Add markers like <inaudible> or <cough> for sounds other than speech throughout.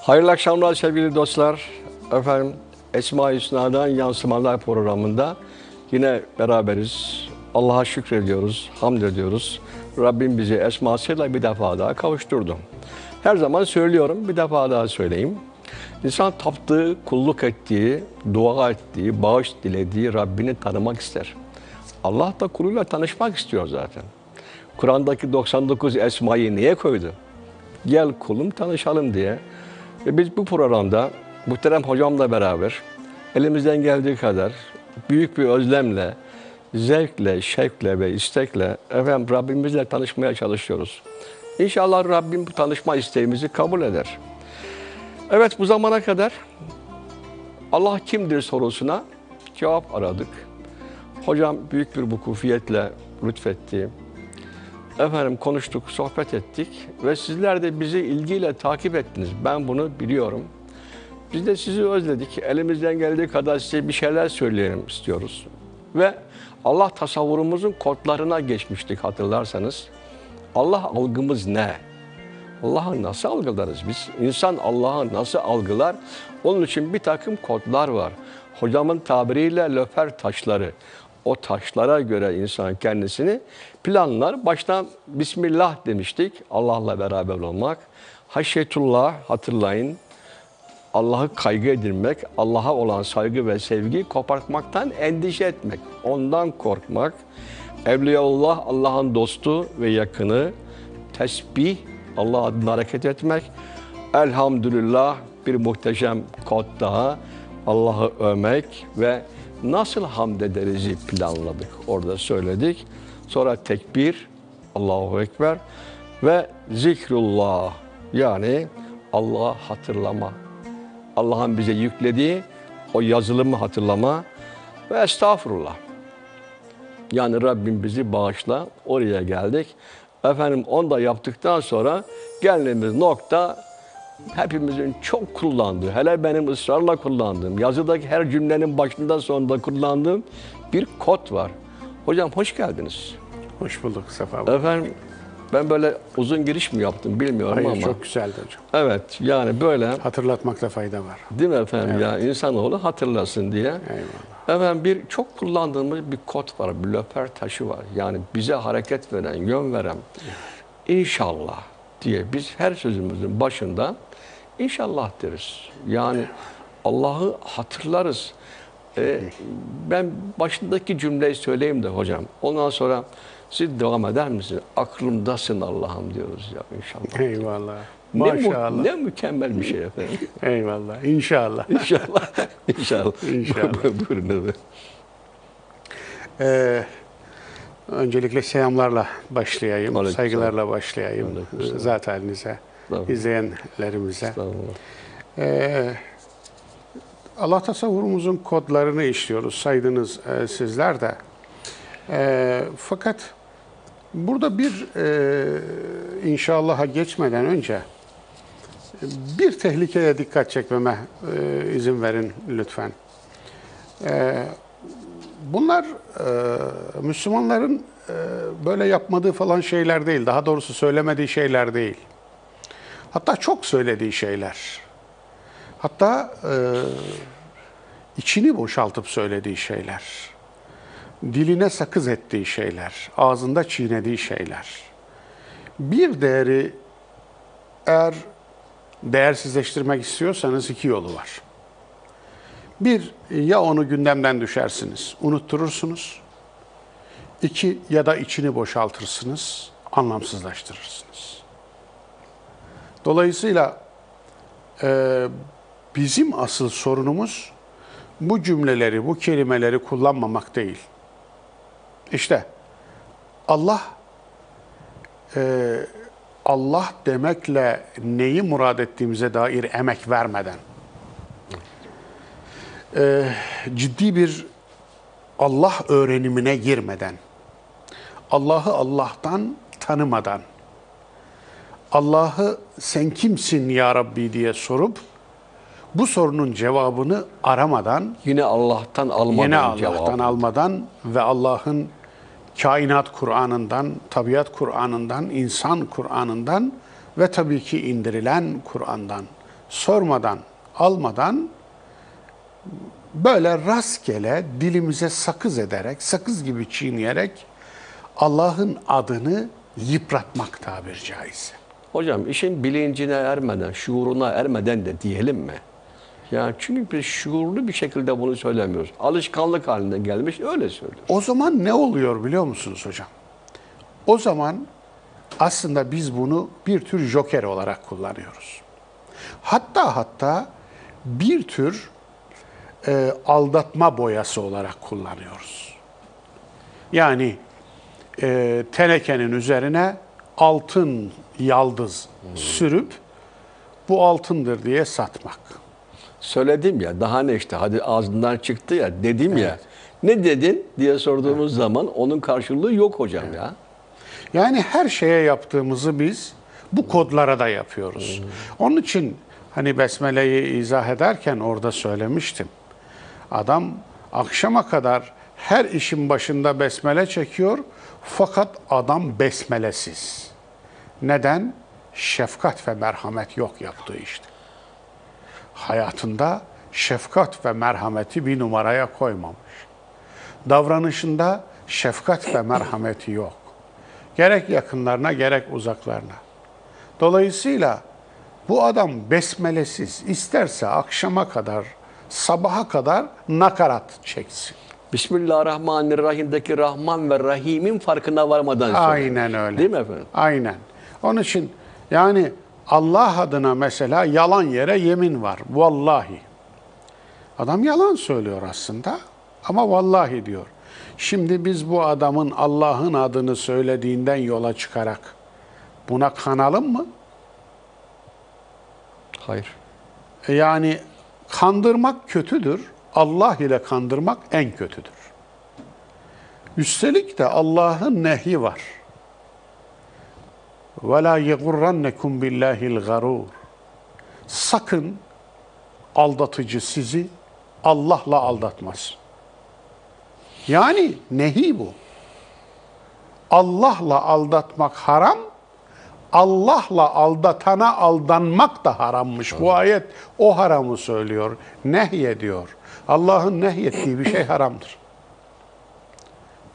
Hayırlı akşamlar sevgili dostlar. Efendim Esma-i Hüsna'dan Yansımalar programında yine beraberiz. Allah'a şükrediyoruz, hamd ediyoruz. Rabbim bizi esmasıyla bir defa daha kavuşturdu. Her zaman söylüyorum, bir defa daha söyleyeyim. İnsan taptığı, kulluk ettiği, dua ettiği, bağış dilediği Rabbini tanımak ister. Allah da kuluyla tanışmak istiyor zaten. Kur'an'daki 99 esmayı niye koydu? Gel kulum tanışalım diye. Ve biz bu programda muhterem hocamla beraber elimizden geldiği kadar büyük bir özlemle, zevkle, şevkle ve istekle efendim Rabbimizle tanışmaya çalışıyoruz. İnşallah Rabbim bu tanışma isteğimizi kabul eder. Evet bu zamana kadar Allah kimdir sorusuna cevap aradık. Hocam büyük bir vukufiyetle lütfetti. Efendim konuştuk, sohbet ettik ve sizler de bizi ilgiyle takip ettiniz. Ben bunu biliyorum. Biz de sizi özledik. Elimizden geldiği kadar size bir şeyler söyleyelim istiyoruz. Ve Allah tasavvurumuzun kodlarına geçmiştik hatırlarsanız. Allah algımız ne? Allah'ı nasıl algılarız biz? İnsan Allah'ı nasıl algılar? Onun için bir takım kodlar var. Hocamın tabiriyle löfer taşları. O taşlara göre insan kendisini planlar. Baştan Bismillah demiştik. Allah'la beraber olmak. Haşyetullah hatırlayın. Allah'ı kaygı edinmek, Allah'a olan saygı ve sevgi kopartmaktan endişe etmek, ondan korkmak. Evliyaullah Allah'ın dostu ve yakını, tesbih, Allah adına hareket etmek. Elhamdülillah bir muhteşem kod daha Allah'ı övmek ve nasıl hamd ederizi planladık. Orada söyledik. Sonra tekbir, Allahu Ekber ve zikrullah yani Allah'ı hatırlama. Allah'ın bize yüklediği o yazılımı hatırlama ve estağfurullah. Yani Rabbim bizi bağışla oraya geldik. Efendim onu da yaptıktan sonra geldiğimiz nokta hepimizin çok kullandığı, hele benim ısrarla kullandığım, yazıdaki her cümlenin başında sonunda kullandığım bir kod var. Hocam hoş geldiniz. Hoş bulduk Sefa Bey. Efendim ben böyle uzun giriş mi yaptım bilmiyorum Hayır, ama. çok güzeldi hocam. Evet yani böyle Hatırlatmakta fayda var. değil mi efendim ya insanoğlu hatırlasın diye. Eyvallah. Efendim bir çok kullandığımız bir kod var, bir löper taşı var. Yani bize hareket veren, yön veren. İnşallah diye biz her sözümüzün başında inşallah deriz. Yani Allah'ı hatırlarız. Ee, ben başındaki cümleyi söyleyeyim de hocam. Ondan sonra siz devam eder misiniz? Aklımdasın Allah'ım diyoruz ya inşallah. Eyvallah. Ne, mu- Maşallah. ne mükemmel bir şey efendim. Eyvallah. İnşallah. <laughs> İnşallah. İnşallah. İnşallah. <laughs> Buyurun efendim. Ee, öncelikle selamlarla başlayayım. Aleyküm saygılarla başlayayım. Aleyküm. Zat halinize. İzleyenlerimize. Ee, Allah tasavvurumuzun kodlarını işliyoruz. Saydınız e, sizler de. Ee, fakat burada bir e, inşallah'a geçmeden önce bir tehlikeye dikkat çekmeme e, izin verin lütfen. Ee, bunlar e, Müslümanların e, böyle yapmadığı falan şeyler değil. Daha doğrusu söylemediği şeyler değil. Hatta çok söylediği şeyler. Hatta e, içini boşaltıp söylediği şeyler. Diline sakız ettiği şeyler. Ağzında çiğnediği şeyler. Bir değeri eğer değersizleştirmek istiyorsanız iki yolu var. Bir, ya onu gündemden düşersiniz, unutturursunuz. İki, ya da içini boşaltırsınız, anlamsızlaştırırsınız. Dolayısıyla e, bizim asıl sorunumuz bu cümleleri, bu kelimeleri kullanmamak değil. İşte Allah e, Allah demekle neyi murad ettiğimize dair emek vermeden e, ciddi bir Allah öğrenimine girmeden Allah'ı Allah'tan tanımadan Allah'ı sen kimsin ya Rabbi diye sorup bu sorunun cevabını aramadan, Yine Allah'tan almadan yine Allah'tan cevabı. almadan ve Allah'ın kainat Kur'an'ından, tabiat Kur'an'ından, insan Kur'an'ından ve tabii ki indirilen Kur'an'dan sormadan, almadan böyle rastgele dilimize sakız ederek, sakız gibi çiğneyerek Allah'ın adını yıpratmak tabiri caizse. Hocam işin bilincine ermeden, şuuruna ermeden de diyelim mi? Yani çünkü biz şuurlu bir şekilde bunu söylemiyoruz. Alışkanlık haline gelmiş öyle söylüyoruz. O zaman ne oluyor biliyor musunuz hocam? O zaman aslında biz bunu bir tür joker olarak kullanıyoruz. Hatta hatta bir tür e, aldatma boyası olarak kullanıyoruz. Yani e, tenekenin üzerine altın yaldız sürüp bu altındır diye satmak. Söyledim ya daha ne işte hadi ağzından çıktı ya dedim ya. Ne dedin diye sorduğumuz zaman onun karşılığı yok hocam ya. Yani her şeye yaptığımızı biz bu kodlara da yapıyoruz. Onun için hani Besmele'yi izah ederken orada söylemiştim. Adam akşama kadar her işin başında besmele çekiyor fakat adam besmelesiz. Neden? Şefkat ve merhamet yok yaptığı işte. Hayatında şefkat ve merhameti bir numaraya koymamış. Davranışında şefkat ve merhameti yok. Gerek yakınlarına gerek uzaklarına. Dolayısıyla bu adam besmelesiz isterse akşama kadar, sabaha kadar nakarat çeksin. Bismillahirrahmanirrahim'deki Rahman ve Rahim'in farkına varmadan söyle. Aynen öyle. Değil mi efendim? Aynen. Onun için yani Allah adına mesela yalan yere yemin var. Vallahi. Adam yalan söylüyor aslında ama vallahi diyor. Şimdi biz bu adamın Allah'ın adını söylediğinden yola çıkarak buna kanalım mı? Hayır. E Yani kandırmak kötüdür. Allah ile kandırmak en kötüdür. Üstelik de Allah'ın nehi var. Ve la yegurrannekum billahil garur. Sakın aldatıcı sizi Allah'la aldatmaz. Yani nehi bu. Allah'la aldatmak haram, Allah'la aldatana aldanmak da harammış. Bu ayet o haramı söylüyor. Nehye diyor. Allah'ın nehyettiği bir şey haramdır.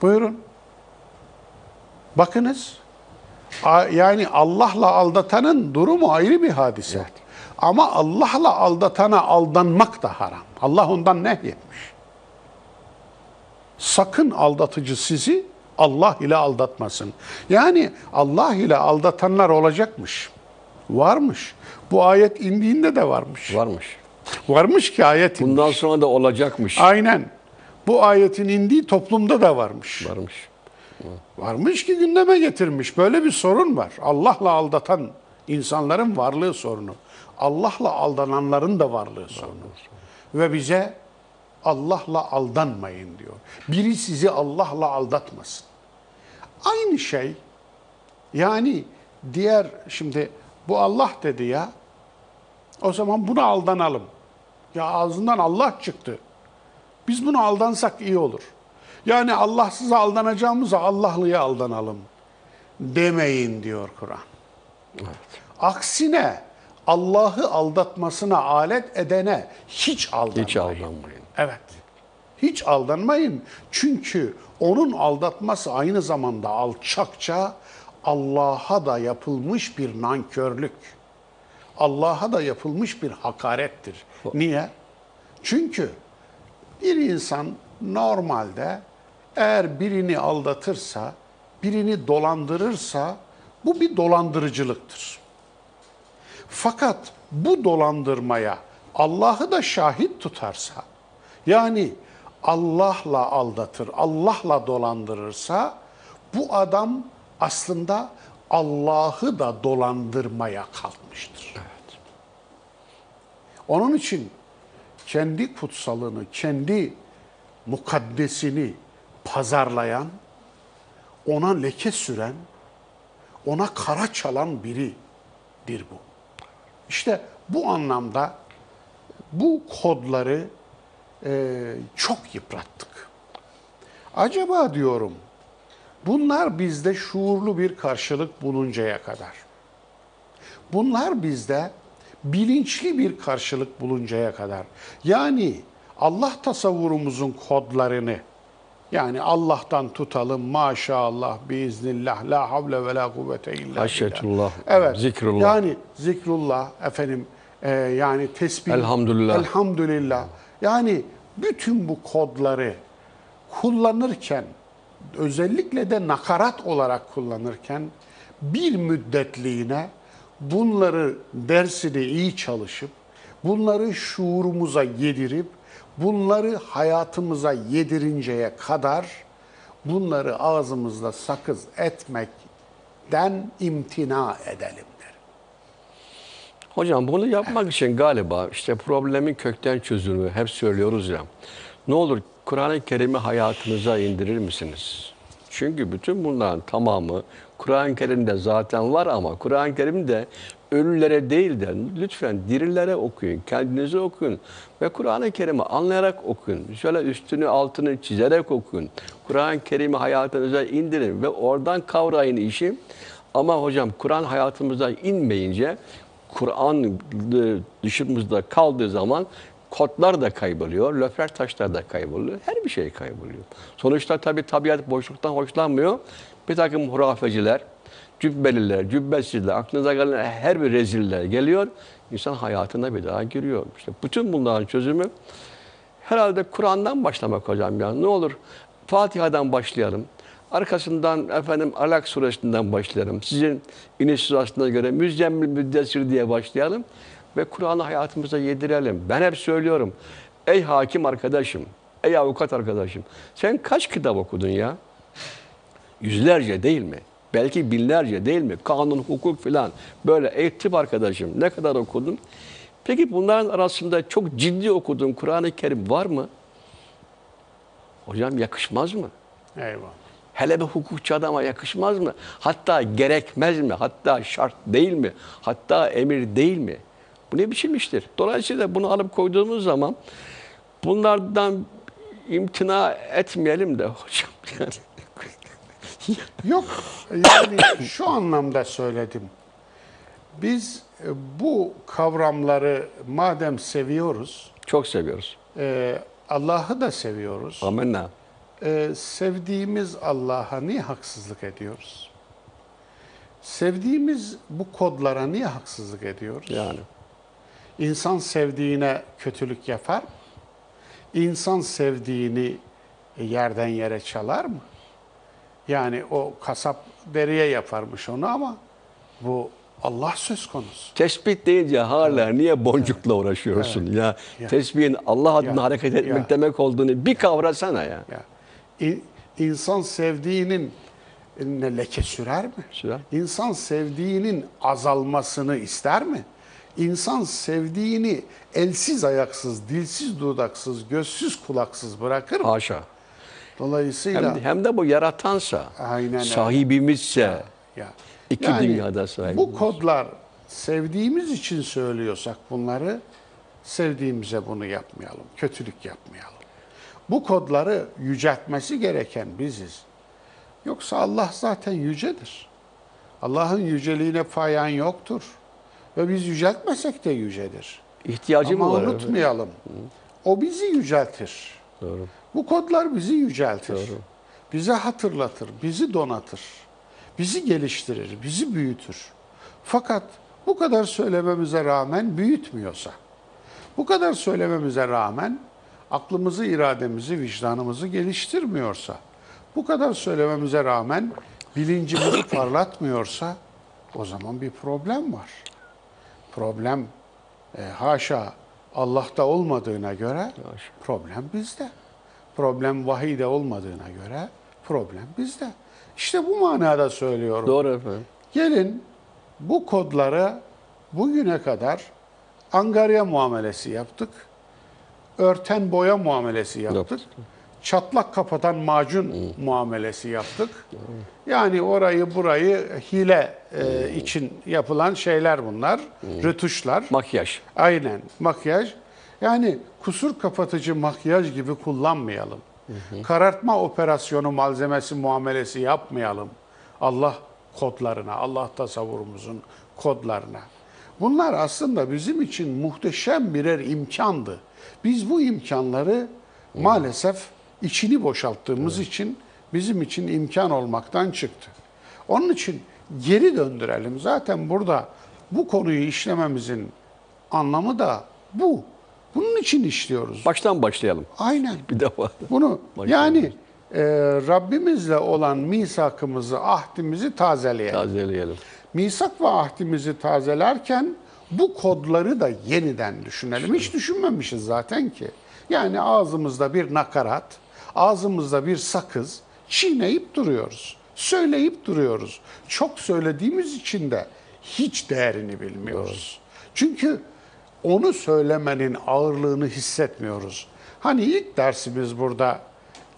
Buyurun. Bakınız yani Allah'la aldatanın durumu ayrı bir hadise. Ama Allah'la aldatana aldanmak da haram. Allah ondan nehyetmiş. Sakın aldatıcı sizi Allah ile aldatmasın. Yani Allah ile aldatanlar olacakmış. Varmış. Bu ayet indiğinde de varmış. Varmış. Varmış ki ayet inmiş. Bundan sonra da olacakmış. Aynen. Bu ayetin indiği toplumda da varmış. Varmış. Varmış ki gündeme getirmiş. Böyle bir sorun var. Allah'la aldatan insanların varlığı sorunu. Allah'la aldananların da varlığı sorunu. Ve bize Allah'la aldanmayın diyor. Biri sizi Allah'la aldatmasın. Aynı şey yani diğer şimdi bu Allah dedi ya o zaman buna aldanalım. Ya ağzından Allah çıktı. Biz buna aldansak iyi olur. Yani Allahsıza aldanacağımıza Allahlıya aldanalım demeyin diyor Kur'an. Aksine Allah'ı aldatmasına alet edene hiç aldanmayın. Hiç aldanmayın. Evet. Hiç aldanmayın. Çünkü onun aldatması aynı zamanda alçakça Allah'a da yapılmış bir nankörlük. Allah'a da yapılmış bir hakarettir. Niye? Çünkü bir insan normalde eğer birini aldatırsa, birini dolandırırsa bu bir dolandırıcılıktır. Fakat bu dolandırmaya Allah'ı da şahit tutarsa, yani Allah'la aldatır, Allah'la dolandırırsa bu adam aslında Allah'ı da dolandırmaya kalkmıştır. Onun için kendi kutsalını, kendi mukaddesini pazarlayan, ona leke süren, ona kara çalan biridir bu. İşte bu anlamda bu kodları e, çok yıprattık. Acaba diyorum bunlar bizde şuurlu bir karşılık buluncaya kadar. Bunlar bizde bilinçli bir karşılık buluncaya kadar. Yani Allah tasavvurumuzun kodlarını yani Allah'tan tutalım maşallah biiznillah la havle ve la kuvvete illa. Haşyetullah, Evet. zikrullah. Yani zikrullah efendim e, yani tesbih. Elhamdülillah. Elhamdülillah. Yani bütün bu kodları kullanırken özellikle de nakarat olarak kullanırken bir müddetliğine bunları dersini iyi çalışıp bunları şuurumuza yedirip bunları hayatımıza yedirinceye kadar bunları ağzımızda sakız etmekten imtina edelim derim. Hocam bunu yapmak için galiba işte problemin kökten çözümü hep söylüyoruz ya. Ne olur Kur'an-ı Kerim'i hayatınıza indirir misiniz? Çünkü bütün bunların tamamı Kur'an-ı Kerim'de zaten var ama Kur'an-ı Kerim'de ölülere değil de lütfen dirilere okuyun, kendinize okuyun ve Kur'an-ı Kerim'i anlayarak okuyun. Şöyle üstünü altını çizerek okuyun. Kur'an-ı Kerim'i hayatınıza indirin ve oradan kavrayın işi. Ama hocam Kur'an hayatımıza inmeyince Kur'an dışımızda kaldığı zaman kodlar da kayboluyor, löfer taşlar da kayboluyor, her bir şey kayboluyor. Sonuçta tabii tabiat boşluktan hoşlanmıyor. Bir takım hurafeciler, cübbeliler, cübbesizler, aklınıza gelen her bir reziller geliyor. İnsan hayatına bir daha giriyor. İşte bütün bunların çözümü herhalde Kur'an'dan başlamak hocam ya. Ne olur Fatiha'dan başlayalım. Arkasından efendim Alak suresinden başlayalım. Sizin iniş surasına göre Müzzemmil Müddessir diye başlayalım ve Kur'an'ı hayatımıza yedirelim. Ben hep söylüyorum. Ey hakim arkadaşım, ey avukat arkadaşım. Sen kaç kitap okudun ya? Yüzlerce değil mi? Belki binlerce değil mi? Kanun, hukuk filan. Böyle ey tıp arkadaşım ne kadar okudun? Peki bunların arasında çok ciddi okuduğun Kur'an-ı Kerim var mı? Hocam yakışmaz mı? Eyvallah. Hele bir hukukçu adama yakışmaz mı? Hatta gerekmez mi? Hatta şart değil mi? Hatta emir değil mi? Bu ne biçim iştir? Dolayısıyla bunu alıp koyduğumuz zaman bunlardan imtina etmeyelim de hocam. <laughs> Yani. Yok yani şu anlamda söyledim. Biz e, bu kavramları madem seviyoruz, Çok seviyoruz. e, Allah'ı da seviyoruz. Amenna. E, sevdiğimiz Allah'a niye haksızlık ediyoruz? Sevdiğimiz bu kodlara niye haksızlık ediyoruz? Yani. İnsan sevdiğine kötülük yapar mı? İnsan sevdiğini yerden yere çalar mı? Yani o kasap deriye yaparmış onu ama bu Allah söz konusu. Tespit deyince hala niye boncukla uğraşıyorsun ya? Ya. Tesbihin Allah adına Ya. hareket etmek Ya. demek olduğunu bir kavrasana ya. Ya in- insan sevdiğinin ne leke sürer mi? Sürer. İnsan sevdiğinin azalmasını ister mi? İnsan sevdiğini elsiz ayaksız, dilsiz dudaksız, gözsüz kulaksız bırakır mı? Haşa. Dolayısıyla Hem, hem de bu yaratansa, Aynen sahibimizse, ya iki dünyada sahip. Bu kodlar sevdiğimiz için söylüyorsak bunları sevdiğimize bunu yapmayalım. Kötülük yapmayalım. Bu kodları yüceltmesi gereken biziz. Yoksa Allah zaten yücedir. Allah'ın yüceliğine payan yoktur. Ve biz yüceltmesek de yücedir. ihtiyacı Ama var? unutmayalım. O bizi yüceltir. Doğru. Bu kodlar bizi yüceltir. Doğru. Bize hatırlatır, bizi donatır. Bizi geliştirir, bizi büyütür. Fakat bu kadar söylememize rağmen büyütmüyorsa, bu kadar söylememize rağmen aklımızı, irademizi, vicdanımızı geliştirmiyorsa, bu kadar söylememize rağmen bilincimizi <coughs> parlatmıyorsa o zaman bir problem var. Problem e, haşa Allah'ta olmadığına göre problem bizde. Problem vahiyde olmadığına göre problem bizde. İşte bu manada söylüyorum. Doğru efendim. Gelin bu kodlara bugüne kadar angarya muamelesi yaptık. Örten boya muamelesi yaptık. Yaptık. Çatlak kapatan macun muamelesi yaptık. Yani orayı burayı hile e, için yapılan şeyler bunlar. Rötuşlar. Makyaj. Aynen makyaj. Yani kusur kapatıcı makyaj gibi kullanmayalım. Karartma operasyonu malzemesi muamelesi yapmayalım. Allah kodlarına, Allah tasavvurumuzun kodlarına. Bunlar aslında bizim için muhteşem birer imkandı. Biz bu imkanları maalesef içini boşalttığımız için bizim için imkan olmaktan çıktı. Onun için geri döndürelim. Zaten burada bu konuyu işlememizin anlamı da bu. Bunun için işliyoruz. Baştan başlayalım. Aynen. <laughs> Bir defa. Bunu Başlayalım. yani e, Rabbimizle olan misakımızı, ahdimizi tazeleyelim. Tazeleyelim. Misak ve ahdimizi tazelerken bu kodları da yeniden düşünelim. Hiç düşünmemişiz zaten ki. Yani ağzımızda bir nakarat, ağzımızda bir sakız çiğneyip duruyoruz. Söyleyip duruyoruz. Çok söylediğimiz için de hiç değerini bilmiyoruz. Çünkü onu söylemenin ağırlığını hissetmiyoruz. Hani ilk dersimiz burada,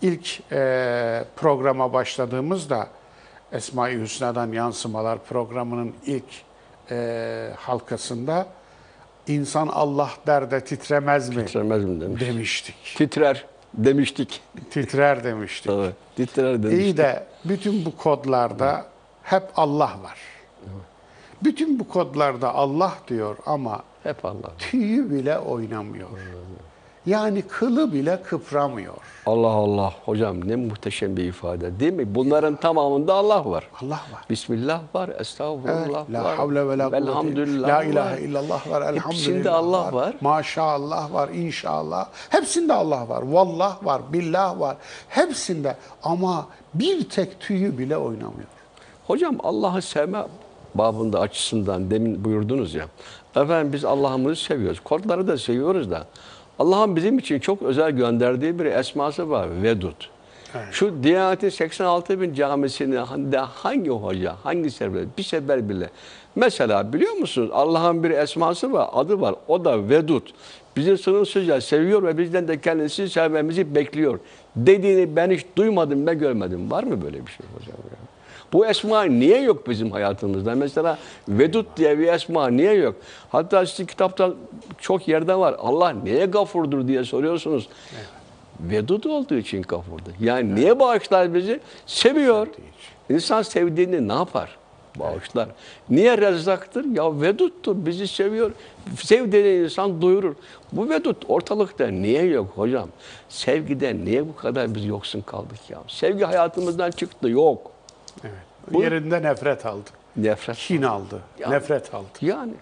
ilk eee, programa başladığımızda Esma-i Hüsna'dan Yansımalar programının ilk eee, halkasında insan Allah derde titremez mi Titremez mi demiş. demiştik. Titrer demiştik. Titrer demiştik. Evet. Titrer demiştik. İyi de bütün bu kodlarda hep Allah var. Bütün bu kodlarda Allah diyor ama Hep Allah. tüyü bile oynamıyor. Yani kılı bile kıpramıyor. Allah Allah. Hocam ne muhteşem bir ifade değil mi? Bunların tamamında Allah var. Allah var. Bismillah var, estağfurullah Evet, la var. havle ve la kuvvete. Elhamdülillah La var. ilahe illallah var. Elhamdülillah Hepsinde Allah var. Maşallah var. inşallah. Hepsinde Allah var. Vallah var. Billah var. Hepsinde. Ama bir tek tüyü bile oynamıyor. Hocam Allah'ı sevme babında açısından demin buyurdunuz ya. Efendim biz Allah'ımızı seviyoruz. Kodları da seviyoruz da. Allah'ın bizim için çok özel gönderdiği bir esması var. Vedud. Şu Diyanet'in 86 bin camisinde hangi hoca, hangi sefer, bir sefer bile. Mesela biliyor musunuz Allah'ın bir esması var, adı var. O da Vedud. Bizi sınırsızca seviyor ve bizden de kendisi sevmemizi bekliyor. Dediğini ben hiç duymadım ve görmedim. Var mı böyle bir şey hocam? Bu esma niye yok bizim hayatımızda? Mesela Vedud diye bir esma niye yok? Hatta sizin kitapta çok yerde var. Allah niye gafurdur diye soruyorsunuz. Vedud olduğu için gafurdur. Yani niye bağışlar bizi? Seviyor. İnsan sevdiğini ne yapar? Bağışlar. Niye rezzaktır? Ya veduttur. Bizi seviyor. Sevdiğini insan duyurur. Bu vedut ortalıkta niye yok hocam? Sevgiden niye bu kadar biz yoksun kaldık ya? Sevgi hayatımızdan çıktı. Yok. Evet. Bu- Yerinde nefret aldı. Nefret. Kin aldı. Ya- Nefret aldı. Yani.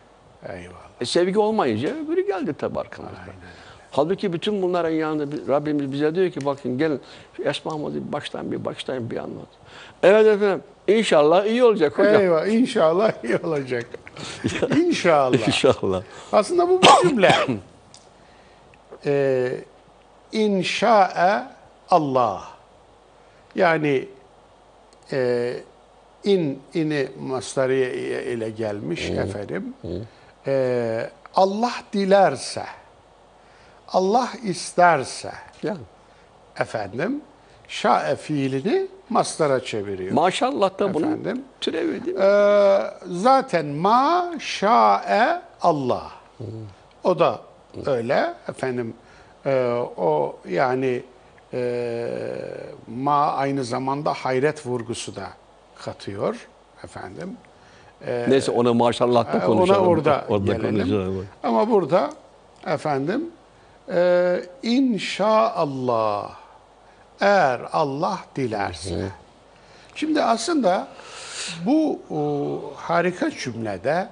Eyvallah. E, sevgi olmayınca öbürü geldi tabi arkamızda. Halbuki bütün bunların yanında Rabbimiz bize diyor ki bakın gelin esmamızı baştan bir baştan bir anlat. Evet efendim inşallah iyi olacak hocam. Eyvah. İnşallah iyi olacak. <laughs> İnşallah. İnşallah. Aslında bu bir cümle. <coughs> ee, inşa'e Allah. Yani e, in ini mastarıya ile gelmiş efendim. Ee, Allah dilerse, Allah isterse Yani. efendim şa'e fiilini mastara çeviriyor. Maşallah da bunun Efendim? türevi değil mi? Ee, zaten ma şa'e Allah. O da öyle efendim. Ee, o yani e, ma aynı zamanda hayret vurgusu da katıyor efendim. Neyse ona maşallah da Ee, konuşalım. Ona orada, <laughs> orada gelelim. konuşalım. Ama burada efendim e, inşaallah eğer Allah dilerse. Şimdi aslında bu o, harika cümlede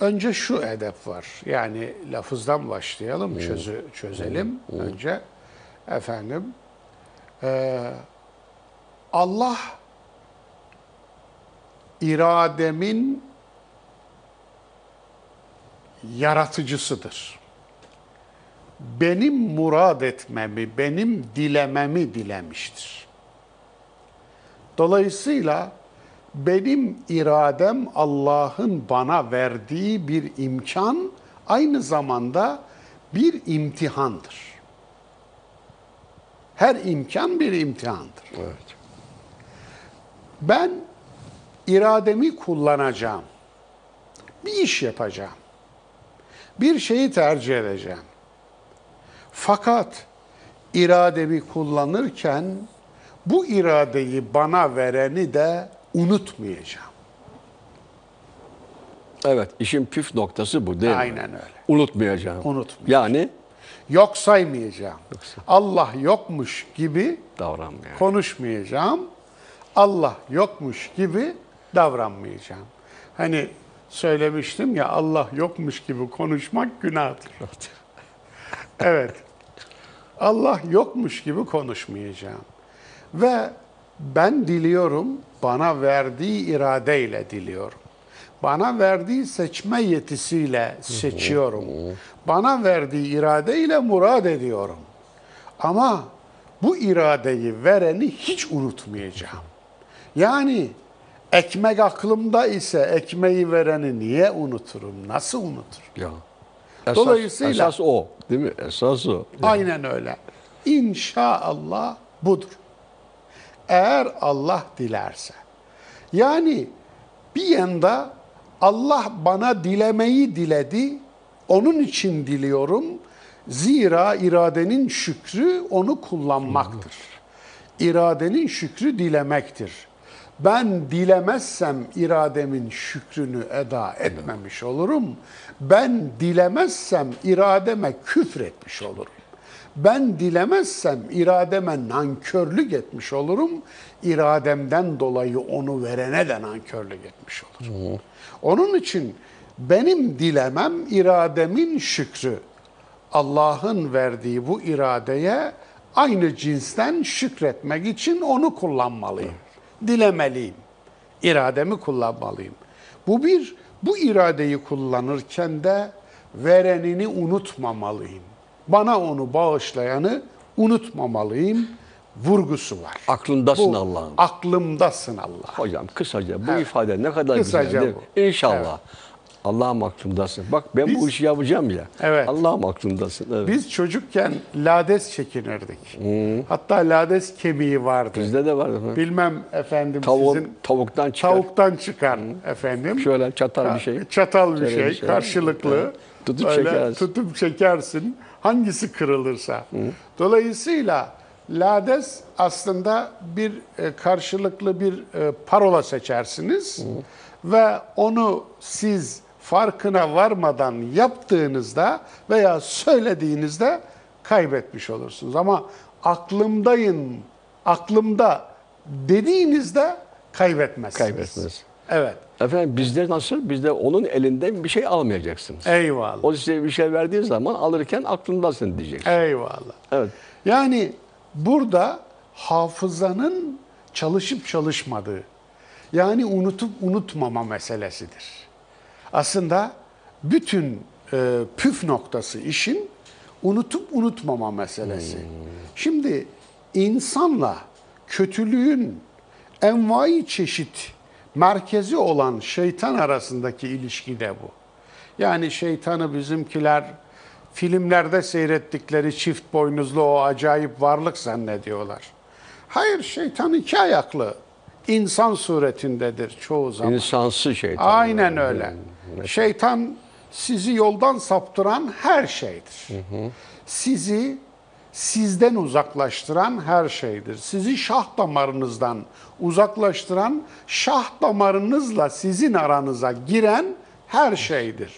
önce şu edep var. Yani lafızdan başlayalım, çözü, çözelim önce. Efendim, e, Allah irademin yaratıcısıdır. Benim murad etmemi, benim dilememi dilemiştir. Dolayısıyla benim iradem Allah'ın bana verdiği bir imkan, aynı zamanda bir imtihandır. Her imkan bir imtihandır. Evet. Ben irademi kullanacağım. Bir iş yapacağım. Bir şeyi tercih edeceğim. Fakat irademi kullanırken bu iradeyi bana vereni de unutmayacağım. Evet, işin püf noktası bu değil mi? Aynen öyle. Unutmayacağım. Unutmayacağım. Yani Yok saymayacağım. Allah yokmuş gibi davranmayacağım. konuşmayacağım. Allah yokmuş gibi davranmayacağım. Hani söylemiştim ya Allah yokmuş gibi konuşmak günahtır. <laughs> Evet. Allah yokmuş gibi konuşmayacağım. Ve ben diliyorum, bana verdiği iradeyle diliyorum. Bana verdiği seçme yetisiyle seçiyorum. Bana verdiği iradeyle murad ediyorum. Ama bu iradeyi vereni hiç unutmayacağım. Yani ekmek aklımda ise ekmeği vereni niye unuturum? Nasıl unuturum? Ya. Esas, Dolayısıyla- esas o, değil mi? Esas o. Aynen öyle. İnşaallah budur. Eğer Allah dilerse. Yani bir yanda Allah bana dilemeyi diledi. Onun için diliyorum. Zira iradenin şükrü onu kullanmaktır. İradenin şükrü dilemektir. Ben dilemezsem irademin şükrünü eda etmemiş olurum. Ben dilemezsem irademe küfretmiş olurum. Ben dilemezsem irademe nankörlük etmiş olurum. İrademden dolayı onu verene de nankörlük etmiş olurum. Onun için benim dilemem irademin şükrü. Allah'ın verdiği bu iradeye aynı cinsten şükretmek için onu kullanmalıyım. Dilemeliyim. İrademi kullanmalıyım. Bu bir, bu iradeyi kullanırken de verenini unutmamalıyım. Bana onu bağışlayanı unutmamalıyım vurgusu var. Aklındasın Bu Allah'ım. Aklımdasın Allah. Hocam kısaca bu Evet. ifade ne kadar Kısaca güzel değil mi? bu. İnşallah. Allah'ım aklımdasın. Bak ben bu Biz- işi yapacağım ya. Evet. Allah'ım aklımdasın. Evet. Biz çocukken lades çekinirdik. Hatta lades kemiği vardı. Bizde de var efendim. Bilmem efendim Tavuk, sizin tavuktan çıkar. tavuktan çıkar efendim. Şöyle çatal bir şey. Çatal bir Şöyle şey, bir şey. karşılıklı. Evet. Tutup Böyle çekersin. Tutup çekersin. Hangisi kırılırsa. Dolayısıyla lades aslında bir e, karşılıklı bir e, parola seçersiniz ve onu siz farkına varmadan yaptığınızda veya söylediğinizde kaybetmiş olursunuz. Ama aklımdayım, aklımda dediğinizde kaybetmezsiniz. Kaybetmez. Evet. Efendim bizde nasıl? Bizde onun elinden bir şey almayacaksınız. Eyvallah. O size bir şey verdiği zaman alırken aklındasın diyeceksin. Eyvallah. Evet. Yani burada hafızanın çalışıp çalışmadığı, yani unutup unutmama meselesidir. Aslında bütün e, püf noktası işin unutup unutmama meselesi. Şimdi insanla kötülüğün envai çeşit merkezi olan şeytan arasındaki ilişki de bu. Yani şeytanı bizimkiler filmlerde seyrettikleri çift boynuzlu o acayip varlık zannediyorlar. Hayır şeytan iki ayaklı. insan suretindedir çoğu zaman. İnsansı şeytan. Aynen öyle. Şeytan sizi yoldan saptıran her şeydir. Sizi sizden uzaklaştıran her şeydir. Sizi şah damarınızdan uzaklaştıran, şah damarınızla sizin aranıza giren her şeydir.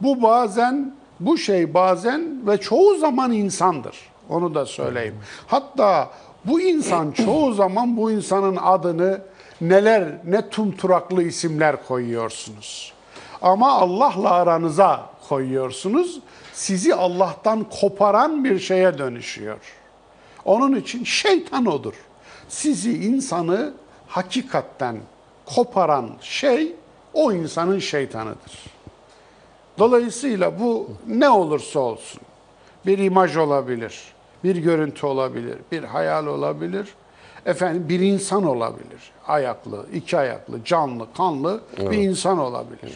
Bu bazen, bu şey bazen ve çoğu zaman insandır. Onu da söyleyeyim. Hatta bu insan çoğu zaman bu insanın adını neler, ne tumturaklı isimler koyuyorsunuz. Ama Allah'la aranıza koyuyorsunuz. Sizi Allah'tan koparan bir şeye dönüşüyor. Onun için şeytan odur. Sizi insanı hakikatten koparan şey o insanın şeytanıdır. Dolayısıyla bu ne olursa olsun bir imaj olabilir, bir görüntü olabilir, bir hayal olabilir, efendim bir insan olabilir. Ayaklı, iki ayaklı, canlı, kanlı bir insan olabilir.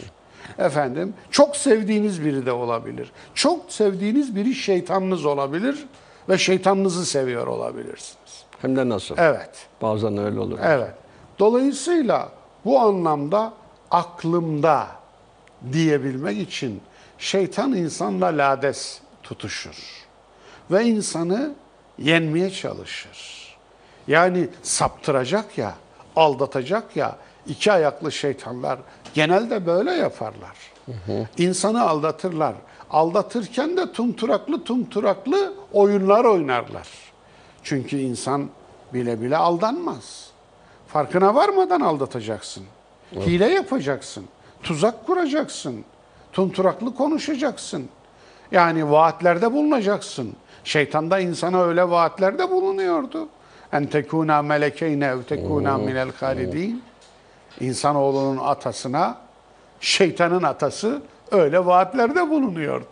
Efendim çok sevdiğiniz biri de olabilir. Çok sevdiğiniz biri şeytanınız olabilir ve şeytanınızı seviyor olabilirsiniz. Hem de nasıl? Evet. Bazen öyle olur. Evet. Dolayısıyla bu anlamda aklımda diyebilmek için şeytan insanla lades tutuşur. Ve insanı yenmeye çalışır. Yani saptıracak ya aldatacak ya iki ayaklı şeytanlar genelde böyle yaparlar. İnsanı aldatırlar. Aldatırken de tumturaklı tumturaklı oyunlar oynarlar. Çünkü insan bile bile aldanmaz. Farkına varmadan aldatacaksın. Hile yapacaksın. Tuzak kuracaksın. Tumturaklı konuşacaksın. Yani vaatlerde bulunacaksın. Şeytan da insana öyle vaatlerde bulunuyordu. En tekuna melekeyne ev tekuna minel halidin. İnsanoğlunun atasına, şeytanın atası öyle vaatlerde bulunuyordu.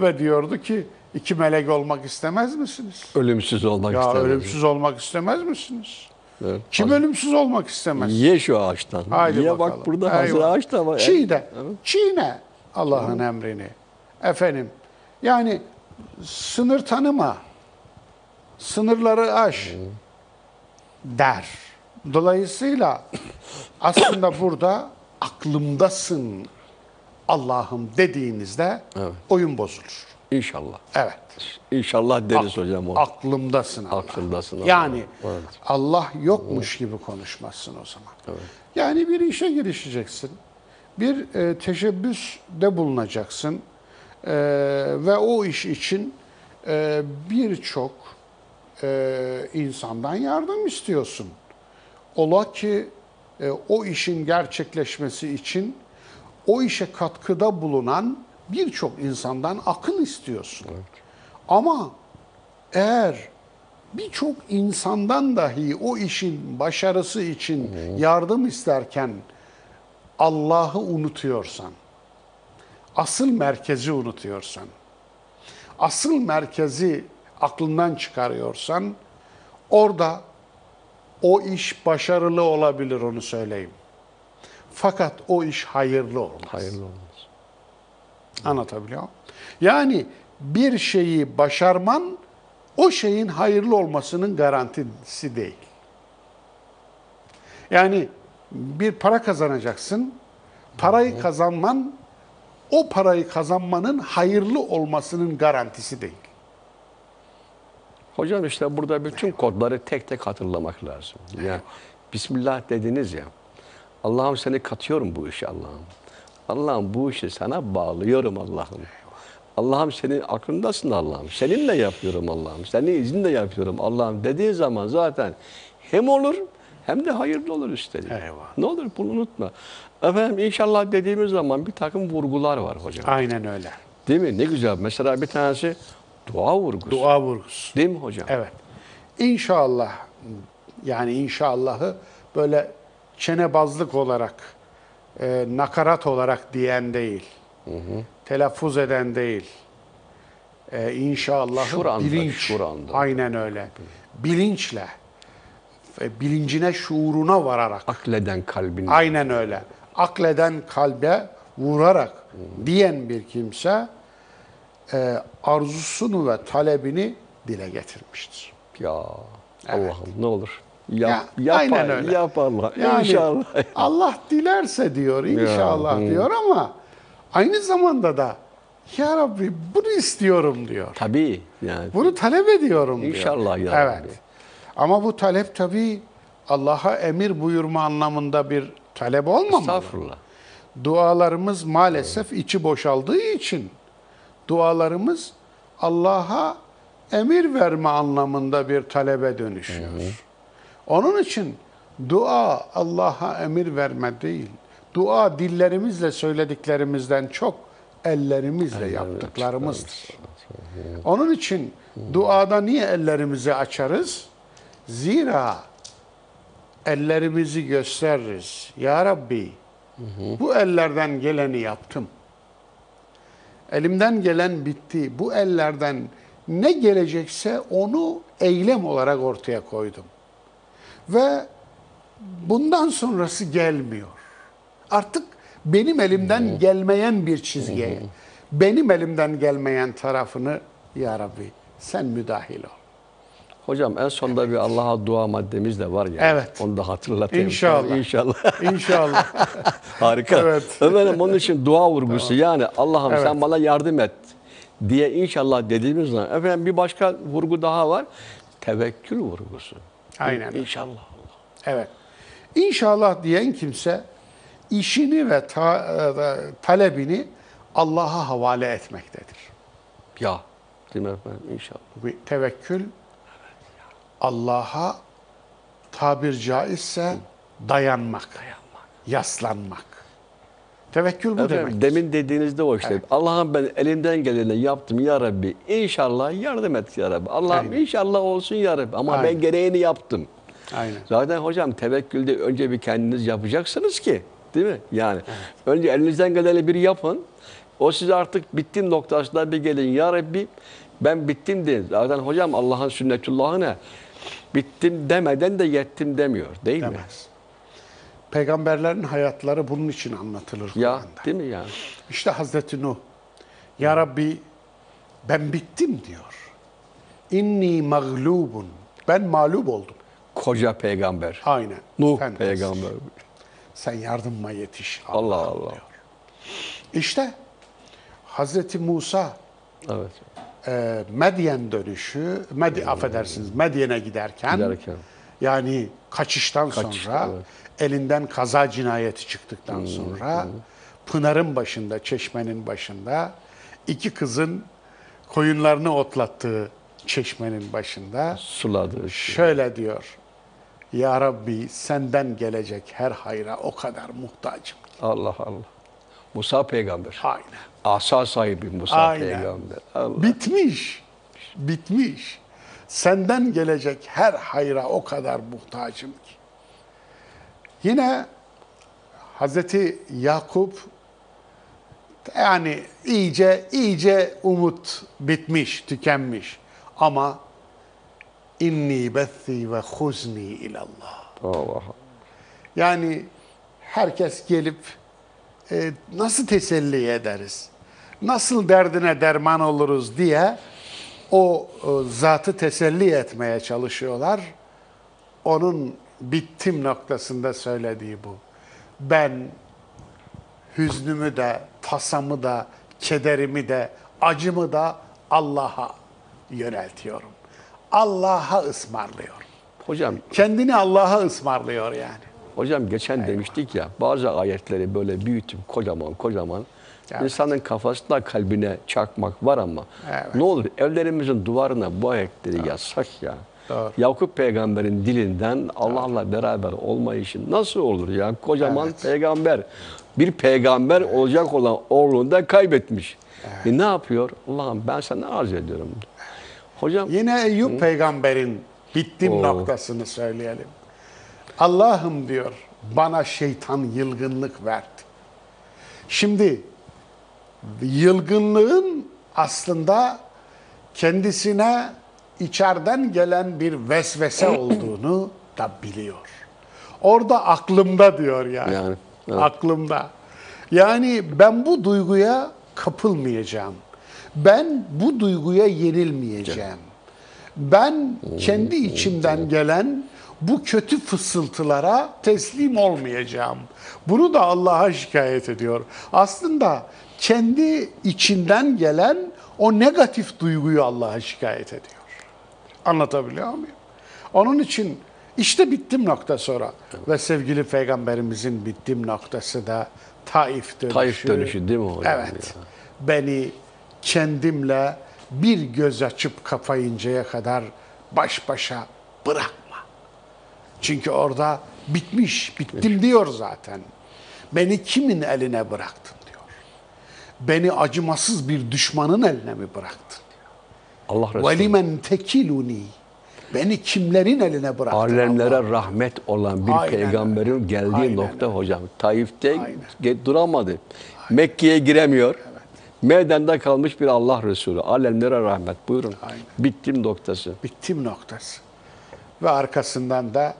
Ve diyordu ki iki melek olmak istemez misiniz? Ölümsüz olmak Ya istemez. ölümsüz olmak istemez misiniz? Evet. Kim ölümsüz olmak istemez? Ye şu ağaçtan. Haydi Ye bakalım. bak burada hazır Eyvallah. ağaç da var. Çiğne. Çiğne Allah'ın emrini. Efendim yani sınır tanıma. Sınırları aş. Der. Dolayısıyla <coughs> aslında burada aklımdasın Allah'ım dediğinizde Evet. oyun bozulur. İnşallah. Evet. İnşallah deriz hocam o. Aklımdasın Allah. Aklımdasın Allah. Yani Evet. Allah yokmuş gibi konuşmazsın o zaman. Yani bir işe girişeceksin. Bir e, teşebbüste bulunacaksın. E, ve o iş için e, birçok e, insandan yardım istiyorsun. Ola ki e, o işin gerçekleşmesi için o işe katkıda bulunan birçok insandan akıl istiyorsun. Ama eğer birçok insandan dahi o işin başarısı için yardım isterken Allah'ı unutuyorsan, asıl merkezi unutuyorsan, asıl merkezi aklından çıkarıyorsan orada o iş başarılı olabilir onu söyleyeyim. Fakat o iş hayırlı olmaz. Hayırlı olmaz. Anlatabiliyor muyum? Yani bir şeyi başarman o şeyin hayırlı olmasının garantisi değil. Yani bir para kazanacaksın. Parayı kazanman o parayı kazanmanın hayırlı olmasının garantisi değil. Hocam işte burada bütün kodları tek tek hatırlamak lazım. Ya Bismillah dediniz ya. Allah'ım seni katıyorum bu işe Allah'ım. Allah'ım bu işi sana bağlıyorum Allah'ım. Allah'ım senin aklındasın Allah'ım. Seninle yapıyorum Allah'ım. Senin izinle yapıyorum Allah'ım dediğin zaman zaten hem olur hem de hayırlı olur üstelik. Eyvallah. Ne olur bunu unutma. Efendim inşallah dediğimiz zaman bir takım vurgular var hocam. Aynen öyle. Değil mi? Ne güzel. Mesela bir tanesi dua vurgusu. Dua vurgusu. Değil mi hocam? Evet. İnşallah yani inşallahı böyle çenebazlık olarak, e, nakarat olarak diyen değil. Telaffuz eden değil. E, inşallahı bilinç. şur anda. Aynen öyle. Bilinçle. Ve bilincine, şuuruna vararak. Akleden kalbin. Aynen öyle. Akleden kalbe vurarak diyen bir kimse e, arzusunu ve talebini dile getirmiştir. Ya Allah'ım ne olur. Yap, Ya, yap, aynen öyle. yap Allah. Yani İnşallah. Allah dilerse diyor inşallah diyor ama aynı zamanda da ya Rabbi bunu istiyorum diyor. Tabii yani. Bunu talep ediyorum diyor. İnşallah ya Evet. Rabbi. Ama bu talep tabii Allah'a emir buyurma anlamında bir talep olmamalı. Estağfurullah. Dualarımız maalesef içi boşaldığı için dualarımız Allah'a emir verme anlamında bir talebe dönüşüyor. Onun için dua Allah'a emir verme değil. Dua dillerimizle söylediklerimizden çok ellerimizle yaptıklarımızdır. Onun için duada niye ellerimizi açarız? Zira ellerimizi gösteririz. Ya Rabbi bu ellerden geleni yaptım. Elimden gelen bitti. Bu ellerden ne gelecekse onu eylem olarak ortaya koydum. Ve bundan sonrası gelmiyor. Artık benim elimden gelmeyen bir çizgiye, benim elimden gelmeyen tarafını ya Rabbi sen müdahil ol. Hocam en sonda bir Allah'a dua maddemiz de var ya. Evet. Onu da hatırlatayım. İnşallah. İnşallah. İnşallah. <laughs> Harika. Evet. Efendim onun için dua vurgusu yani Allah'ım Evet. sen bana yardım et diye inşallah dediğimiz zaman efendim bir başka vurgu daha var. Tevekkül vurgusu. Aynen. İnşallah. Evet. İnşallah diyen kimse işini ve ta- e, talebini Allah'a havale etmektedir. Ya. Değil mi efendim? İnşallah. Bir tevekkül Allah'a tabir caizse dayanmak, yaslanmak. Tevekkül bu Efendim, demek. demin dediğinizde o işte. Allah'ım ben elimden geleni yaptım ya Rabbi. İnşallah yardım et ya Rabbi. Allah'ım Aynen. inşallah olsun ya Rabbi. Ama ben Aynen. gereğini yaptım. Aynen. Zaten hocam tevekkülde önce bir kendiniz yapacaksınız ki. Değil mi? Yani önce elinizden geleni bir yapın. O size artık bittim noktasına bir gelin. Ya Rabbi ben bittim deyin. Zaten hocam Allah'ın sünnetullahı ne? Bittim demeden de yettim demiyor. Değil mi? Demez. Peygamberlerin hayatları bunun için anlatılır Ya Kur'an'da. değil mi yani? İşte Hazreti Nuh, Ya Rabbi ben bittim diyor. İnni mağlubun. Ben mağlup oldum. Koca peygamber. Aynen. Nuh Sen- peygamber. Sen yardıma yetiş. Allah Allah. diyor. İşte Hazreti Musa Evet. E, Medyen dönüşü, Med affedersiniz Medyen'e giderken, Giderken. yani kaçıştan Kaçış, sonra evet. elinden kaza cinayeti çıktıktan sonra Pınar'ın başında, çeşmenin başında iki kızın koyunlarını otlattığı çeşmenin başında Suladı. şöyle diyor. Ya Rabbi senden gelecek her hayra o kadar muhtacım. ki." Allah Allah. Musa peygamber. Aynen. Asa sahibi Musa Aynen. peygamber. Allah. Bitmiş. Bitmiş. Senden gelecek her hayra o kadar muhtacım ki. Yine Hazreti Yakup yani iyice iyice umut bitmiş, tükenmiş. Ama inni bethi ve huzni ilallah. Allah. Yani herkes gelip e, nasıl teselli ederiz? Nasıl derdine derman oluruz diye o e, zatı teselli etmeye çalışıyorlar. Onun bittim noktasında söylediği bu. Ben hüznümü de, tasamı da, kederimi de, acımı da Allah'a yöneltiyorum. Allah'a ısmarlıyorum. Hocam Kendini Allah'a ısmarlıyor yani. Hocam geçen demiştik ya bazı ayetleri böyle büyütüp kocaman kocaman Evet. insanın kafasına kalbine çakmak var ama Evet. ne olur evlerimizin duvarına bu ayetleri yazsak ya. Doğru. Yakup peygamberin dilinden Allah'la beraber olmayışı nasıl olur ya? Kocaman Evet. peygamber. Bir peygamber olacak olan oğlunu da kaybetmiş. E ne yapıyor? Allah'ım ben sana arz ediyorum. Hocam Yine Eyüp peygamberin bittim Oo. noktasını söyleyelim. Allah'ım diyor bana şeytan yılgınlık verdi. Şimdi yılgınlığın aslında kendisine içeriden gelen bir vesvese <clears throat> olduğunu da biliyor. Orada aklımda diyor yani. Yani, evet. Aklımda. Yani ben bu duyguya kapılmayacağım. Ben bu duyguya yenilmeyeceğim. Ben kendi içimden gelen bu kötü fısıltılara teslim olmayacağım. Bunu da Allah'a şikayet ediyor. Aslında kendi içinden gelen o negatif duyguyu Allah'a şikayet ediyor. Anlatabiliyor muyum? Onun için işte bittim nokta sonra. Ve sevgili peygamberimizin bittim noktası da Taif dönüşü. Taif dönüşü değil mi hocam Evet. ya? Beni kendimle bir göz açıp kapayıncaya kadar baş başa bırakma. Çünkü orada bitmiş, bittim diyor zaten. Beni kimin eline bıraktın diyor. Beni acımasız bir düşmanın eline mi bıraktın? Allah Resulü. وَلِمَنْ tekiluni Beni kimlerin eline bıraktın? Alemlere Allah? rahmet olan bir Aynen peygamberin geldiği Aynen nokta öyle. hocam. Taif'te Aynen. ge- duramadı. Mekke'ye giremiyor. Meydanda kalmış bir Allah Resulü. Alemlere rahmet. Buyurun. Aynen. Bittim noktası. bittim noktası. Ve arkasından da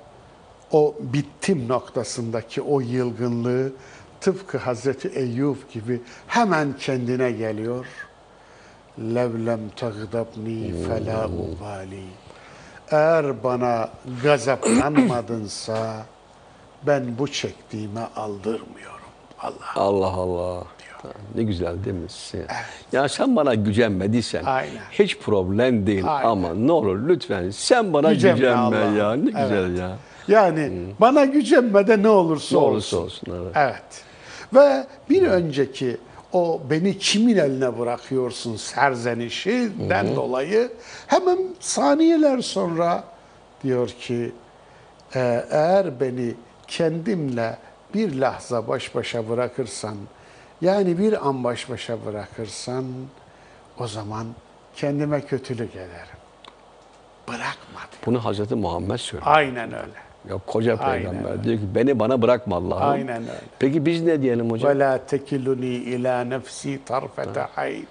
o bittim noktasındaki o yılgınlığı tıpkı Hazreti Eyüp gibi hemen kendine geliyor. Levlem tagdabni fela ubali. Eğer bana gazaplanmadınsa ben bu çektiğime aldırmıyorum. Allah. Allah Allah. Ne güzel değil mi? Ya sen bana gücenmediysen Aynen. hiç problem değil Aynen. ama ne olur lütfen sen bana Gücenme gücenme ya. Ne güzel Evet. ya. Yani bana gücenme de ne olursa, Ne olursa olsun. olsun. Evet. Evet. Ve bir önceki o beni kimin eline bırakıyorsun serzenişinden dolayı hemen saniyeler sonra diyor ki "E, eğer beni kendimle bir lahza baş başa bırakırsan yani bir an baş başa bırakırsan o zaman kendime kötülük ederim. Bırakma diyor. Bunu Hazreti Muhammed söylüyor. Aynen öyle. Ya koca Aynen peygamber öyle. diyor ki beni bana bırakma Allah'ım. Aynen öyle. Peki biz ne diyelim hocam? La tekiluni ila nefsi tarfete ayn.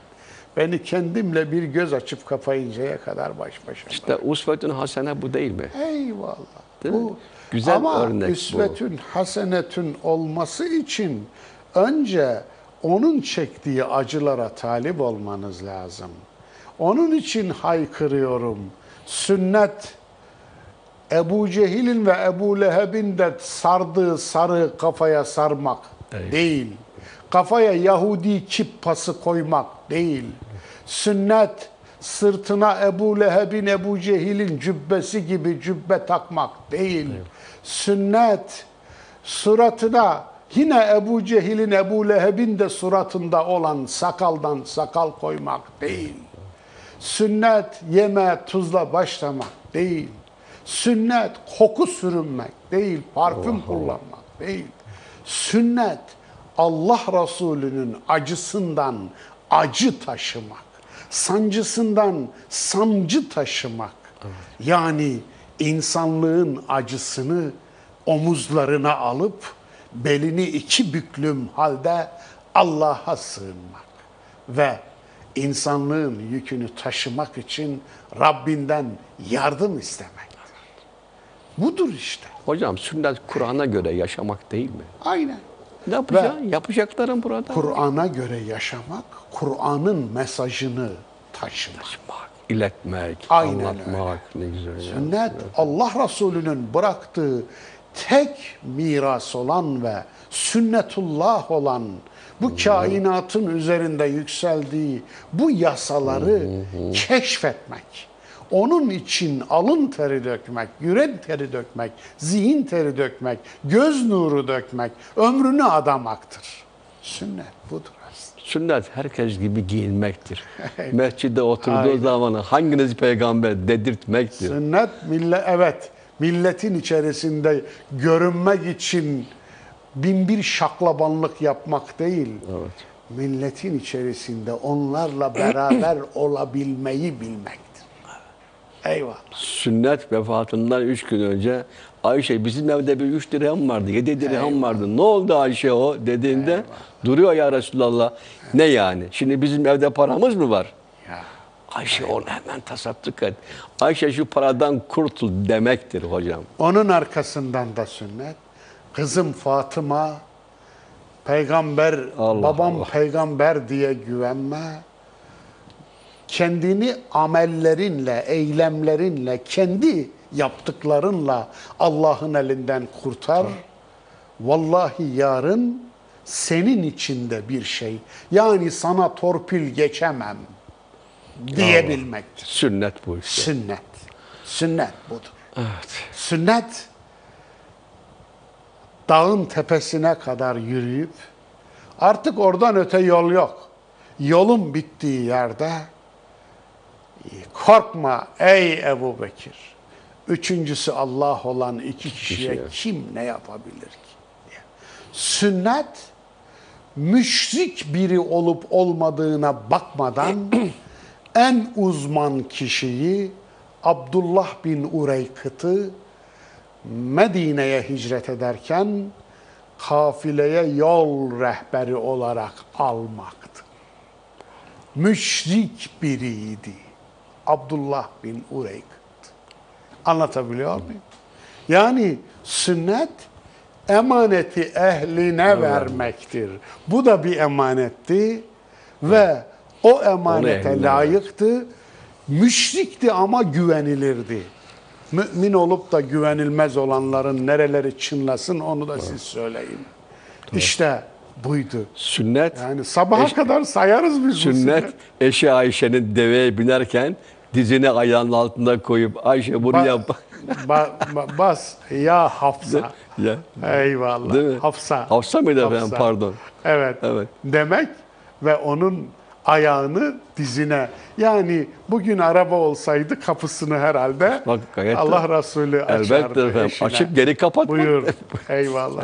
Beni kendimle bir göz açıp kapayıncaya kadar baş başa. İşte usvetün hasene bu değil mi? Eyvallah. Değil mi? Bu, Güzel ama örnek bu. üsvetün hasenetün olması için önce onun çektiği acılara talip olmanız lazım. Onun için haykırıyorum. Sünnet Ebu Cehil'in ve Ebu Leheb'in de sardığı sarı kafaya sarmak Evet. değil. Kafaya Yahudi kip pası koymak değil. Sünnet sırtına Ebu Leheb'in Ebu Cehil'in cübbesi gibi cübbe takmak değil. Sünnet suratına yine Ebu Cehil'in Ebu Leheb'in de suratında olan sakaldan sakal koymak değil. Sünnet yeme tuzla başlamak değil. Sünnet koku sürünmek değil, parfüm kullanmak değil. Sünnet Allah Resulü'nün acısından acı taşımak, sancısından sancı taşımak. Yani insanlığın acısını omuzlarına alıp belini iki büklüm halde Allah'a sığınmak ve insanlığın yükünü taşımak için Rabbinden yardım istemektir. Budur işte. Hocam sünnet Kur'an'a göre yaşamak değil mi? Aynen. Ne yapacaksın? Yapacakların burada. Kur'an'a göre yaşamak, Kur'an'ın mesajını taşımak. Taşımak, iletmek, Aynen anlatmak ne güzel ya. Sünnet Allah Resulü'nün bıraktığı tek miras olan ve sünnetullah olan bu kainatın üzerinde yükseldiği bu yasaları keşfetmek. Onun için alın teri dökmek, yürek teri dökmek, zihin teri dökmek, göz nuru dökmek, ömrünü adamaktır. Sünnet budur. Sünnet herkes gibi giyinmektir. <laughs> Mescidde oturduğu Aynen. zaman hanginiz peygamber dedirtmektir. Sünnet millet evet milletin içerisinde görünmek için bin bir şaklabanlık yapmak değil. Evet. Milletin içerisinde onlarla beraber <clears throat> olabilmeyi bilmektir. Eyvallah. Sünnet vefatından üç gün önce Ayşe bizim evde bir üç dirhem vardı, yedi dirhem vardı. Ne oldu Ayşe o dediğinde duruyor ya Resulallah. Ne yani? Şimdi bizim evde paramız mı var? Ya. Ayşe onu hemen tasadduk et. Ayşe şu paradan kurtul demektir hocam. Onun arkasından da sünnet. Kızım Fatıma peygamber, Allah babam Allah. peygamber diye güvenme. Kendini amellerinle, eylemlerinle, kendi yaptıklarınla Allah'ın elinden kurtar. Vallahi yarın senin içinde bir şey. Yani sana torpil geçemem diyebilmektir. Sünnet bu işte. Sünnet. Sünnet budur. Evet. Sünnet dağın tepesine kadar yürüyüp artık oradan öte yol yok. Yolun bittiği yerde korkma ey Ebu Bekir. Üçüncüsü Allah olan iki kişiye kim ne yapabilir ki? diye. Sünnet müşrik biri olup olmadığına bakmadan <clears throat> en uzman kişiyi Abdullah bin Ureykıt'ı Medine'ye hicret ederken kafileye yol rehberi olarak almaktı. Müşrik biriydi. Abdullah bin Ureykıt. Anlatabiliyor muyum? Yani sünnet emaneti ehline vermektir. Bu da bir emanetti ve o emanete layıktı. Müşrikti ama güvenilirdi. Mümin olup da güvenilmez olanların nereleri çınlasın onu da siz söyleyin. İşte buydu. Sünnet, Yani sabaha kadar sayarız biz bu sünnet eşi Ayşe'nin deveye binerken dizini ayağının altında koyup Ayşe buraya Ba- bak. <laughs> Ba- ba- bas ya Hafsa. <laughs> Ya. Eyvallah. Değil mi? Hafsa. Hafsa mıydı efendim? Hafsa. Pardon. Evet. Evet. Demek ve onun ayağını dizine. Yani bugün araba olsaydı kapısını herhalde Bak, Allah Resulü açardı. Elbette efendim. eşine. Açıp geri kapatma. Buyur. Eyvallah.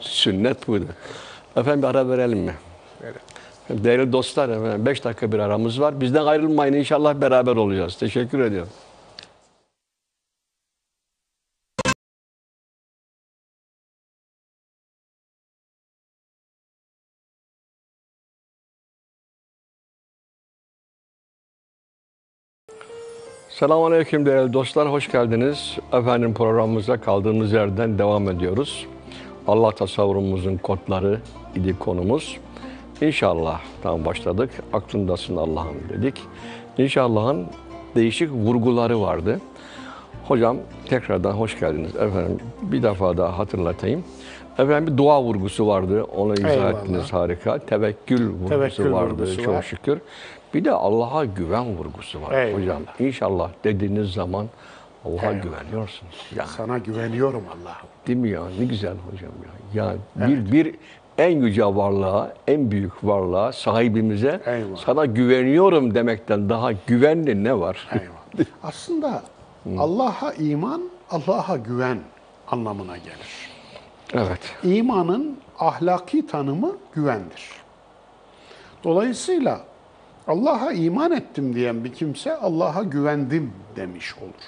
Sünnet buydu. Efendim bir ara verelim mi? Değerli dostlar efendim 5 dakika bir aramız var. Bizden ayrılmayın inşallah beraber olacağız. Teşekkür ediyorum. Selamun Aleyküm değerli dostlar, hoş geldiniz. Efendim programımıza kaldığımız yerden devam ediyoruz. Allah tasavvurumuzun kodları idi konumuz. İnşallah tam başladık. Aklındasın Allah'ım dedik. İnşallah'ın değişik vurguları vardı. Hocam tekrardan hoş geldiniz. Efendim bir defa daha hatırlatayım. Efendim bir dua vurgusu vardı. Onu izah Eyvallah. ettiniz harika. Tevekkül vurgusu Tevekkül vardı vurgusu çok var. şükür. Bir de Allah'a güven vurgusu var Eyvallah. hocam. İnşallah dediğiniz zaman Allah'a Eyvallah. güveniyorsunuz. Ya Sana güveniyorum Allah'ım. değil mi ya? Ne güzel hocam ya. Ya bir bir en yüce varlığa, en büyük varlığa, sahibimize Eyvallah. sana güveniyorum demekten daha güvenli ne var? Eyvallah. Aslında Allah'a iman, Allah'a güven anlamına gelir. evet. İmanın ahlaki tanımı güvendir. Dolayısıyla Allah'a iman ettim diyen bir kimse Allah'a güvendim demiş olur.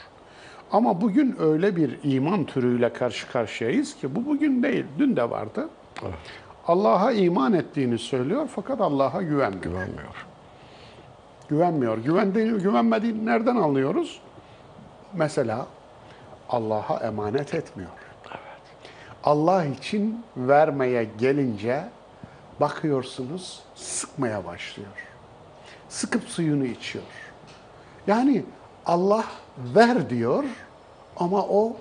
Ama bugün öyle bir iman türüyle karşı karşıyayız ki bu bugün değil, dün de vardı. Allah'a iman ettiğini söylüyor fakat Allah'a güvenmiyor. Güvenmiyor. Güvenmiyor. Güvendiğini, güvenmediğini nereden anlıyoruz? Mesela Allah'a emanet etmiyor. Allah için vermeye gelince bakıyorsunuz sıkmaya başlıyor. Sıkıp suyunu içiyor. Yani Allah ver diyor ama o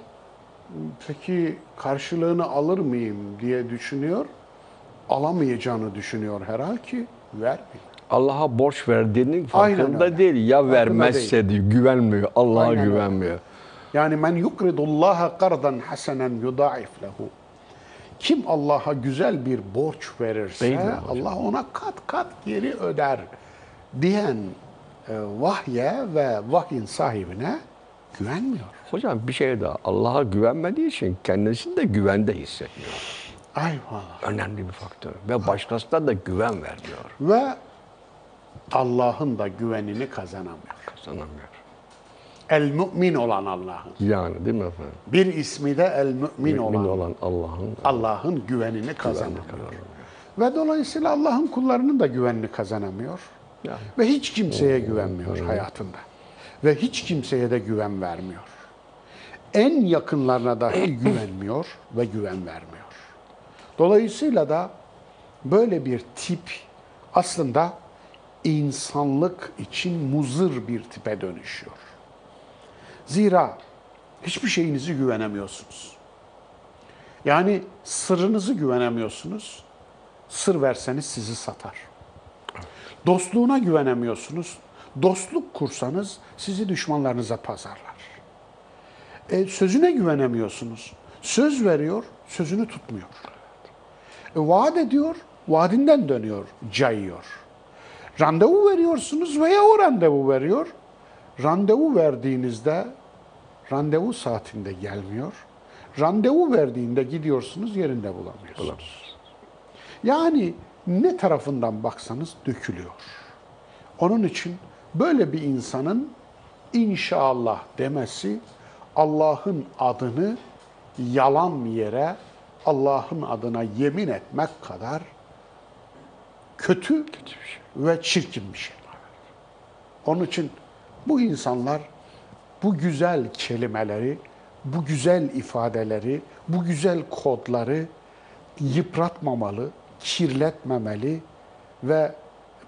peki karşılığını alır mıyım diye düşünüyor. Alamayacağını düşünüyor herhal ki vermiyor. Allah'a borç verdiğinin farkında değil. Ya Farkında vermezse diyor, güvenmiyor. Allah'a Aynen öyle. güvenmiyor. Yani men yukridullaha kardan hasenen yudaif lehu. Kim Allah'a güzel bir borç verirse Değil? Allah ona kat kat geri öder diyen e, vahye ve vahyin sahibine güvenmiyor. Hocam bir şey daha. Allah'a güvenmediği için kendisini de güvende hissetmiyor. Eyvallah. Önemli bir faktör. Ve başkasına da güven vermiyor. Ve Allah'ın da güvenini kazanamıyor. Kazanamıyor. El mümin olan Allah'ın. Yani değil mi efendim? Bir ismi de el mümin Mümin olan olan Allah'ın Allah'ın güvenini kazanamıyor. kazanamıyor. Ve dolayısıyla Allah'ın kullarının da güvenini kazanamıyor. Yani. Ve hiç kimseye güvenmiyor hayatında. Ve hiç kimseye de güven vermiyor. En yakınlarına dahi <clears throat> güvenmiyor ve güven vermiyor. Dolayısıyla da böyle bir tip aslında insanlık için muzır bir tipe dönüşüyor. Zira hiçbir şeyinizi güvenemiyorsunuz. Yani sırrınızı güvenemiyorsunuz. Sır verseniz sizi satar. Dostluğuna güvenemiyorsunuz. Dostluk kursanız sizi düşmanlarınıza pazarlar. E, sözüne güvenemiyorsunuz. Söz veriyor, sözünü tutmuyor. E, vaat ediyor, vaadinden dönüyor, cayıyor. Randevu veriyorsunuz veya o randevu veriyor. Randevu verdiğinizde randevu saatinde gelmiyor. Randevu verdiğinde gidiyorsunuz yerinde bulamıyorsunuz. Yani ne tarafından baksanız dökülüyor. Onun için böyle bir insanın inşallah demesi Allah'ın adını yalan yere Allah'ın adına yemin etmek kadar kötü ve çirkin bir şey. Onun için bu insanlar bu güzel kelimeleri, bu güzel ifadeleri, bu güzel kodları yıpratmamalı, kirletmemeli ve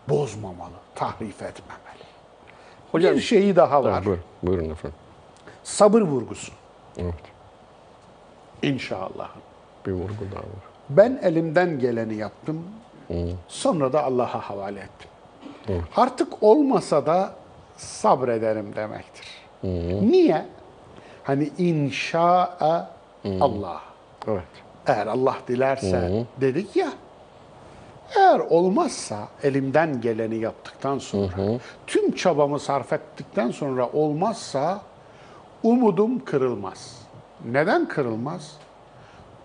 bozmamalı, tahrif etmemeli. Hocam, bir şeyi daha var. Buyur, buyurun efendim. Sabır vurgusu. Evet. İnşallah. Bir vurgu daha var. Ben elimden geleni yaptım. Sonra da Allah'a havale ettim. Artık olmasa da sabrederim demektir. Niye? Hani inşa Allah. Evet. Eğer Allah dilerse dedik ya. Eğer olmazsa elimden geleni yaptıktan sonra, tüm çabamı sarf ettikten sonra olmazsa umudum kırılmaz. Neden kırılmaz?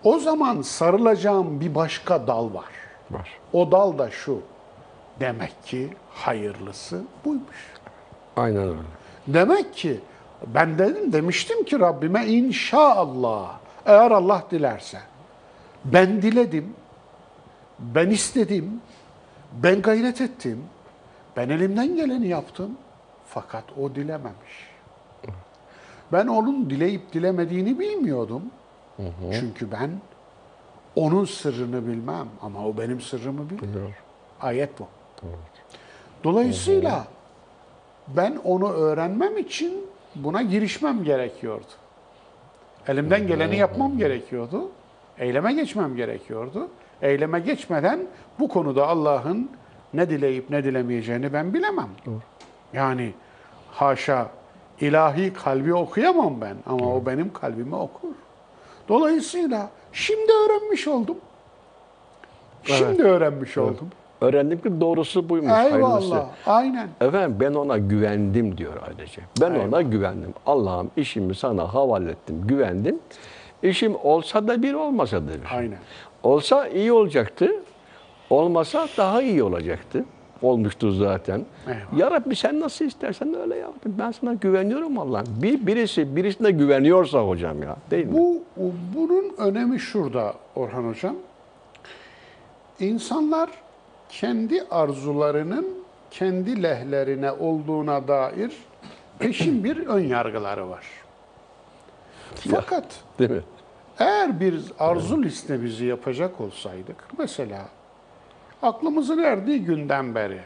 O zaman sarılacağım bir başka dal var. Var. O dal da şu. Demek ki hayırlısı buymuş. Aynen öyle. Demek ki ben dedim demiştim ki Rabbime inşallah eğer Allah dilerse ben diledim, ben istedim, ben gayret ettim, ben elimden geleni yaptım fakat o dilememiş. Ben onun dileyip dilemediğini bilmiyordum. Çünkü ben onun sırrını bilmem ama o benim sırrımı bilir. Biliyor. Ayet bu. Dolayısıyla ben onu öğrenmem için buna girişmem gerekiyordu. Elimden geleni yapmam gerekiyordu. Eyleme geçmem gerekiyordu. Eyleme geçmeden bu konuda Allah'ın ne dileyip ne dilemeyeceğini ben bilemem. Yani haşa ilahi kalbi okuyamam ben ama o benim kalbimi okur. Dolayısıyla şimdi öğrenmiş oldum. Şimdi öğrenmiş oldum. Öğrendim ki doğrusu buymuş. hayırlısı. Eyvallah. Aynen. Efendim ben ona güvendim diyor ailece. Ben Eyvallah. ona güvendim. Allah'ım işimi sana havale ettim, güvendim. İşim olsa da bir olmasa da bir. Aynen. Olsa iyi olacaktı. Olmasa daha iyi olacaktı. Olmuştu zaten. Eyvallah. Ya Rabbi sen nasıl istersen öyle yap. Ben sana güveniyorum Allah'ım. Bir, birisi birisine güveniyorsa hocam ya. Değil mi? Bu bunun önemi şurada Orhan hocam. İnsanlar kendi arzularının kendi lehlerine olduğuna dair peşin bir ön yargıları var. Fakat Değil mi? eğer bir arzu listemizi yapacak olsaydık, mesela aklımızın erdiği günden beri,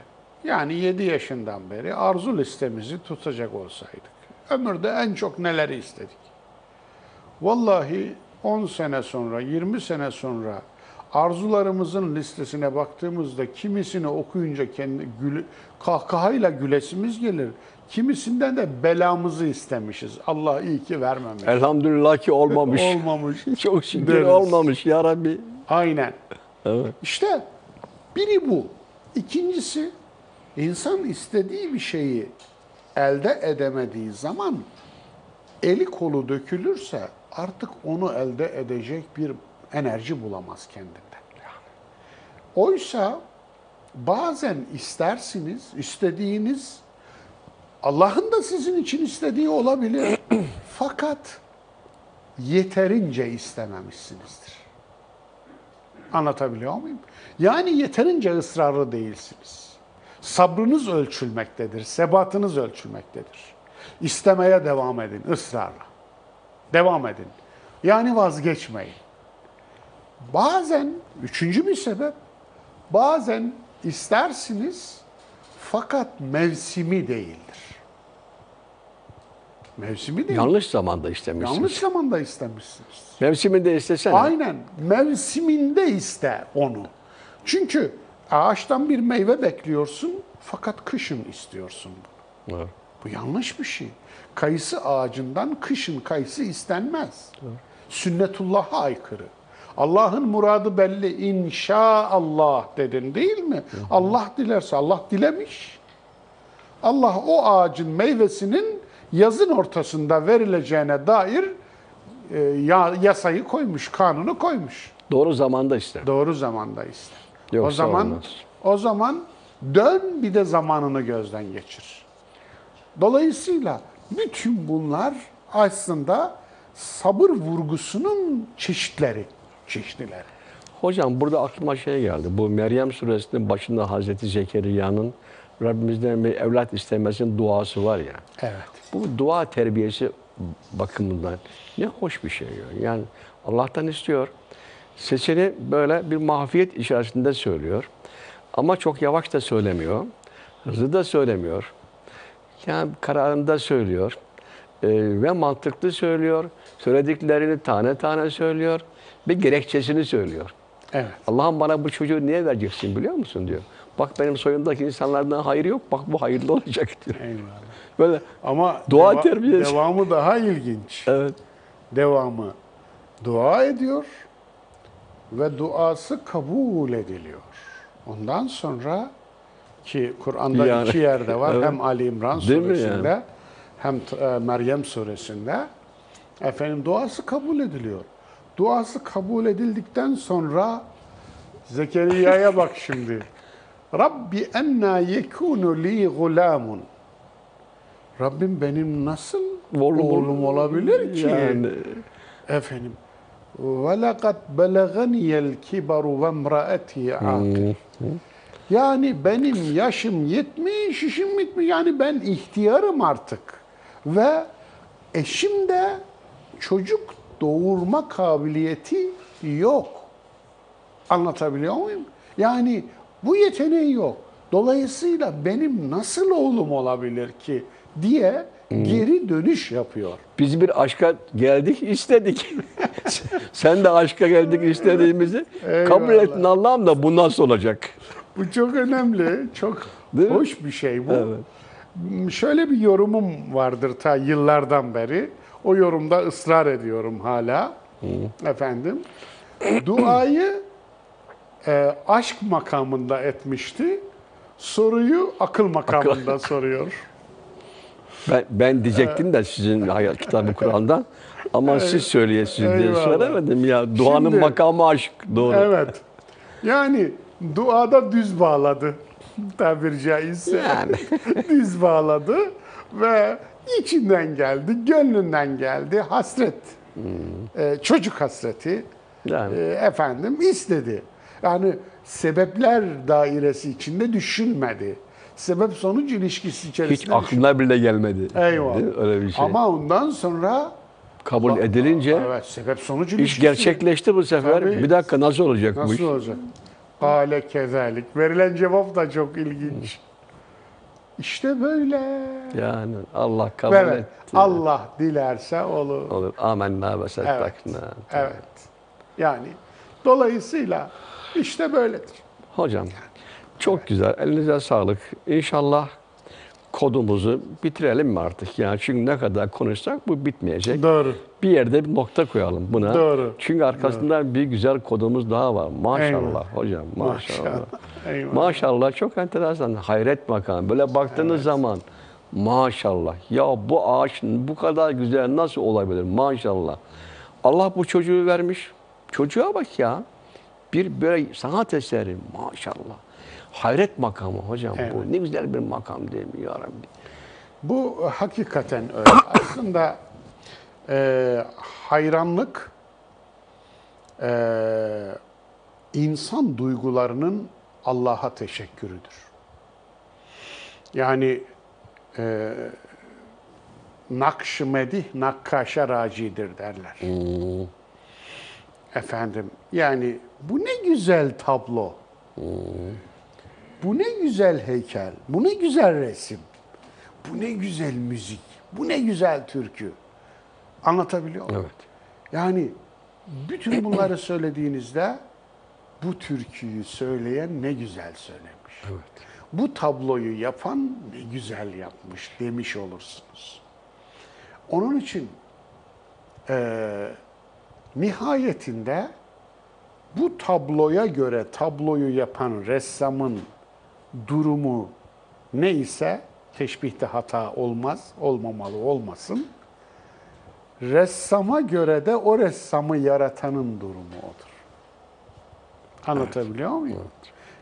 yani 7 yaşından beri arzu listemizi tutacak olsaydık, ömürde en çok neleri istedik? Vallahi 10 sene sonra, 20 sene sonra arzularımızın listesine baktığımızda kimisini okuyunca kendi gül, kahkahayla gülesimiz gelir. Kimisinden de belamızı istemişiz. Allah iyi ki vermemiş. Elhamdülillah ki olmamış. Olmamış. <laughs> Çok şükür Deriz. olmamış ya Rabbi. Aynen. Evet. İşte biri bu. İkincisi insan istediği bir şeyi elde edemediği zaman eli kolu dökülürse artık onu elde edecek bir enerji bulamaz kendinden. Oysa bazen istersiniz, istediğiniz Allah'ın da sizin için istediği olabilir. <clears throat> Fakat yeterince istememişsinizdir. Anlatabiliyor muyum? Yani yeterince ısrarlı değilsiniz. Sabrınız ölçülmektedir, sebatınız ölçülmektedir. İstemeye devam edin ısrarla. Devam edin. Yani vazgeçmeyin. Bazen, üçüncü bir sebep, bazen istersiniz fakat mevsimi değildir. Mevsimi değil. Yanlış zamanda istemişsiniz. Yanlış zamanda istemişsiniz. Mevsiminde istesene. Aynen. Mevsiminde iste onu. Çünkü ağaçtan bir meyve bekliyorsun fakat kışın istiyorsun bunu. Evet. Bu yanlış bir şey. Kayısı ağacından kışın kayısı istenmez. Sünnetullah'a aykırı. Allah'ın muradı belli. İnşaallah dedin değil mi? Allah dilerse Allah dilemiş. Allah o ağacın meyvesinin yazın ortasında verileceğine dair e, ya- yasayı koymuş, kanunu koymuş. Doğru zamanda ister. Doğru zamanda iste. o Yoksa zaman olmaz. o zaman dön bir de zamanını gözden geçir. Dolayısıyla bütün bunlar aslında sabır vurgusunun çeşitleri, çeşitleri. Hocam burada aklıma şey geldi. Bu Meryem suresinin başında Hazreti Zekeriya'nın Rabbimizden bir evlat istemesinin duası var ya. Evet. Bu dua terbiyesi bakımından ne hoş bir şey ya. Yani Allah'tan istiyor. Sesini böyle bir mahfiyet içerisinde söylüyor. Ama çok yavaş da söylemiyor. Hızlı da söylemiyor. Yani kararında söylüyor. Ee, ve mantıklı söylüyor. Söylediklerini tane tane söylüyor. Ve gerekçesini söylüyor. Evet. Allah'ım bana bu çocuğu niye vereceksin biliyor musun diyor. Bak benim soyumdaki insanlardan hayır yok. Bak bu hayırlı olacak diyor. Eyvallah. Böyle Ama Dua terbiyesi. devamı daha ilginç. evet. Devamı dua ediyor ve duası kabul ediliyor. Ondan sonra ki Kur'an'da Yani, iki yerde var. evet. Hem Ali İmran Değil suresinde yani? hem e, Meryem suresinde efendim duası kabul ediliyor. Duası kabul edildikten sonra Zekeriya'ya bak şimdi. <laughs> Rabbi enna yekunu li gulamun. Rabbim benim nasıl Oğlum, oğlum olabilir ki? Yani Efendim. Beleganiyel kibaru ve emraeti akil. Yani benim yaşım 70, işim bitmiş. Yani ben ihtiyarım artık. Ve eşim de çocuk doğurma kabiliyeti yok. Anlatabiliyor muyum? Yani bu yeteneği yok. Dolayısıyla benim nasıl oğlum olabilir ki diye geri dönüş yapıyor. biz bir aşka geldik istedik. <laughs> Sen de aşka geldik istediğimizi kabul Eyvallah. ettin Allah'ım da bu nasıl olacak? Bu çok önemli, çok Değil mi? hoş bir şey bu. Evet. Şöyle bir yorumum vardır ta yıllardan beri. O yorumda ısrar ediyorum hala. Efendim. Duayı e, aşk makamında etmişti. Soruyu akıl makamında soruyor. Ben, ben diyecektim de sizin kitabı Kur'an'dan. Ama siz söyleyesiniz diye söylemedim ya. Duanın Şimdi- makamı aşk. Doğru. Evet. Yani duada düz bağladı tabiri caizse. Yani. <laughs> düz bağladı ve içinden geldi, gönlünden geldi. Hasret. Ee, çocuk hasreti. Yani. Ee, efendim istedi. Yani sebepler dairesi içinde düşünmedi. Sebep sonuç ilişkisi içerisinde Hiç aklına bile gelmedi. Eyvallah. Değil? Öyle bir şey. Ama ondan sonra Kabul edilince evet sebep sonuç iş ilişkisi. gerçekleşti bu sefer. Tabii. Bir dakika nasıl olacak bu Nasıl iş? olacak? Kale kezalik. Verilen cevap da çok ilginç. İşte böyle. Yani Allah kabul Evet. etti. Allah dilerse olur. Olur. Amenna ve seddakna. Evet. Yani dolayısıyla işte böyledir. Hocam çok güzel. Elinize sağlık. İnşallah kodumuzu bitirelim mi artık? Yani çünkü ne kadar konuşsak bu bitmeyecek. Doğru. Bir yerde bir nokta koyalım buna. Doğru. Çünkü arkasında bir güzel kodumuz daha var. Maşallah Eyvallah. hocam. Maşallah. Maşallah. Eyvallah. Maşallah çok enteresan. Hayret makamı. Böyle baktığınız zaman maşallah. Ya bu ağaç bu kadar güzel nasıl olabilir? Maşallah. Allah bu çocuğu vermiş. Çocuğa bak ya. Bir böyle sanat eseri maşallah. Hayret makamı hocam Evet. bu. Ne güzel bir makam değil mi ya Rabbi? Bu hakikaten öyle. <coughs> Aslında e, hayranlık e, insan duygularının Allah'a teşekkürüdür. Yani e, nakş medih nakkaşa racidir derler. Efendim yani bu ne güzel tablo. Bu ne güzel heykel. Bu ne güzel resim. Bu ne güzel müzik. Bu ne güzel türkü. Anlatabiliyor muyum? Evet. Yani bütün bunları söylediğinizde bu türküyü söyleyen ne güzel söylemiş. Evet. Bu tabloyu yapan ne güzel yapmış demiş olursunuz. Onun için eee, nihayetinde bu tabloya göre tabloyu yapan ressamın durumu neyse teşbihte hata olmaz, olmamalı olmasın. Ressama göre de o ressamı yaratanın durumu odur. Anlatabiliyor muyum?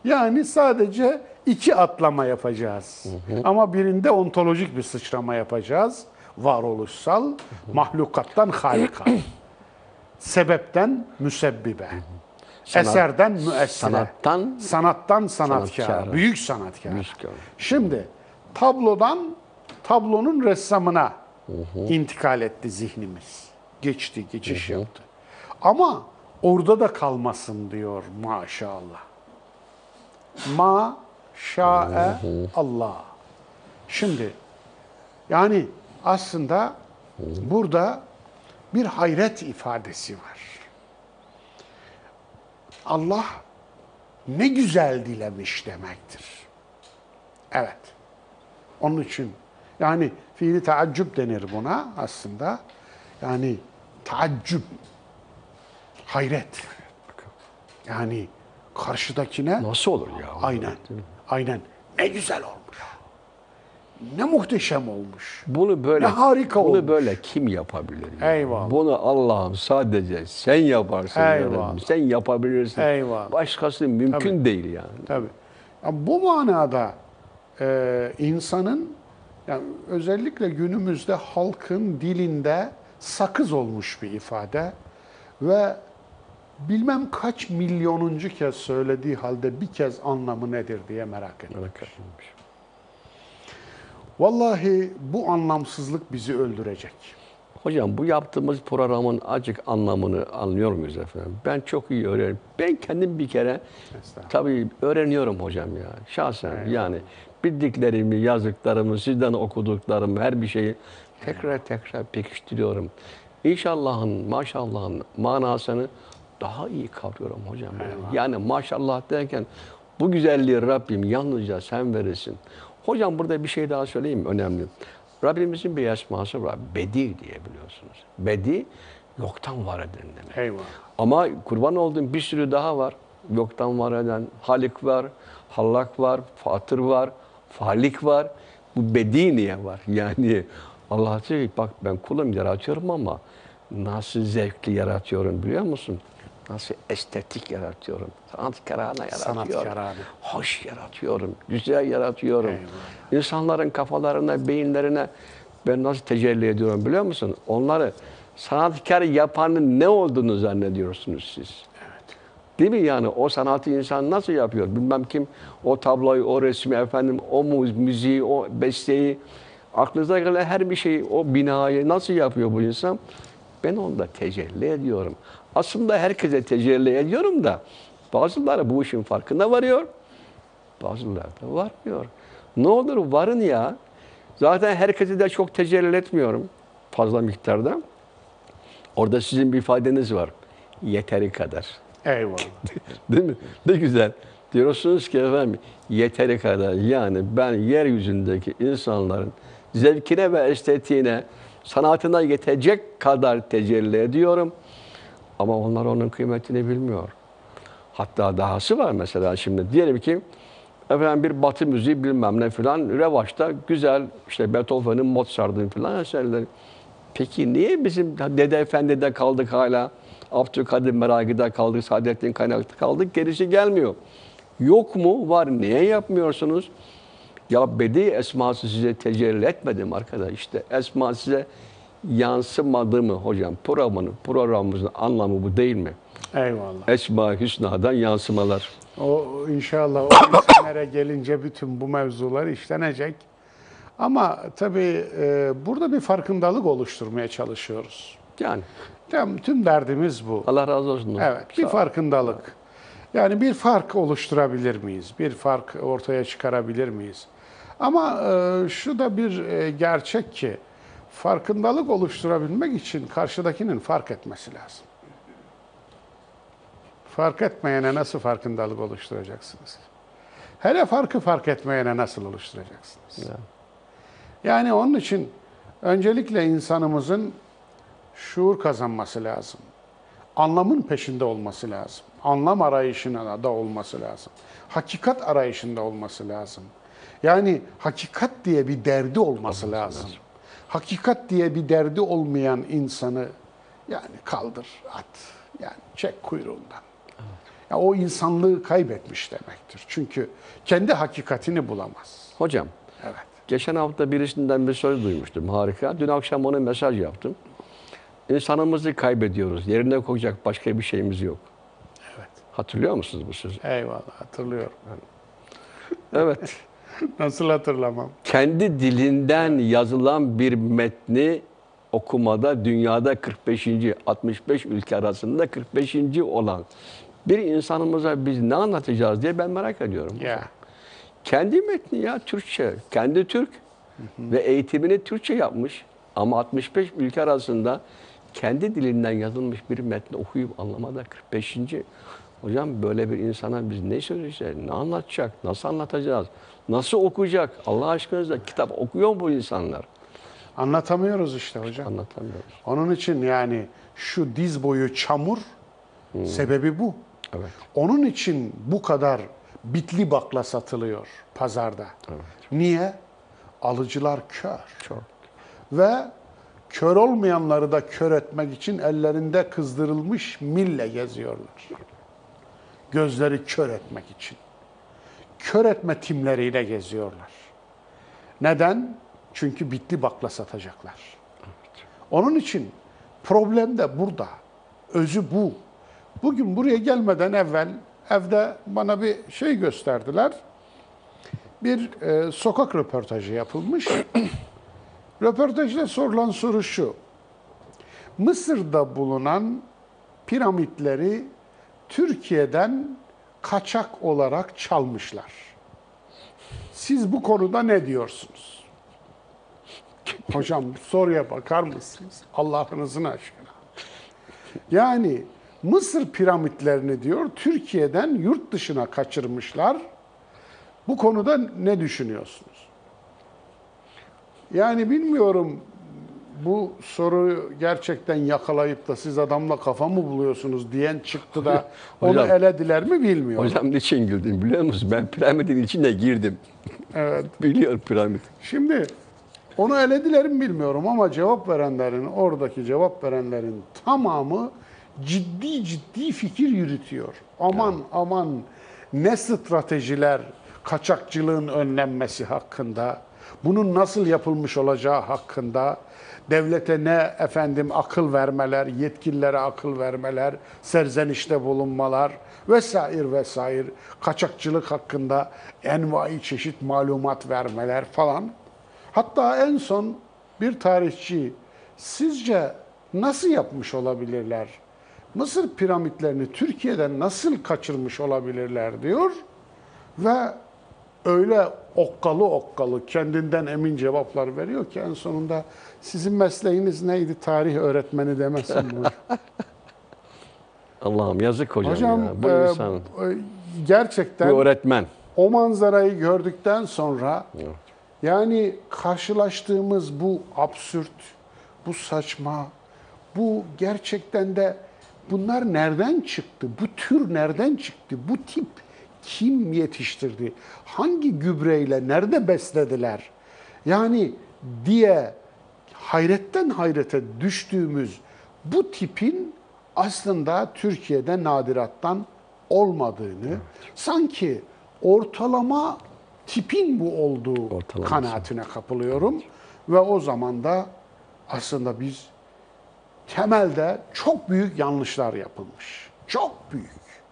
Yani sadece iki atlama yapacağız. Ama birinde ontolojik bir sıçrama yapacağız. Varoluşsal, mahlukattan halika. <clears throat> Sebepten müsebbibe. Sanat- Eserden müessire. sanattan sanattan sanatkara. sanatkara. Büyük sanatkar. Büyük sanatkar. Şimdi tablodan tablonun ressamına intikal etti zihnimiz. Geçti, geçiş yaptı. Ama orada da kalmasın diyor maşallah. Ma şa'e Allah. Şimdi yani aslında burada bir hayret ifadesi var. Allah ne güzel dilemiş demektir. Evet. Onun için Yani fiili taaccüp denir buna aslında. Yani taaccüp, hayret. Yani karşıdakine Nasıl olur ya? aynen, aynen ne güzel olmuş. Ne muhteşem olmuş. Bunu böyle Ne harika Bunu olmuş. böyle kim yapabilir? ya? Eyvallah. Bunu Allah'ım sadece sen yaparsın. ya Eyvallah. Sen yapabilirsin. Eyvallah. Başkası mümkün değil yani. Tabii. Bu manada e, insanın yani özellikle günümüzde halkın dilinde sakız olmuş bir ifade ve bilmem kaç milyonuncu kez söylediği halde bir kez anlamı nedir diye merak ediyorum. Merak etmemiş. Vallahi bu anlamsızlık bizi öldürecek. Hocam bu yaptığımız programın acık anlamını anlıyor muyuz efendim? Ben çok iyi öğreniyorum. Ben kendim bir kere tabii öğreniyorum hocam ya. Şahsen yani bildiklerimi, yazdıklarımı, sizden okuduklarımı, her bir şeyi tekrar tekrar pekiştiriyorum. İnşallahın, maşallahın manasını daha iyi kavruyorum hocam. Yani, yani maşallah derken bu güzelliği Rabbim yalnızca sen verirsin. Hocam burada bir şey daha söyleyeyim önemli. Rabbimizin bir esması var. Bedi diye biliyorsunuz. Bedi yoktan var eden demek. Eyvallah. Ama kurban olduğum bir sürü daha var. Yoktan var eden Halik var, Hallak var, Fatır var, Falik var. Bu Bedi niye var? <laughs> Yani Allah diyor ki bak ben kulum yaratıyorum ama nasıl zevkli yaratıyorum biliyor musun? Nasıl estetik yaratıyorum. Sanatkarane yaratıyorum. Sanatkarane. Hoş yaratıyorum. Güzel yaratıyorum. Eyvallah. İnsanların kafalarına, beyinlerine ben nasıl tecelli ediyorum biliyor musun? Onları sanatkar yapanın ne olduğunu zannediyorsunuz siz. Değil mi yani o sanatı insan nasıl yapıyor? Bilmem kim o tabloyu, o resmi efendim, o müziği, o besteyi, aklınıza gelen her bir şeyi, o binayı nasıl yapıyor bu insan? Ben onda tecelli ediyorum. Aslında herkese tecelli ediyorum da bazıları bu işin farkına varıyor, bazıları da varmıyor. Ne olur varın ya. Zaten herkese de çok tecelli etmiyorum fazla miktarda. Orada sizin bir ifadeniz var. Yeteri kadar. Eyvallah. <laughs> Değil mi? Ne güzel. Diyorsunuz ki efendim yeteri kadar yani ben yeryüzündeki insanların zevkine ve estetiğine, sanatına yetecek kadar tecelli ediyorum. Ama onlar onun kıymetini bilmiyor. Hatta dahası var mesela şimdi. Diyelim ki efendim bir batı müziği bilmem ne filan revaçta güzel işte Beethoven'ın, Mozart'ın filan eserleri. Peki niye bizim Dede Efendi'de kaldık hala? Abdülkadir Meragi'de kaldık, Saadettin Kaynak'ta kaldık. Gerisi gelmiyor. Yok mu? Var. Niye yapmıyorsunuz? Ya bedi esması size tecelli etmedi mi arkadaş? İşte esma size yansımadı mı hocam? Programın, programımızın anlamı bu değil mi? Eyvallah. Esma-i Hüsna'dan yansımalar. O inşallah o isimlere gelince bütün bu mevzular işlenecek. Ama tabii e, burada bir farkındalık oluşturmaya çalışıyoruz. Yani Tüm, tüm derdimiz bu. Allah razı olsun. Evet, bir farkındalık. Yani bir fark oluşturabilir miyiz? Bir fark ortaya çıkarabilir miyiz? Ama e, şu da bir e, gerçek ki farkındalık oluşturabilmek için karşıdakinin fark etmesi lazım. Fark etmeyene nasıl farkındalık oluşturacaksınız? Hele farkı fark etmeyene nasıl oluşturacaksınız? Ya. Yani onun için öncelikle insanımızın şuur kazanması lazım. Anlamın peşinde olması lazım. Anlam arayışına da olması lazım. Hakikat arayışında olması lazım. Yani hakikat diye bir derdi olması lazım. Hakikat diye bir derdi olmayan insanı yani kaldır, at. Yani çek kuyruğundan. Ya o insanlığı kaybetmiş demektir. Çünkü kendi hakikatini bulamaz. Hocam, Evet. geçen hafta birisinden bir söz duymuştum. Harika. Dün akşam ona mesaj yaptım. İnsanımızı kaybediyoruz. Yerine koyacak başka bir şeyimiz yok. Evet. Hatırlıyor musunuz bu sözü? Eyvallah hatırlıyorum. Evet. <laughs> Nasıl hatırlamam? Kendi dilinden yazılan bir metni okumada dünyada 45. 65 ülke arasında 45. olan bir insanımıza biz ne anlatacağız diye ben merak ediyorum. Ya. Kendi metni ya Türkçe. Kendi Türk ve eğitimini Türkçe yapmış. Ama 65 ülke arasında kendi dilinden yazılmış bir metni okuyup anlamada 45. Hocam böyle bir insana biz ne söyleyeceğiz? Ne anlatacak? Nasıl anlatacağız? Nasıl okuyacak? Allah aşkınıza kitap okuyor mu bu insanlar? Anlatamıyoruz işte hocam. Anlatamıyoruz. Onun için yani şu diz boyu çamur sebebi bu. Evet. Onun için bu kadar bitli bakla satılıyor pazarda. Niye? Alıcılar kör. Çok. Ve kör olmayanları da kör etmek için ellerinde kızdırılmış mille geziyorlar. Gözleri kör etmek için. Kör etme timleriyle geziyorlar. Neden? Çünkü bitli bakla satacaklar. Onun için problem de burada. Özü bu. Bugün buraya gelmeden evvel evde bana bir şey gösterdiler. Bir e, sokak röportajı yapılmış. <clears throat> Röportajda sorulan soru şu. Mısır'da bulunan piramitleri Türkiye'den kaçak olarak çalmışlar. Siz bu konuda ne diyorsunuz? <laughs> Hocam soruya bakar mısınız? Allah'ınızın aşkına. Yani Mısır piramitlerini diyor Türkiye'den yurt dışına kaçırmışlar. Bu konuda ne düşünüyorsunuz? Yani bilmiyorum bu soruyu gerçekten yakalayıp da siz adamla kafa mı buluyorsunuz diyen çıktı da <laughs> onu Hocam- elediler mi bilmiyorum. Hocam niçin güldün biliyor musun? Ben piramidin içine girdim. Evet. <laughs> Biliyorum piramit. Şimdi onu elediler mi bilmiyorum ama cevap verenlerin, oradaki cevap verenlerin tamamı ciddi ciddi fikir yürütüyor. Aman aman ne stratejiler kaçakçılığın önlenmesi hakkında, bunun nasıl yapılmış olacağı hakkında, devlete ne efendim akıl vermeler, yetkililere akıl vermeler, serzenişte bulunmalar vesaire vesaire, kaçakçılık hakkında envai çeşit malumat vermeler falan. Hatta en son bir tarihçi sizce nasıl yapmış olabilirler? Mısır piramitlerini Türkiye'den nasıl kaçırmış olabilirler diyor ve öyle okkalı okkalı kendinden emin cevaplar veriyor ki en sonunda sizin mesleğiniz neydi tarih öğretmeni demesin bu. <laughs> Allah'ım yazık hocam, Hocam ya. Bu e, insan, e, gerçekten bu öğretmen. o manzarayı gördükten sonra yani karşılaştığımız bu absürt, bu saçma, bu gerçekten de bunlar nereden çıktı? Bu tür nereden çıktı? Bu tip kim yetiştirdi? Hangi gübreyle nerede beslediler? Yani diye hayretten hayrete düştüğümüz bu tipin aslında Türkiye'de nadirattan olmadığını, sanki ortalama tipin bu olduğu Ortalaması. kanaatine kapılıyorum. Ve o zaman da aslında biz temelde çok büyük yanlışlar yapılmış. Çok büyük.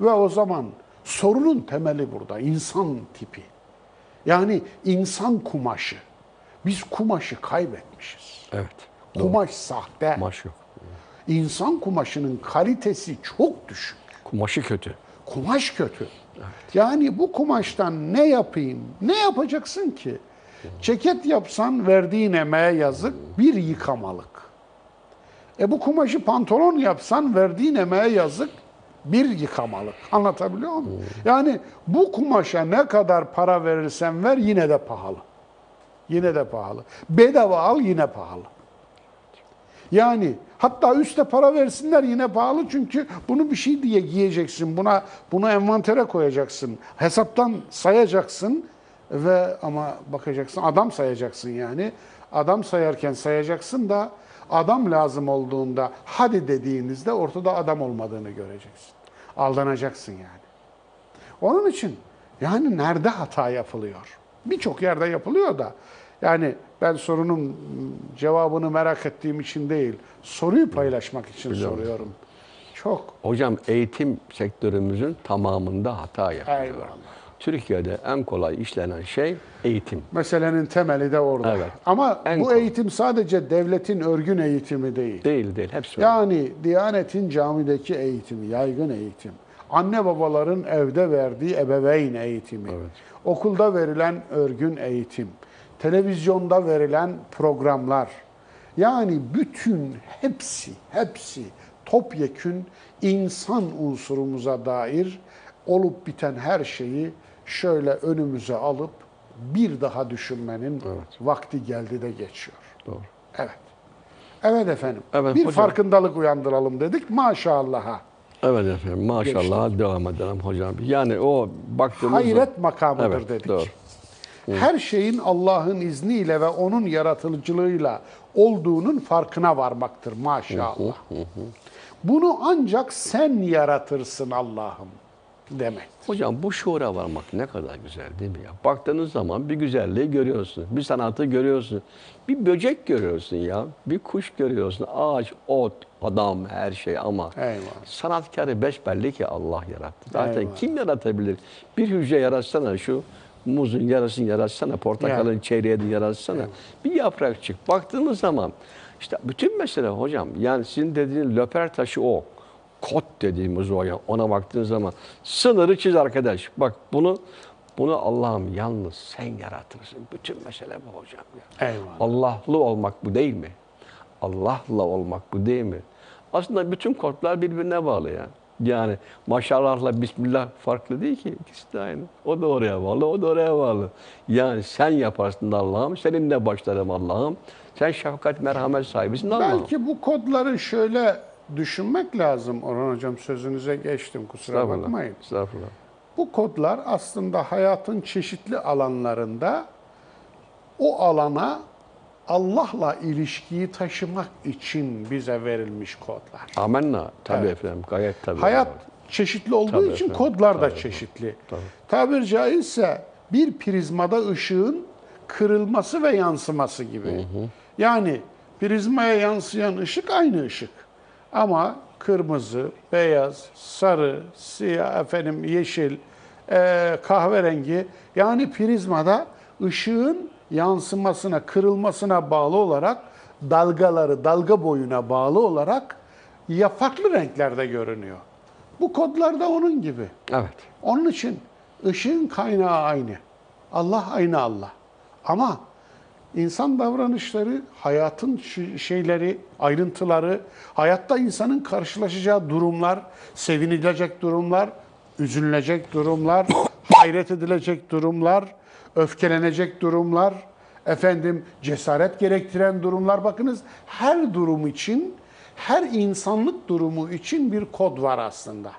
Ve o zaman sorunun temeli burada. insan tipi. Yani insan kumaşı. Biz kumaşı kaybetmişiz. Evet. Kumaş sahte. Kumaş yok. İnsan kumaşının kalitesi çok düşük. Kumaşı kötü. Kumaş kötü. Yani bu kumaştan ne yapayım? Ne yapacaksın ki? Ceket yapsan verdiğin emeğe yazık bir yıkamalık. E bu kumaşı pantolon yapsan verdiğin emeğe yazık bir yıkamalık. Anlatabiliyor muyum? Yani bu kumaşa ne kadar para verirsen ver yine de pahalı. Yine de pahalı. Bedava al yine pahalı. Yani hatta üste para versinler yine pahalı çünkü bunu bir şey diye giyeceksin. Buna bunu envantere koyacaksın. Hesaptan sayacaksın ve ama bakacaksın adam sayacaksın yani. Adam sayarken sayacaksın da adam lazım olduğunda hadi dediğinizde ortada adam olmadığını göreceksin. Aldanacaksın yani. Onun için yani nerede hata yapılıyor? Birçok yerde yapılıyor da yani ben sorunun cevabını merak ettiğim için değil, soruyu paylaşmak için soruyorum. Çok. Hocam eğitim sektörümüzün tamamında hata yapıyor. Eyvallah. Türkiye'de en kolay işlenen şey eğitim. Meselenin temeli de orada. Evet. Ama En bu kolay. eğitim sadece devletin örgün eğitimi değil. Değil değil. Hepsi öyle. Yani Diyanet'in camideki eğitimi, yaygın eğitim. Anne babaların evde verdiği ebeveyn eğitimi. Okulda verilen örgün eğitim. Televizyonda verilen programlar. Yani bütün hepsi, hepsi topyekün insan unsurumuza dair olup biten her şeyi şöyle önümüze alıp bir daha düşünmenin vakti geldi de geçiyor. Doğru. Evet. Evet efendim. Evet, bir hocam. farkındalık uyandıralım dedik. Maşallah'a. Evet efendim maşallah devam edelim hocam. Yani o baktığımız Hayret makamıdır Evet, dedik. doğru. Her şeyin Allah'ın izniyle ve onun yaratıcılığıyla olduğunun farkına varmaktır maşallah. Bunu ancak sen yaratırsın Allah'ım demek. Hocam bu şuura varmak ne kadar güzel değil mi ya? Baktığınız zaman bir güzelliği görüyorsun, bir sanatı görüyorsun, bir böcek görüyorsun ya, bir kuş görüyorsun, ağaç, ot, adam, her şey ama Eyvallah. sanatkarı beş belli ki Allah yarattı. Zaten Eyvallah. kim yaratabilir? Bir hücre yaratsana şu muzun yarısını yaratsana, portakalın Yani. çeyreğini yaratsana. Bir yaprakçık. Baktığınız zaman işte bütün mesele hocam yani sizin dediğiniz löper taşı o. Kod dediğimiz o ya. Ona baktığınız zaman sınırı çiz arkadaş. Bak bunu bunu Allah'ım yalnız sen yaratırsın. Bütün mesele bu hocam ya. Eyvallah. Allah'lı olmak bu değil mi? Allah'la olmak bu değil mi? Aslında bütün kodlar birbirine bağlı ya. Yani maşallahla bismillah farklı değil ki. İkisi de aynı. O da oraya bağlı, o da oraya bağlı. Yani sen yaparsın Allah'ım, seninle başlarım Allah'ım. Sen şefkat, merhamet sahibisin Allah'ım. Belki bu kodları şöyle düşünmek lazım. Orhan Hocam sözünüze geçtim kusura Estağfurullah. bakmayın. Estağfurullah. Bu kodlar aslında hayatın çeşitli alanlarında o alana Allah'la ilişkiyi taşımak için bize verilmiş kodlar. Amenna. Tabii efendim. Gayet tabii. Hayat çeşitli olduğu Tabii için efendim, kodlar da tabii çeşitli. Tabir caizse bir prizmada ışığın kırılması ve yansıması gibi. Yani prizmaya yansıyan ışık aynı ışık. Ama kırmızı, beyaz, sarı, siyah, efendim yeşil, eee, kahverengi yani prizmada ışığın yansımasına, kırılmasına bağlı olarak dalgaları, dalga boyuna bağlı olarak ya farklı renklerde görünüyor. Bu kodlar da onun gibi. Evet. Onun için ışığın kaynağı aynı. Allah aynı Allah. Ama insan davranışları, hayatın şeyleri, ayrıntıları, hayatta insanın karşılaşacağı durumlar, sevinilecek durumlar, üzülünecek durumlar, <coughs> hayret edilecek durumlar, öfkelenecek durumlar, efendim cesaret gerektiren durumlar. Bakınız her durum için, her insanlık durumu için bir kod var aslında.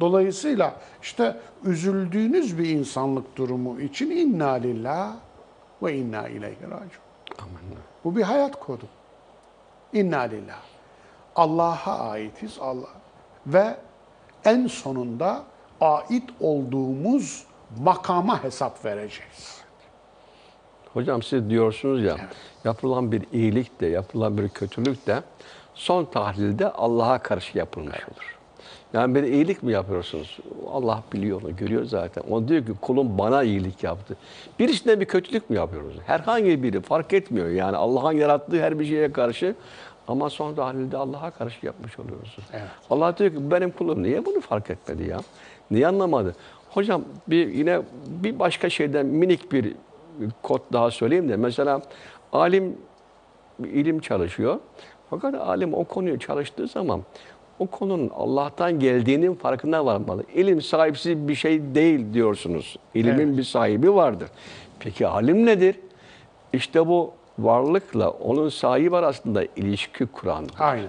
Dolayısıyla işte üzüldüğünüz bir insanlık durumu için inna lillah ve inna ileyhi raciun. Bu bir hayat kodu. İnna lillah. Allah'a aitiz Allah ve en sonunda ait olduğumuz makama hesap vereceğiz. Hocam siz diyorsunuz ya yapılan bir iyilik de yapılan bir kötülük de son tahlilde Allah'a karşı yapılmış olur. Yani bir iyilik mi yapıyorsunuz? Allah biliyor onu, görüyor zaten. O diyor ki kulum bana iyilik yaptı. Birisine bir kötülük mü yapıyoruz? Herhangi biri fark etmiyor. Yani Allah'ın yarattığı her bir şeye karşı ama son tahlilde Allah'a karşı yapmış oluyorsun. Evet. Allah diyor ki benim kulum niye bunu fark etmedi ya? Niye anlamadı? Hocam bir yine bir başka şeyden minik bir kod daha söyleyeyim de mesela alim bir ilim çalışıyor. Fakat alim o konuyu çalıştığı zaman o konunun Allah'tan geldiğinin farkına varmalı. İlim sahipsiz bir şey değil diyorsunuz. İlimin bir sahibi vardır. Peki alim nedir? İşte bu varlıkla onun sahibi arasında ilişki kuran. Aynen.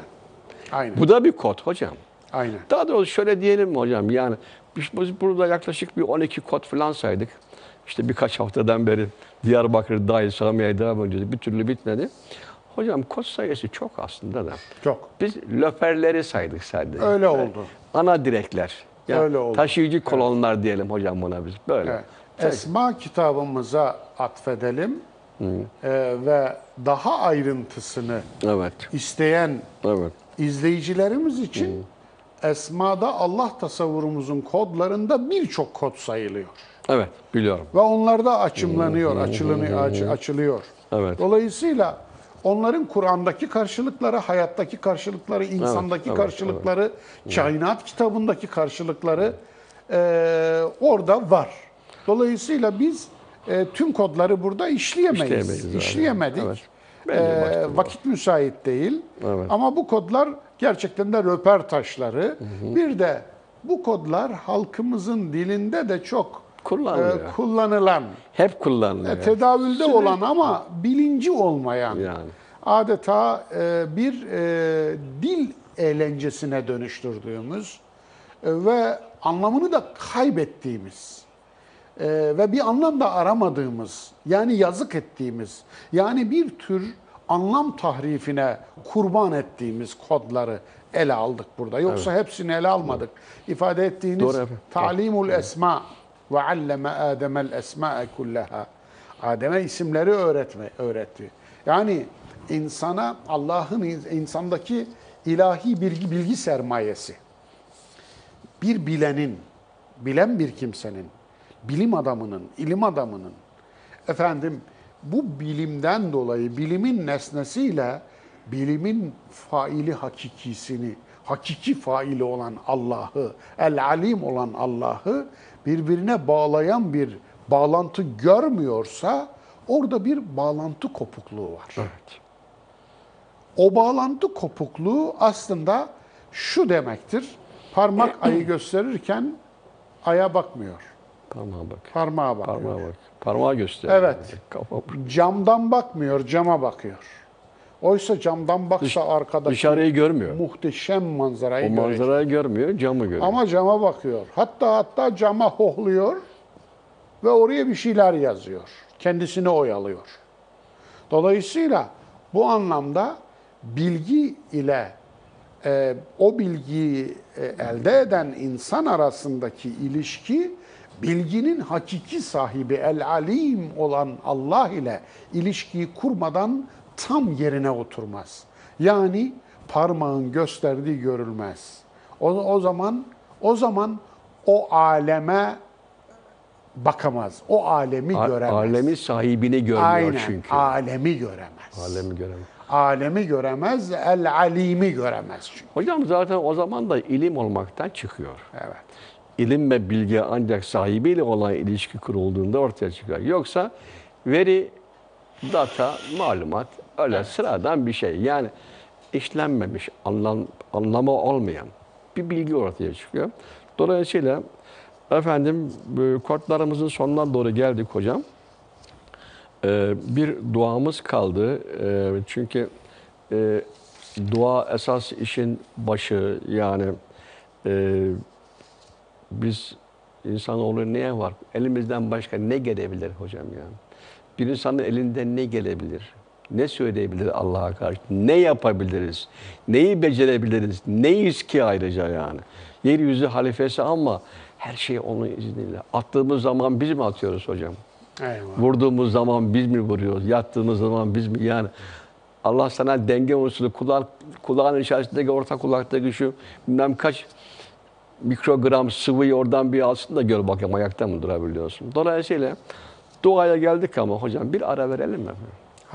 Aynen. Bu da bir kod hocam. Aynen. Daha doğrusu şöyle diyelim mi hocam yani biz, burada yaklaşık bir 12 kod falan saydık. İşte birkaç haftadan beri Diyarbakır dahil saymaya devam ediyoruz. Bir türlü bitmedi. Hocam kod sayısı çok aslında da. Çok. Biz löperleri saydık sadece. Öyle oldu. Ana direkler. Ya Öyle oldu. Taşıyıcı kolonlar diyelim hocam buna biz. Böyle. Evet. Esma kitabımıza atfedelim Ee, ve daha ayrıntısını Evet. isteyen Evet. izleyicilerimiz için Esma'da Allah tasavvurumuzun kodlarında birçok kod sayılıyor. Evet. Biliyorum. Ve onlar da açımlanıyor, açılınıyor, aç- açılıyor. Evet. Dolayısıyla onların Kur'an'daki karşılıkları, hayattaki karşılıkları, insandaki evet, karşılıkları, kainat kitabındaki karşılıkları eee, orada var. Dolayısıyla biz e, tüm kodları burada işleyemeyiz. İşleyemeyiz. İşleyemedik. Evet. Bir vakit müsait değil. Evet. Ama bu kodlar gerçekten de röportajları. Bir de bu kodlar halkımızın dilinde de çok Kullanılıyor. e, kullanılan, Hep kullanılıyor. e, tedavülde olan ama bilinci olmayan Yani. adeta e, bir e, dil eğlencesine dönüştürdüğümüz ve anlamını da kaybettiğimiz ve bir anlam da aramadığımız yani yazık ettiğimiz yani bir tür anlam tahrifine kurban ettiğimiz kodları ele aldık burada. Yoksa hepsini ele almadık. İfade ettiğiniz Doğru talimul esma ve alleme Adem'el esma'e kullaha. Adem'e isimleri öğretme öğretti. Yani insana Allah'ın insandaki ilahi bilgi, bilgi sermayesi bir bilenin, bilen bir kimsenin, bilim adamının, ilim adamının efendim bu bilimden dolayı bilimin nesnesiyle bilimin faili hakikisini, hakiki faili olan Allah'ı, el alim olan Allah'ı birbirine bağlayan bir bağlantı görmüyorsa orada bir bağlantı kopukluğu var. Evet. O bağlantı kopukluğu aslında şu demektir. Parmak <clears throat> ayı gösterirken aya bakmıyor. Parmağa bak. Parmağa bakıyor. Parmağa bak. Parmağı göster. Evet. Kafa Camdan bakmıyor, cama bakıyor. Oysa camdan baksa arkadaki Dışarıyı görmüyor. muhteşem manzarayı O görecek. manzarayı görmüyor, camı görüyor. Ama cama bakıyor. Hatta hatta cama hohluyor ve oraya bir şeyler yazıyor. Kendisini oyalıyor. Dolayısıyla bu anlamda bilgi ile e, o bilgiyi e, elde eden insan arasındaki ilişki bilginin hakiki sahibi el alim olan Allah ile ilişkiyi kurmadan tam yerine oturmaz. Yani parmağın gösterdiği görülmez. O, o zaman o zaman o aleme bakamaz. O alemi A- göremez. Alemin sahibini görmüyor Aynen. çünkü. Alemi göremez. Alemi göremez. Alemi göremez, el alimi göremez çünkü. Hocam zaten o zaman da ilim olmaktan çıkıyor. Evet. İlim ve bilgi ancak sahibiyle olan ilişki kurulduğunda ortaya çıkar. Yoksa veri, data, malumat öyle sıradan bir şey. Yani işlenmemiş, anlam, anlamı olmayan bir bilgi ortaya çıkıyor. Dolayısıyla efendim bu kodlarımızın sonuna doğru geldik hocam. Ee, bir duamız kaldı. Ee, çünkü e, dua esas işin başı yani e, biz insanoğlu neye var? Elimizden başka ne gelebilir hocam yani? Bir insanın elinden ne gelebilir? Ne söyleyebilir Allah'a karşı? Ne yapabiliriz? Neyi becerebiliriz? Neyiz ki ayrıca yani? Yeryüzü halifesi ama her şey onun izniyle. Attığımız zaman biz mi atıyoruz hocam? Eyvallah. Vurduğumuz zaman biz mi vuruyoruz? Yattığımız zaman biz mi? Yani Allah sana denge unsuru, kulak, kulağın içerisindeki orta kulaktaki şu bilmem kaç mikrogram sıvıyı oradan bir alsın da gör bakayım ayakta mı durabiliyorsun. Dolayısıyla duaya geldik ama hocam bir ara verelim mi?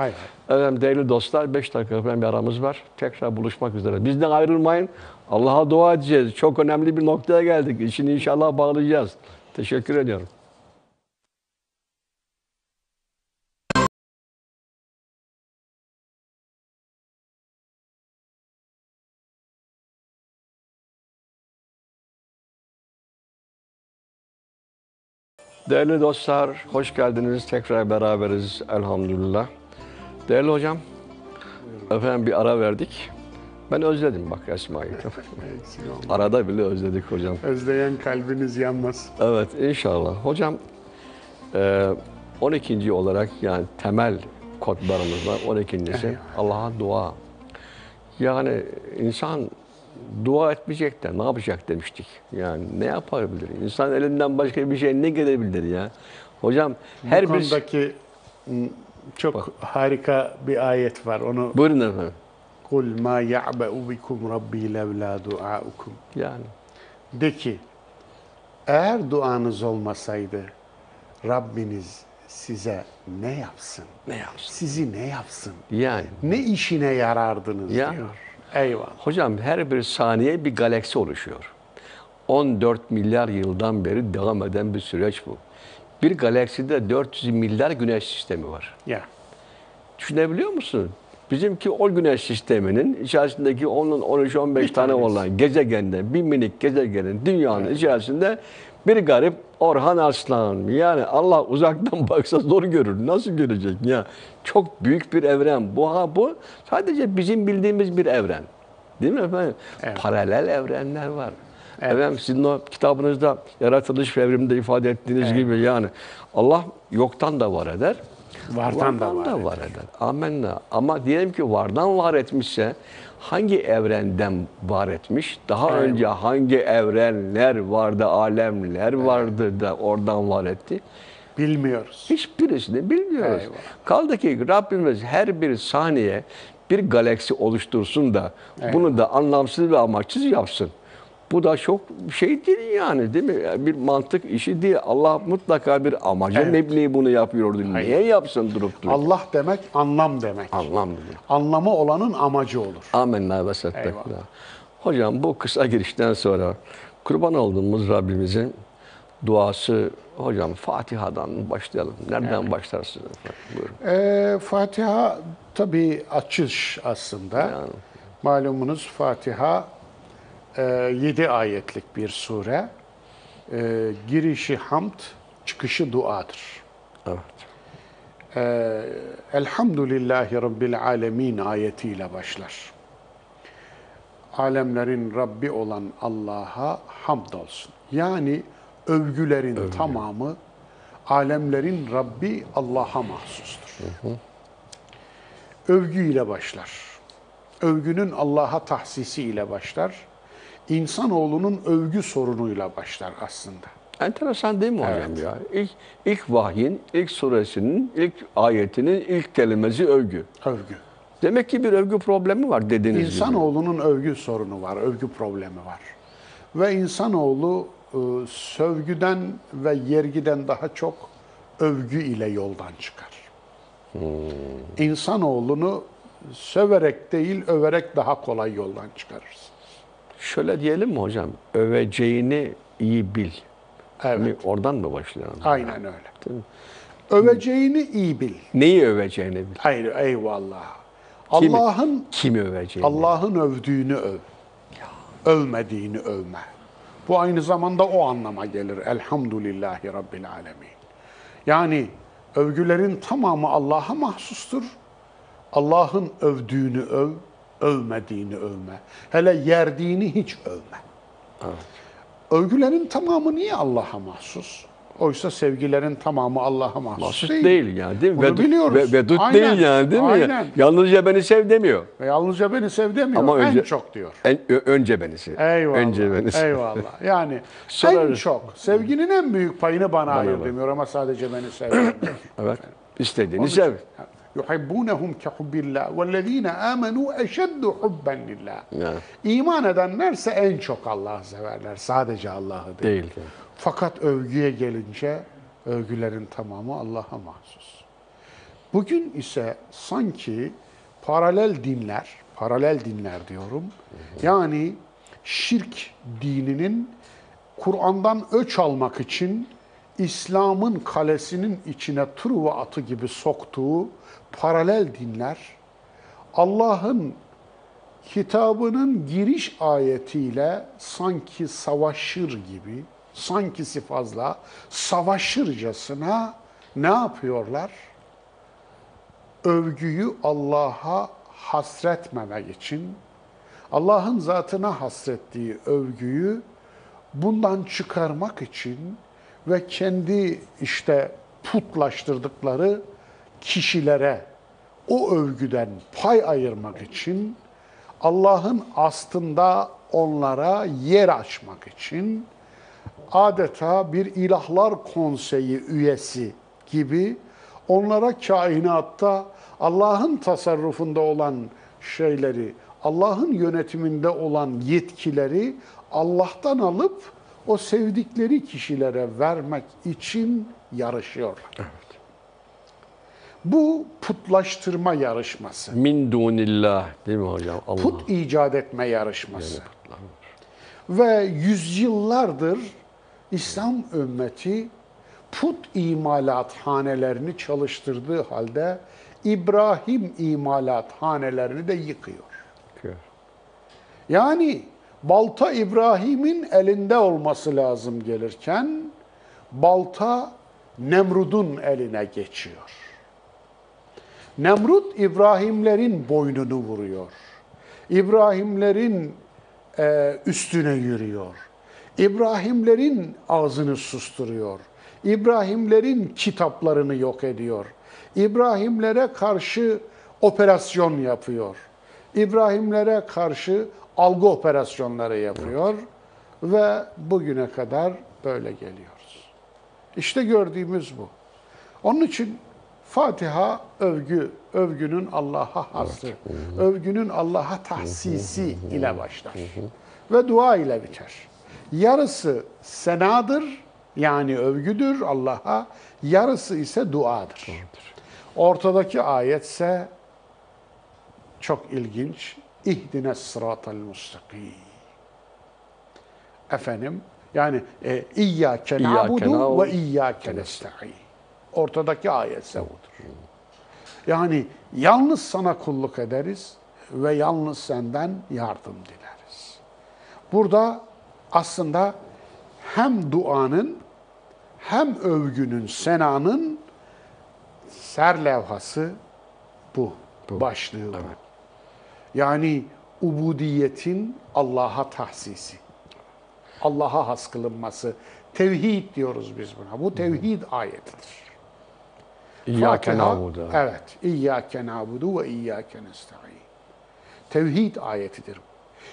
Hayır. Efendim değerli dostlar 5 dakika falan bir aramız var. Tekrar buluşmak üzere. Bizden ayrılmayın. Allah'a dua edeceğiz. Çok önemli bir noktaya geldik. İşini inşallah bağlayacağız. Teşekkür ediyorum. Değerli dostlar, hoş geldiniz. Tekrar beraberiz elhamdülillah. Değerli hocam, efendim bir ara verdik. Ben özledim bak Esma'yı. <laughs> Arada bile özledik hocam. Özleyen kalbiniz yanmaz. Evet inşallah. Hocam e, 12. olarak yani temel kodlarımız var. 12.si Allah'a dua. Yani insan dua etmeyecek de ne yapacak demiştik. Yani ne yapabilir? İnsan elinden başka bir şey ne gelebilir ya? Hocam her Bu bir... konudaki çok harika bir ayet var. Onu Buyurun efendim. kul ma ya'ba'u bikum rabbi levla duaukum. Yani De ki eğer duanız olmasaydı Rabbiniz size ne yapsın? ne yapsın? Sizi ne yapsın? Yani Ne işine yarardınız Ya. diyor. Eyvallah. Hocam her bir saniye bir galaksi oluşuyor. 14 milyar yıldan beri devam eden bir süreç bu. Bir galakside 400 milyar güneş sistemi var. Ya. Düşünebiliyor musun? Bizimki o güneş sisteminin içerisindeki onun 13-15 tane tanesi. olan gezegende, bir minik gezegenin dünyanın içerisinde bir garip Orhan Arslan. Yani Allah uzaktan <laughs> baksa zor görür. Nasıl görecek ya? Çok büyük bir evren. Bu ha bu sadece bizim bildiğimiz bir evren. Değil mi efendim? Evet. Paralel evrenler var. Evet. Efendim sizin o kitabınızda yaratılış evriminde ifade ettiğiniz Evet. gibi yani Allah yoktan da var eder. Vardan da var da eder. var eder. Amenna. Ama diyelim ki vardan var etmişse hangi evrenden var etmiş? Daha Evet. önce hangi evrenler vardı, alemler vardı da oradan var etti? Bilmiyoruz. Hiçbirisini bilmiyoruz. Eyvallah. Kaldı ki Rabbimiz her bir saniye bir galaksi oluştursun da bunu da anlamsız ve amaçsız yapsın. Bu da çok şey değil yani değil mi? Yani Bir mantık işi değil. Allah mutlaka bir amaca Evet. mebni bunu yapıyordu. Hayır. Niye yapsın durup durup? Allah demek anlam demek. Anlam bilir. Anlamı olanın amacı olur. Amenna ve. Eyvallah. Hocam bu kısa girişten sonra kurban olduğumuz Rabbimizin duası hocam Fatiha'dan başlayalım. Nereden başlarsınız efendim? Buyurun. Ee, Fatiha tabii açış aslında. Malumunuz Fatiha 7 ayetlik bir sure. E, girişi hamd, çıkışı duadır. Evet. Ee, Elhamdülillahi Rabbil Alemin ayetiyle başlar. Alemlerin Rabbi olan Allah'a hamdolsun. Yani övgülerin tamamı alemlerin Rabbi Allah'a mahsustur. Övgü ile başlar. Övgünün Allah'a tahsisi ile başlar. İnsanoğlunun övgü sorunuyla başlar aslında. Enteresan değil mi hocam Evet. ya? İlk, ilk vahyin, ilk suresinin, ilk ayetinin ilk kelimesi övgü. Övgü. Demek ki bir övgü problemi var dediğiniz gibi. İnsanoğlunun övgü sorunu var, övgü problemi var. Ve insanoğlu e, sövgüden ve yergiden daha çok övgü ile yoldan çıkar. İnsanoğlunu söverek değil, överek daha kolay yoldan çıkarırsın. Şöyle diyelim mi hocam? Öveceğini iyi bil. Evet, Mi? Oradan mı başlayalım? aynen öyle. Öveceğini iyi bil. Neyi öveceğini bil. Hayır, eyvallah. Allah'ın Kimi öveceğini. Allah'ın övdüğünü öv. Övmediğini övme. Bu aynı zamanda o anlama gelir. Elhamdülillahi Rabbil Alemin. Yani övgülerin tamamı Allah'a mahsustur. Allah'ın övdüğünü öv, övmediğini övme. Hele yerdiğini hiç övme. Övgülerin tamamı niye Allah'a mahsus? Oysa sevgilerin tamamı Allah'a mahsus, Mahsus değil. değil yani değil mi? Bunu Vedut- biliyoruz. ve- vedut Aynen, değil yani değil mi? aynen. Yalnızca beni sev demiyor. Ve yalnızca beni sev demiyor, Ama önce- en çok diyor. En, önce beni sev. Eyvallah. Önce beni sev. Eyvallah. <laughs> Yani en çok sevginin en büyük payını bana, ayır bak. demiyor ama sadece beni sev. Evet. İstediğini sev. Yuhibbunehum ke hubbillah vellezine amenu eşeddu hubben lillah. İman edenlerse en çok Allah'ı severler. Sadece Allah'ı değil. Değil. Fakat övgüye gelince övgülerin tamamı Allah'a mahsus. Bugün ise sanki paralel dinler, paralel dinler diyorum. Yani şirk dininin Kur'an'dan öç almak için İslam'ın kalesinin içine Truva atı gibi soktuğu paralel dinler Allah'ın kitabının giriş ayetiyle sanki savaşır gibi, sankisi fazla savaşırcasına ne yapıyorlar? Övgüyü Allah'a hasretmemek için, Allah'ın zatına hasrettiği övgüyü bundan çıkarmak için ve kendi işte putlaştırdıkları kişilere o övgüden pay ayırmak için Allah'ın astında onlara yer açmak için adeta bir ilahlar konseyi üyesi gibi onlara kainatta Allah'ın tasarrufunda olan şeyleri, Allah'ın yönetiminde olan yetkileri Allah'tan alıp o sevdikleri kişilere vermek için yarışıyorlar. Bu putlaştırma yarışması. Min dunillah değil mi hocam? Allah. Put icat etme yarışması. Ve yüzyıllardır İslam ümmeti put imalathanelerini çalıştırdığı halde İbrahim imalat hanelerini de yıkıyor. Kör. Yani balta İbrahim'in elinde olması lazım gelirken balta Nemrud'un eline geçiyor. Nemrut İbrahimlerin boynunu vuruyor. İbrahimlerin e, üstüne yürüyor. İbrahimlerin ağzını susturuyor. İbrahimlerin kitaplarını yok ediyor. İbrahimlere karşı operasyon yapıyor. İbrahimlere karşı algı operasyonları yapıyor ve bugüne kadar böyle geliyoruz. İşte gördüğümüz bu. Onun için Fatiha övgü, övgünün Allah'a hası, övgünün Allah'a tahsisi ile başlar. Ve dua ile biter. Yarısı senadır, yani övgüdür Allah'a, yarısı ise duadır. Ortadaki ayetse çok ilginç. İhdine sıratal mustakim. Efendim, yani e, İyyâke na'budu ve İyyâke nesta'in. Ortadaki ayetse budur. Yani yalnız sana kulluk ederiz ve yalnız senden yardım dileriz. Burada aslında hem duanın hem övgünün, senanın serlevhası bu. Başlığı bu. Yani ubudiyetin Allah'a tahsisi. Allah'a has kılınması. Tevhid diyoruz biz buna. Bu tevhid ayetidir. İyyâke na'budu. Evet. İyyâke na'budu ve iyyâke nesta'in. Tevhid ayetidir.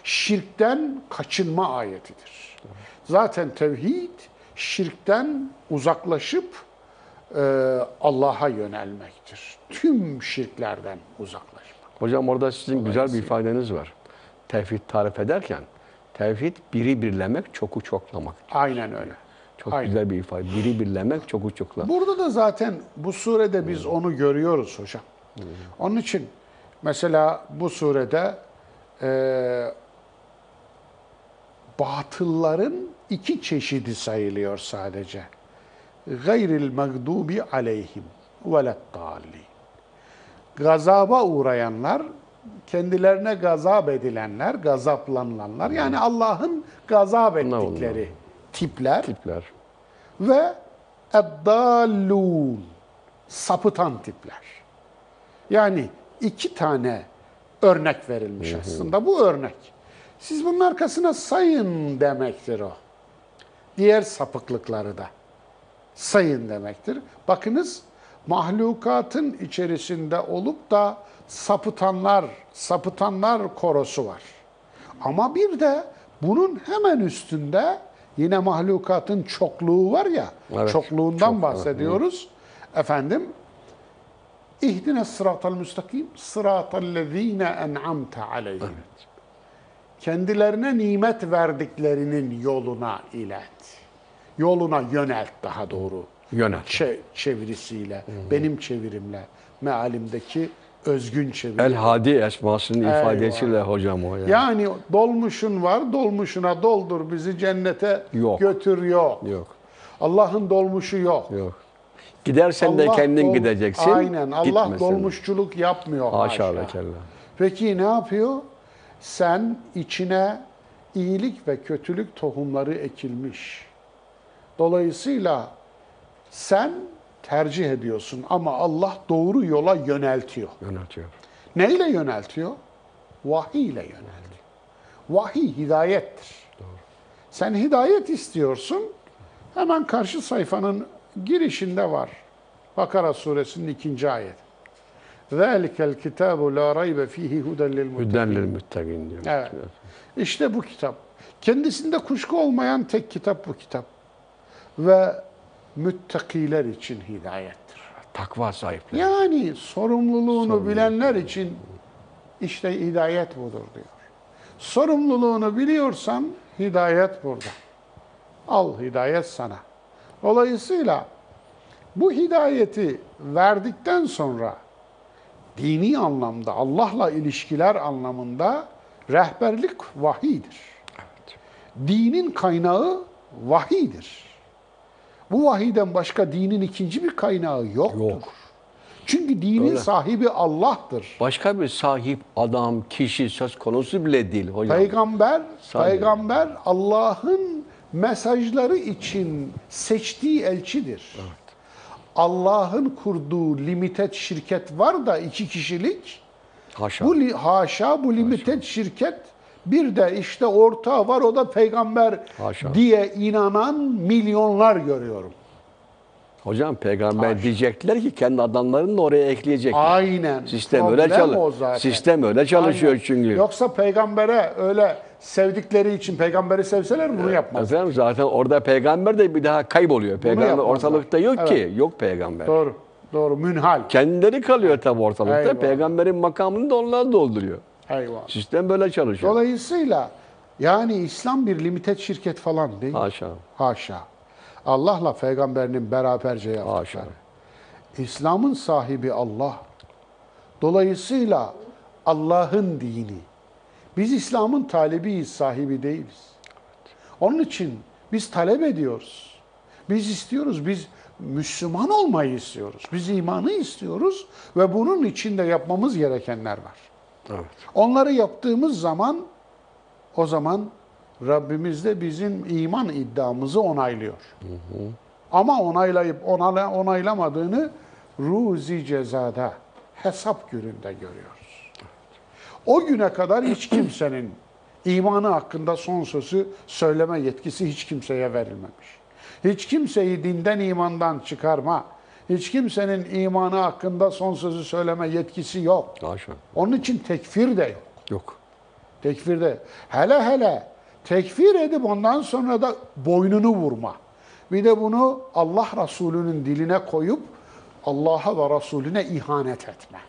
Şirkten kaçınma ayetidir. Zaten tevhid şirkten uzaklaşıp e, Allah'a yönelmektir. Tüm şirklerden uzaklaşmak. Hocam orada sizin güzel bir ifadeniz var. Tevhid tarif ederken tevhid biri birlemek, çoku çoklamak. Aynen öyle. Çok Aynen. güzel bir ifade. Biri birlemek, çoku çoklamak. Burada da zaten bu surede biz onu görüyoruz hocam. Onun için mesela bu surede e, batılların iki çeşidi sayılıyor sadece. Gayril mağdubi aleyhim veleddallin. Gazaba uğrayanlar, kendilerine gazap edilenler, gazaplanılanlar yani Allah'ın gazap ettikleri tipler Tipler. Ve eddallun sapıtan tipler. Yani iki tane örnek verilmiş aslında. Bu örnek. Siz bunun arkasına sayın demektir o. Diğer sapıklıkları da sayın demektir. Bakınız mahlukatın içerisinde olup da sapıtanlar, sapıtanlar korosu var. Ama bir de bunun hemen üstünde yine mahlukatın çokluğu var ya, Evet, çokluğundan çok, bahsediyoruz. Efendim, İhdine sıratal müstakim, sıratal lezine en'amte aleyhim. Kendilerine nimet verdiklerinin yoluna ilet. Yoluna yönelt daha doğru. Yönelt. Çe- çevirisiyle, benim çevirimle, mealimdeki özgün çeviri. El Hadi esmasının Eyvah. ifadesiyle hocam o yani. Yani dolmuşun var, dolmuşuna doldur bizi cennete Yok. götür yok. Yok, Allah'ın dolmuşu yok. yok. Gidersen de Allah kendin dol- gideceksin. Aynen. Allah gitmesen de. dolmuşçuluk yapmıyor. Haşa. ve kella. Peki ne yapıyor? Sen içine iyilik ve kötülük tohumları ekilmiş. Dolayısıyla sen tercih ediyorsun ama Allah doğru yola yöneltiyor. Yöneltiyor. Neyle yöneltiyor? Vahiy ile yöneltiyor. Vahiy hidayettir. Sen hidayet istiyorsun. Hemen karşı sayfanın girişinde var. Bakara suresinin ikinci ayet. ذَٰلِكَ الْكِتَابُ لَا رَيْبَ ف۪يهِ هُدًى لِلْمُتَّقِينَ Hüden lil müttegin diyor. Evet. İşte bu kitap. Kendisinde kuşku olmayan tek kitap bu kitap. Ve müttakiler için hidayettir. Takva sahipleri. Yani sorumluluğunu bilenler için işte hidayet budur diyor. Sorumluluğunu biliyorsan hidayet burada. Al hidayet sana. Dolayısıyla bu hidayeti verdikten sonra dini anlamda, Allah'la ilişkiler anlamında rehberlik vahiydir. Dinin kaynağı vahiydir. Bu vahiyden başka dinin ikinci bir kaynağı yoktur. Yok. Çünkü dinin Öyle. sahibi Allah'tır. Başka bir sahip, adam, kişi söz konusu bile değil hocam. Peygamber, Sadece. peygamber Allah'ın mesajları için seçtiği elçidir. Allah'ın kurduğu limited şirket var da iki kişilik. Haşa. Bu haşa bu limited şirket bir de işte ortağı var o da peygamber Haşa. diye inanan milyonlar görüyorum. Hocam peygamber diyecekler ki kendi adamlarını da oraya ekleyecek. Aynen. Sistem öyle Problem çalış- o zaten. sistem öyle çalışıyor Aynen. çünkü. Yoksa peygambere öyle sevdikleri için peygamberi sevseler bunu yapmaz. Efendim zaten orada peygamber de bir daha kayboluyor. Peygamber ortalıkta yok Evet. ki. Yok peygamber. Doğru. Doğru. Münhal. Kendileri kalıyor tabii ortalıkta. Eyvallah. Peygamberin makamını da onlar dolduruyor. Eyvallah. Sistem böyle çalışıyor. Dolayısıyla yani İslam bir limited şirket falan değil. Haşa. Haşa. Allah'la peygamberinin beraberce yaptıkları. Haşa. İslam'ın sahibi Allah. Dolayısıyla Allah'ın dini. Biz İslam'ın talebiyiz, sahibi değiliz. Onun için biz talep ediyoruz. Biz istiyoruz, biz Müslüman olmayı istiyoruz. Biz imanı istiyoruz ve bunun için de yapmamız gerekenler var. Evet. Onları yaptığımız zaman o zaman Rabbimiz de bizim iman iddiamızı onaylıyor. Ama onaylayıp onayla, onaylamadığını ruzi cezada, hesap gününde görüyoruz. O güne kadar hiç kimsenin imanı hakkında son sözü söyleme yetkisi hiç kimseye verilmemiş. Hiç kimseyi dinden imandan çıkarma, hiç kimsenin imanı hakkında son sözü söyleme yetkisi yok. Haşa. Onun için tekfir de yok. Yok. Tekfirde. Hele hele tekfir edip ondan sonra da boynunu vurma. Bir de bunu Allah Resulü'nün diline koyup Allah'a ve Resulüne ihanet etme.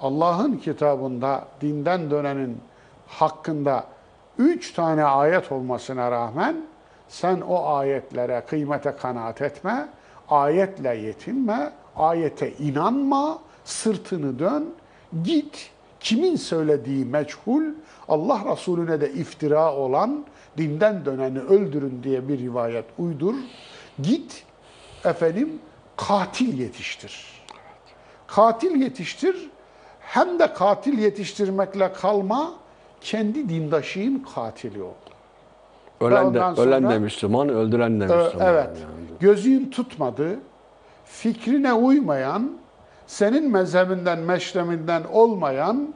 Allah'ın kitabında dinden dönenin hakkında üç tane ayet olmasına rağmen sen o ayetlere kıymete kanaat etme, ayetle yetinme, ayete inanma, sırtını dön, git kimin söylediği meçhul, Allah Resulüne de iftira olan dinden döneni öldürün diye bir rivayet uydur. Git efendim katil yetiştir. Katil yetiştir. Hem de katil yetiştirmekle kalma, kendi dindaşının katili ol. Ölen de, ondan ölen sonra- de Müslüman, öldüren de Müslüman. Evet. yani. Gözün tutmadı, fikrine uymayan, senin mezhebinden, meşreminden olmayan,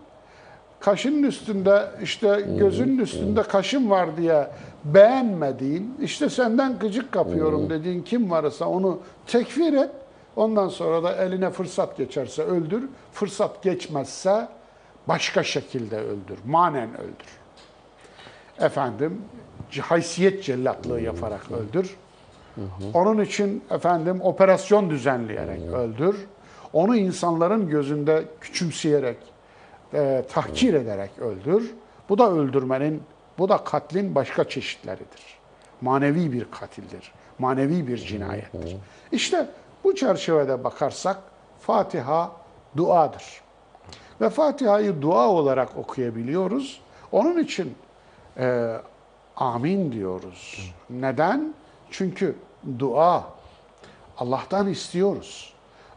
kaşının üstünde işte gözünün üstünde kaşın var diye beğenmediğin, işte senden gıcık kapıyorum dediğin kim varsa onu tekfir et. Ondan sonra da eline fırsat geçerse öldür. Fırsat geçmezse başka şekilde öldür. Manen öldür. Efendim haysiyet cellatlığı yaparak öldür. Onun için efendim operasyon düzenleyerek öldür. Onu insanların gözünde küçümseyerek, e, tahkir ederek öldür. Bu da öldürmenin, bu da katlin başka çeşitleridir. Manevi bir katildir. Manevi bir cinayettir. İşte bu çerçevede bakarsak Fatiha duadır. Ve Fatiha'yı dua olarak okuyabiliyoruz. Onun için e, amin diyoruz. Neden? Çünkü dua Allah'tan istiyoruz.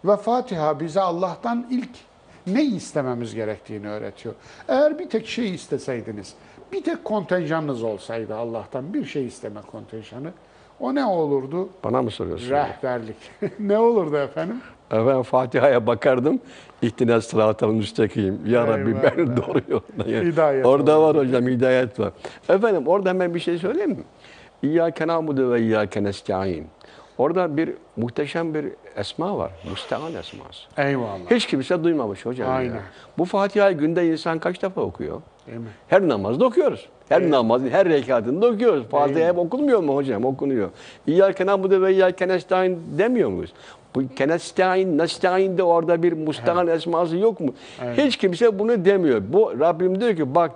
Ve Fatiha bize Allah'tan ilk ne istememiz gerektiğini öğretiyor. Eğer bir tek şey isteseydiniz, bir tek kontenjanınız olsaydı Allah'tan bir şey isteme kontenjanı, o ne olurdu? Bana mı soruyorsun? Rehberlik. <laughs> ne olurdu efendim? Ben Fatiha'ya bakardım. İhtina sıratal müstakim. Ya Rabbi beni doğru yoluna. gel. Hidayet orada var hocam hidayet var. Efendim orada hemen bir şey söyleyeyim mi? İyyâke nâbudu ve iyyâke nesta'in. Orada bir muhteşem bir esma var. Müstehan esması. Eyvallah. Hiç kimse duymamış hocam. ya. Aynen. Bu Fatiha'yı günde insan kaç defa okuyor? Değil mi? Her namazda okuyoruz. Her namazın, her rekatında okuyoruz. Fatiha hep okunmuyor mu hocam? Okunuyor. İyyâke nâbudu ve iyyâke nesta'in demiyor muyuz? Bu kenestaîn, nestaîn de orada bir mustahan esması yok mu? Hiç kimse bunu demiyor. Bu Rabbim diyor ki bak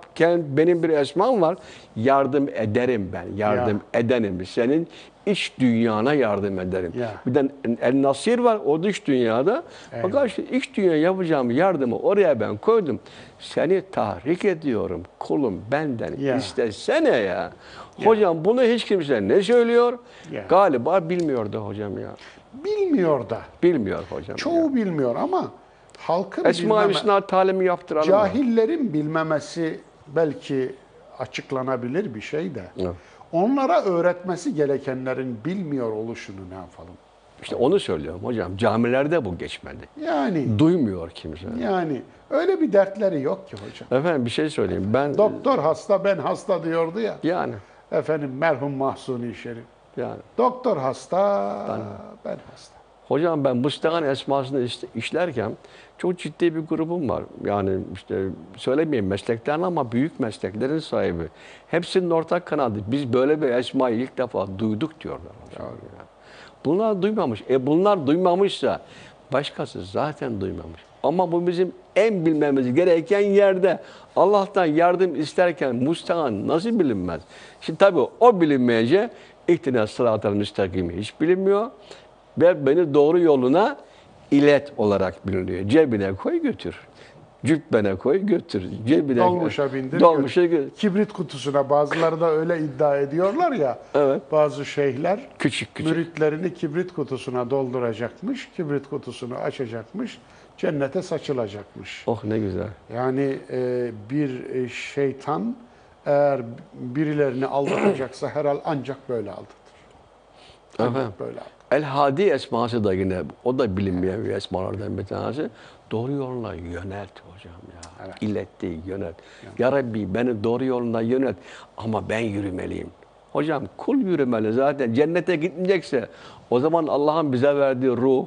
benim bir esmam var. Yardım ederim ben. Yardım edenim. Senin iç dünyana yardım ederim. Ya. Bir de El Nasir var o dış dünyada. Fakat işte iç dünya yapacağım yardımı oraya ben koydum. Seni tahrik ediyorum kulum benden Ya. istesene ya. Hocam bunu hiç kimse ne söylüyor? Ya. Galiba bilmiyordu hocam ya. bilmiyor da. Bilmiyor hocam. Çoğu bilmiyor ama halkın bilmeme- Hüsna talimi yaptıralım. mı? cahillerin bilmemesi belki açıklanabilir bir şey de. Evet. Onlara öğretmesi gerekenlerin bilmiyor oluşunu ne yapalım? İşte onu söylüyorum hocam. Camilerde bu geçmedi. Yani Duymuyor kimse. yani öyle bir dertleri yok ki hocam. Efendim bir şey söyleyeyim. Ben Doktor hasta ben hasta diyordu ya. yani Efendim merhum Mahsuni Şerif. yani Doktor hasta ben hasta. Hocam ben Mustafa'nın esmasını işlerken çok ciddi bir grubum var. Yani işte söylemeyeyim mesleklerini ama büyük mesleklerin sahibi. Hepsinin ortak kanadı. Biz böyle bir esmayı ilk defa duyduk diyorlar. hocam ya. Bunlar duymamış. E bunlar duymamışsa başkası zaten duymamış. Ama bu bizim en bilmemiz gereken yerde. Allah'tan yardım isterken Mustafa nasıl bilinmez? Şimdi tabii o bilinmeyince ihtina sıratel müstakimi hiç bilinmiyor. Ve beni doğru yoluna ilet olarak biliniyor. Cebine koy götür. Cübbene koy götür. Cebine Dolmuşa bindir. Dolmuşa gö- Kibrit kutusuna bazıları da öyle iddia ediyorlar ya. Evet. Bazı şeyhler Küçük küçük. müritlerini kibrit kutusuna dolduracakmış. Kibrit kutusunu açacakmış. Cennete saçılacakmış. Oh ne güzel. Yani e, bir e, şeytan eğer birilerini aldatacaksa herhal ancak böyle aldatır. Ancak Efendim? böyle aldatır. El Hadi esması da yine o da bilinmeyen bir esmalardan bir tanesi. Doğru yoluna yönelt hocam ya. Evet. İletti, yönelt. Ya Rabbi beni doğru yoluna yönelt ama ben yürümeliyim. Hocam kul yürümeli zaten. Cennete gitmeyecekse o zaman Allah'ın bize verdiği ruh,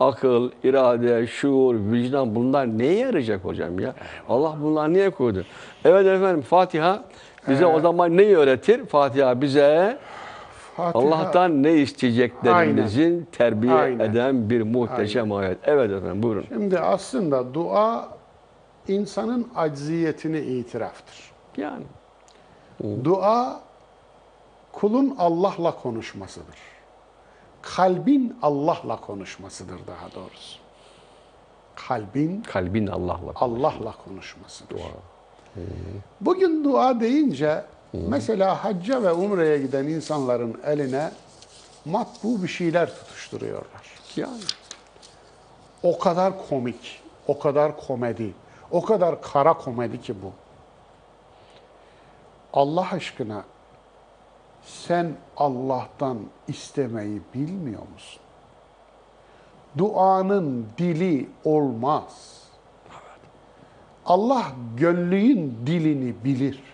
akıl, irade, şuur, vicdan bunlar neye yarayacak hocam ya? Allah bunlar niye koydu? Evet efendim Fatiha bize o zaman neyi öğretir? Fatiha bize Fatiha, Allah'tan ne isteyeceklerimizin terbiye Aynen. eden bir muhteşem ayet. Evet efendim buyurun. Şimdi aslında dua insanın acziyetini itiraftır. Yani Dua kulun Allah'la konuşmasıdır. Kalbin Allah'la konuşmasıdır daha doğrusu. Kalbin kalbin Allah'la. Allah'la konuşmasıdır. Bugün dua deyince mesela hacca ve umreye giden insanların eline matbu bir şeyler tutuşturuyorlar. Yani O kadar komik, o kadar komedi, o kadar kara komedi ki bu. Allah aşkına sen Allah'tan istemeyi bilmiyor musun? Duanın dili olmaz. Allah gönlün dilini bilir.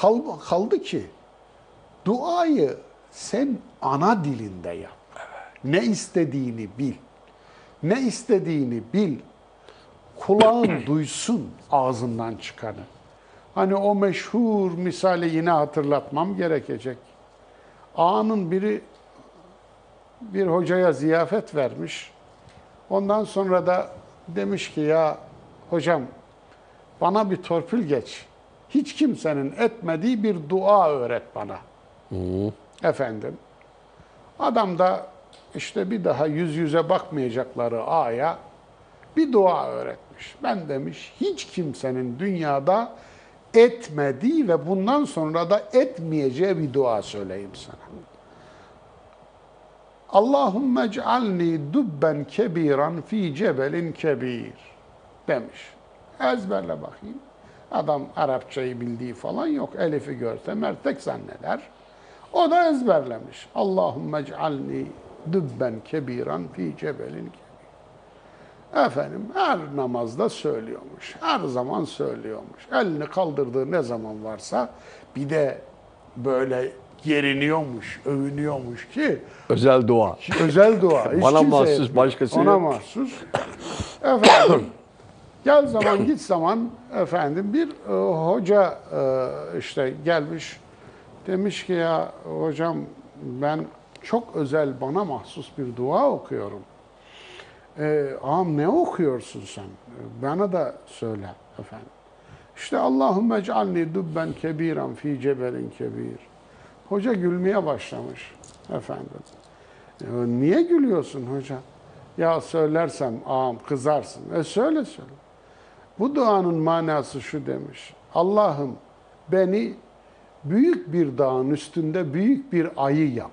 Kal- Kaldı ki duayı sen ana dilinde yap. Ne istediğini bil. Ne istediğini bil. Kulağın <clears throat> duysun ağzından çıkanı. Hani o meşhur misali yine hatırlatmam gerekecek. Ağanın biri bir hocaya ziyafet vermiş. Ondan sonra da demiş ki ya hocam bana bir torpil geç. Hiç kimsenin etmediği bir dua öğret bana. Efendim. Adam da işte bir daha yüz yüze bakmayacakları aya bir dua öğretmiş. Ben demiş hiç kimsenin dünyada etmediği ve bundan sonra da etmeyeceği bir dua söyleyeyim sana. Allahümme ec'alni dubben kebiran fi cebelin kebir demiş. Ezberle bakayım. Adam Arapçayı bildiği falan yok. Elif'i görse mertek zanneder. O da ezberlemiş. Allahümme ec'alni dubben kebiran fi cebelin. Efendim her namazda söylüyormuş. Her zaman söylüyormuş. Elini kaldırdığı ne zaman varsa bir de böyle geriniyormuş, övünüyormuş ki özel dua. özel dua. Hiç Bana mahsus, başkası Ona yok. mahsus. Efendim gel zaman git zaman efendim bir e, hoca e, işte gelmiş demiş ki ya hocam ben çok özel bana mahsus bir dua okuyorum. E, ağam ne okuyorsun sen? E, Bana da söyle efendim. İşte Allahümme ec'alni dubben kebiran fi cebelin kebir. Hoca gülmeye başlamış efendim. "Ya niye gülüyorsun hoca? Ya söylersem ağam kızarsın. E söyle söyle. Bu duanın manası şu demiş. Allah'ım beni büyük bir dağın üstünde büyük bir ayı yap.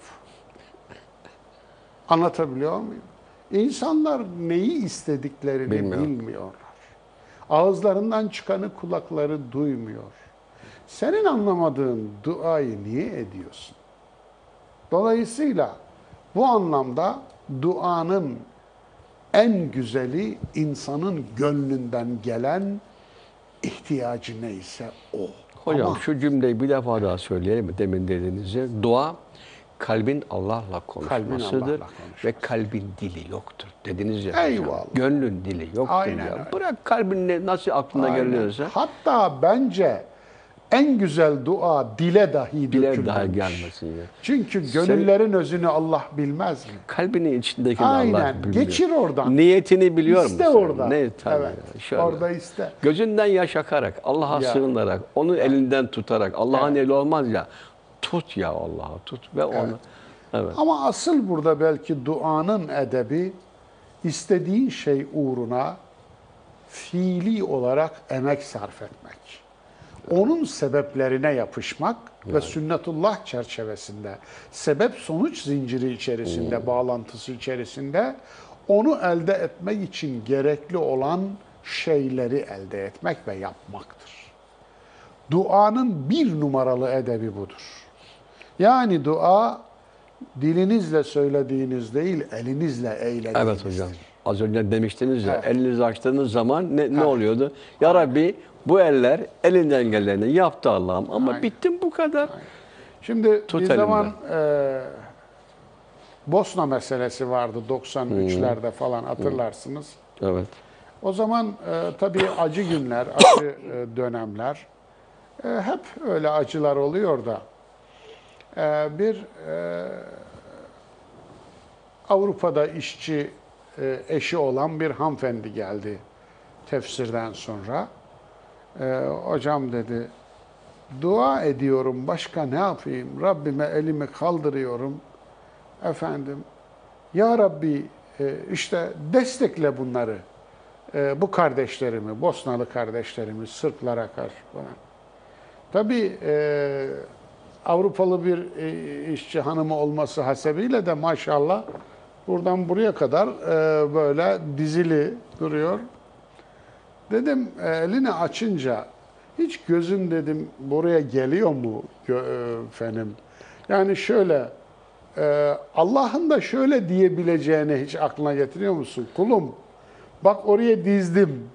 Anlatabiliyor muyum? İnsanlar neyi istediklerini Bilmiyor. bilmiyorlar. Ağızlarından çıkanı kulakları duymuyor. Senin anlamadığın duayı niye ediyorsun? Dolayısıyla bu anlamda duanın en güzeli insanın gönlünden gelen ihtiyacı neyse o. Hocam Ama şu cümleyi bir defa daha söyleyelim mi demin dediğinizi? Dua kalbin Allah'la konuşmasıdır Allah'la konuşması. ve kalbin dili yoktur. Dediniz ya. Eyvallah. Gönlün dili yoktur Aynen ya. öyle. Bırak kalbin nasıl aklına geliyorsa Hatta bence en güzel dua dile dahi dökülmemiş. daha gelmesin ya. Çünkü gönüllerin özünü Allah bilmez mi? Kalbinin içindekini Allah Aynen. biliyor. Geçir oradan. Niyetini biliyor İste musun? orada. Ne tabii evet. ya, şöyle. Orada iste. Gözünden yaş akarak, Allah'a Ya. sığınarak, onu elinden tutarak, Allah'ın eli olmaz ya. Tut ya Allah'ı tut ve onu. Evet. Ama asıl burada belki duanın edebi istediğin şey uğruna fiili olarak emek sarf etmek. Onun sebeplerine yapışmak ve sünnetullah çerçevesinde, sebep sonuç zinciri içerisinde, bağlantısı içerisinde onu elde etmek için gerekli olan şeyleri elde etmek ve yapmaktır. Duanın bir numaralı edebi budur. Yani dua dilinizle söylediğiniz değil, elinizle eylediğiniz. Evet hocam. Az önce demiştiniz ya, Evet. elinizi açtığınız zaman ne, ne oluyordu? Ya Rabbi bu eller elinden geleni yaptı Allah'ım ama Aynen. bittim bu kadar. Şimdi Tut bir elimden. zaman e, Bosna meselesi vardı 93'lerde Hmm. falan hatırlarsınız. Evet. O zaman e, tabii acı günler, acı e, dönemler. E, hep öyle acılar oluyor da. E, bir e, Avrupa'da işçi e, eşi olan bir hanımefendi geldi tefsirden sonra. E, hocam dedi, dua ediyorum, başka ne yapayım? Rabbime elimi kaldırıyorum. Efendim, Ya Rabbi e, işte destekle bunları. E, bu kardeşlerimi, Bosnalı kardeşlerimi, Sırplara karşı falan. Tabii e, Avrupalı bir e, işçi hanımı olması hasebiyle de maşallah buradan buraya kadar e, böyle dizili duruyor. Dedim e, elini açınca hiç gözün dedim buraya geliyor mu e, efendim? Yani şöyle e, Allah'ın da şöyle diyebileceğini hiç aklına getiriyor musun? Kulum bak oraya dizdim.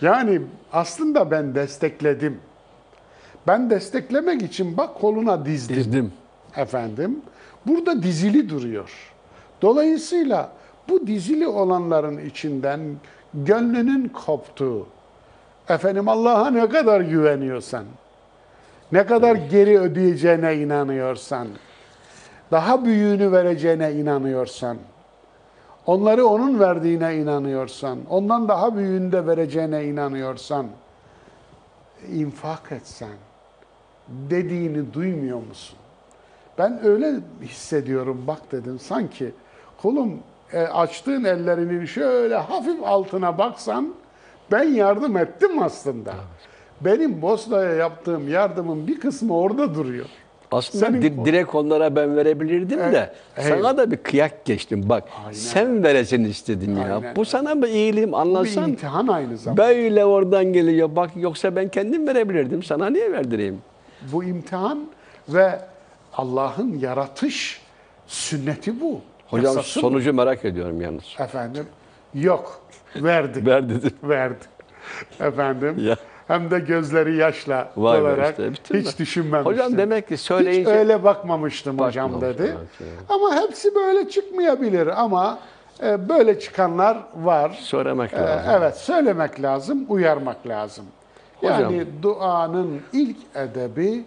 Yani aslında ben destekledim. Ben desteklemek için bak koluna dizdim. Dizdim. Efendim burada dizili duruyor. Dolayısıyla bu dizili olanların içinden gönlünün koptuğu, efendim Allah'a ne kadar güveniyorsan, ne kadar geri ödeyeceğine inanıyorsan, daha büyüğünü vereceğine inanıyorsan, onları onun verdiğine inanıyorsan, ondan daha büyüğünü de vereceğine inanıyorsan, infak etsen, dediğini duymuyor musun? Ben öyle hissediyorum. Bak dedim sanki kulum e, açtığın ellerinin şöyle hafif altına baksan ben yardım ettim aslında. Benim Bosna'ya yaptığım yardımın bir kısmı orada duruyor. Aslında Senin di- direkt onlara ben verebilirdim de Evet. sana da bir kıyak geçtim. Bak Aynen. sen veresin istedin ya. Aynen. Bu sana bir iyiliğim Bu bir anlasan imtihan aynı zamanda. böyle oradan geliyor. Bak yoksa ben kendim verebilirdim. Sana niye verdireyim? Bu imtihan ve Allah'ın yaratış sünneti bu. Hocam Yasası bu. sonucu merak ediyorum yalnız. Efendim yok verdi. Ver dedim. verdi. Efendim. Ya. Hem de gözleri yaşla Vay olarak işte, mi? hiç düşünmemiştim. Hocam demek ki söyleyince- Hiç öyle bakmamıştım hocam dedi. evet. Ama hepsi böyle çıkmayabilir ama e, böyle çıkanlar var. Söylemek E, lazım. evet söylemek lazım, uyarmak lazım. Hocam. Yani duanın ilk edebi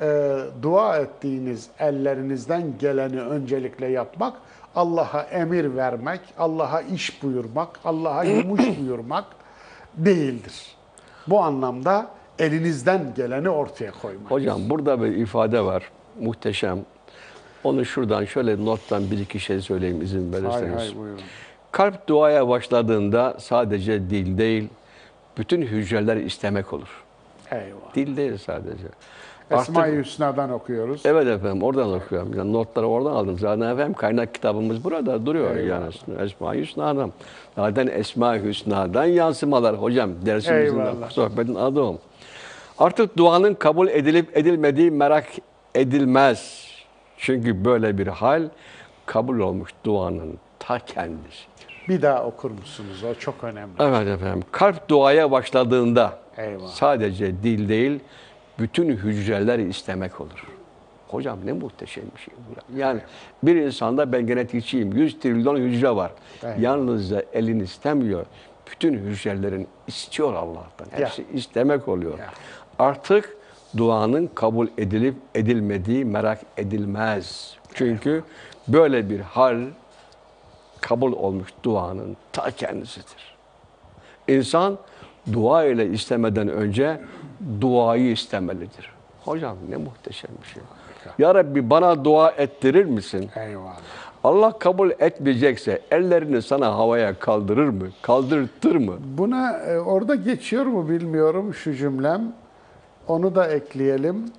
e, dua ettiğiniz ellerinizden geleni öncelikle yapmak, Allah'a emir vermek, Allah'a iş buyurmak, Allah'a <clears throat> yumuş buyurmak değildir. Bu anlamda elinizden geleni ortaya koymak. Hocam burada bir ifade var. Muhteşem. Onu şuradan şöyle nottan bir iki şey söyleyeyim izin Hay verirseniz. hay buyurun. Kalp duaya başladığında sadece dil değil, bütün hücreler istemek olur. Eyvallah. Dil değil sadece. Esma-i Hüsna'dan okuyoruz. Evet efendim oradan okuyorum. Yani notları oradan aldım. Zaten efendim kaynak kitabımız burada duruyor Eyvallah. yani. Esma-i Hüsna'dan. Zaten Esma-i Hüsna'dan yansımalar hocam. Dersimizin de, Eyvallah. sohbetin adı o. Artık duanın kabul edilip edilmediği merak edilmez. Çünkü böyle bir hal kabul olmuş duanın ta kendisidir. Bir daha okur musunuz? O çok önemli. Evet efendim. Kalp duaya başladığında Eyvallah. sadece dil değil, bütün hücreler istemek olur. Hocam ne muhteşem bir şey bu. ya. Yani bir insanda ben genetikçiyim. 100 trilyon hücre var. Eyvallah. Yalnızca elin istemiyor. Bütün hücrelerin istiyor Allah'tan. Hepsi istemek oluyor. Ya. Artık duanın kabul edilip edilmediği merak edilmez. Çünkü böyle bir hal kabul olmuş duanın ta kendisidir. İnsan dua ile istemeden önce duayı istemelidir. Hocam ne muhteşem bir şey. Ya Rabbi bana dua ettirir misin? Eyvallah. Allah kabul etmeyecekse ellerini sana havaya kaldırır mı? Kaldırtır mı? Buna e, orada geçiyor mu bilmiyorum şu cümlem. Onu da ekleyelim.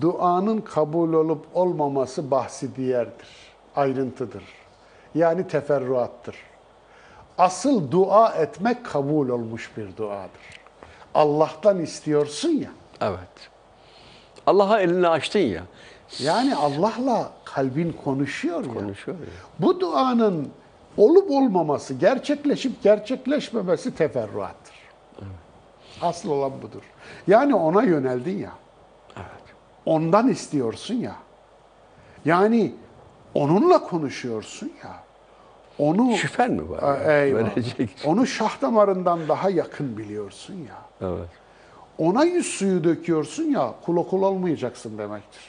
Duanın kabul olup olmaması bahsi diğerdir. Ayrıntıdır. Yani teferruattır. Asıl dua etmek kabul olmuş bir duadır. Allah'tan istiyorsun ya. Evet. Allah'a elini açtın ya. Yani Allah'la kalbin konuşuyor ya. Konuşuyor ya. Bu duanın olup olmaması, gerçekleşip gerçekleşmemesi teferruattır. Asıl olan budur. Yani ona yöneldin ya. Ondan istiyorsun ya. Yani onunla konuşuyorsun ya. Onu Şüphen mi var? Ya? Verecek. Onu şah damarından daha yakın biliyorsun ya. Evet. Ona yüz suyu döküyorsun ya, kula kul olmayacaksın demektir.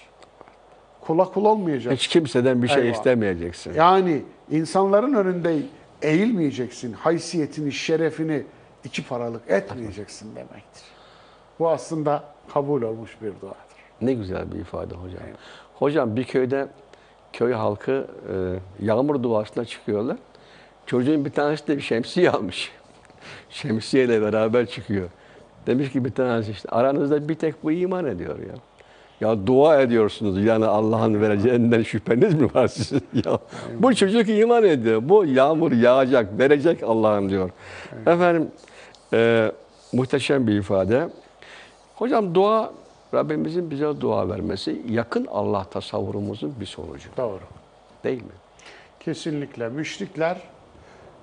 Kula kul olmayacaksın. Hiç kimseden bir şey Eyvah. istemeyeceksin. Yani insanların önünde eğilmeyeceksin. Haysiyetini, şerefini iki paralık etmeyeceksin demektir. Bu aslında kabul olmuş bir duadır. Ne güzel bir ifade hocam. Hocam bir köyde köy halkı e, yağmur duasına çıkıyorlar. Çocuğun bir tanesi de bir şemsiye almış. <laughs> Şemsiyeyle beraber çıkıyor. Demiş ki bir tanesi işte aranızda bir tek bu iman ediyor ya. Ya dua ediyorsunuz yani Allah'ın vereceğinden şüpheniz mi var sizin? <laughs> Ya, bu çocuk iman ediyor. Bu yağmur yağacak, verecek Allah'ın diyor. Efendim e, muhteşem bir ifade. Hocam dua Rabbimizin bize dua vermesi yakın Allah tasavvurumuzun bir sonucu. Doğru. Değil mi? Kesinlikle müşrikler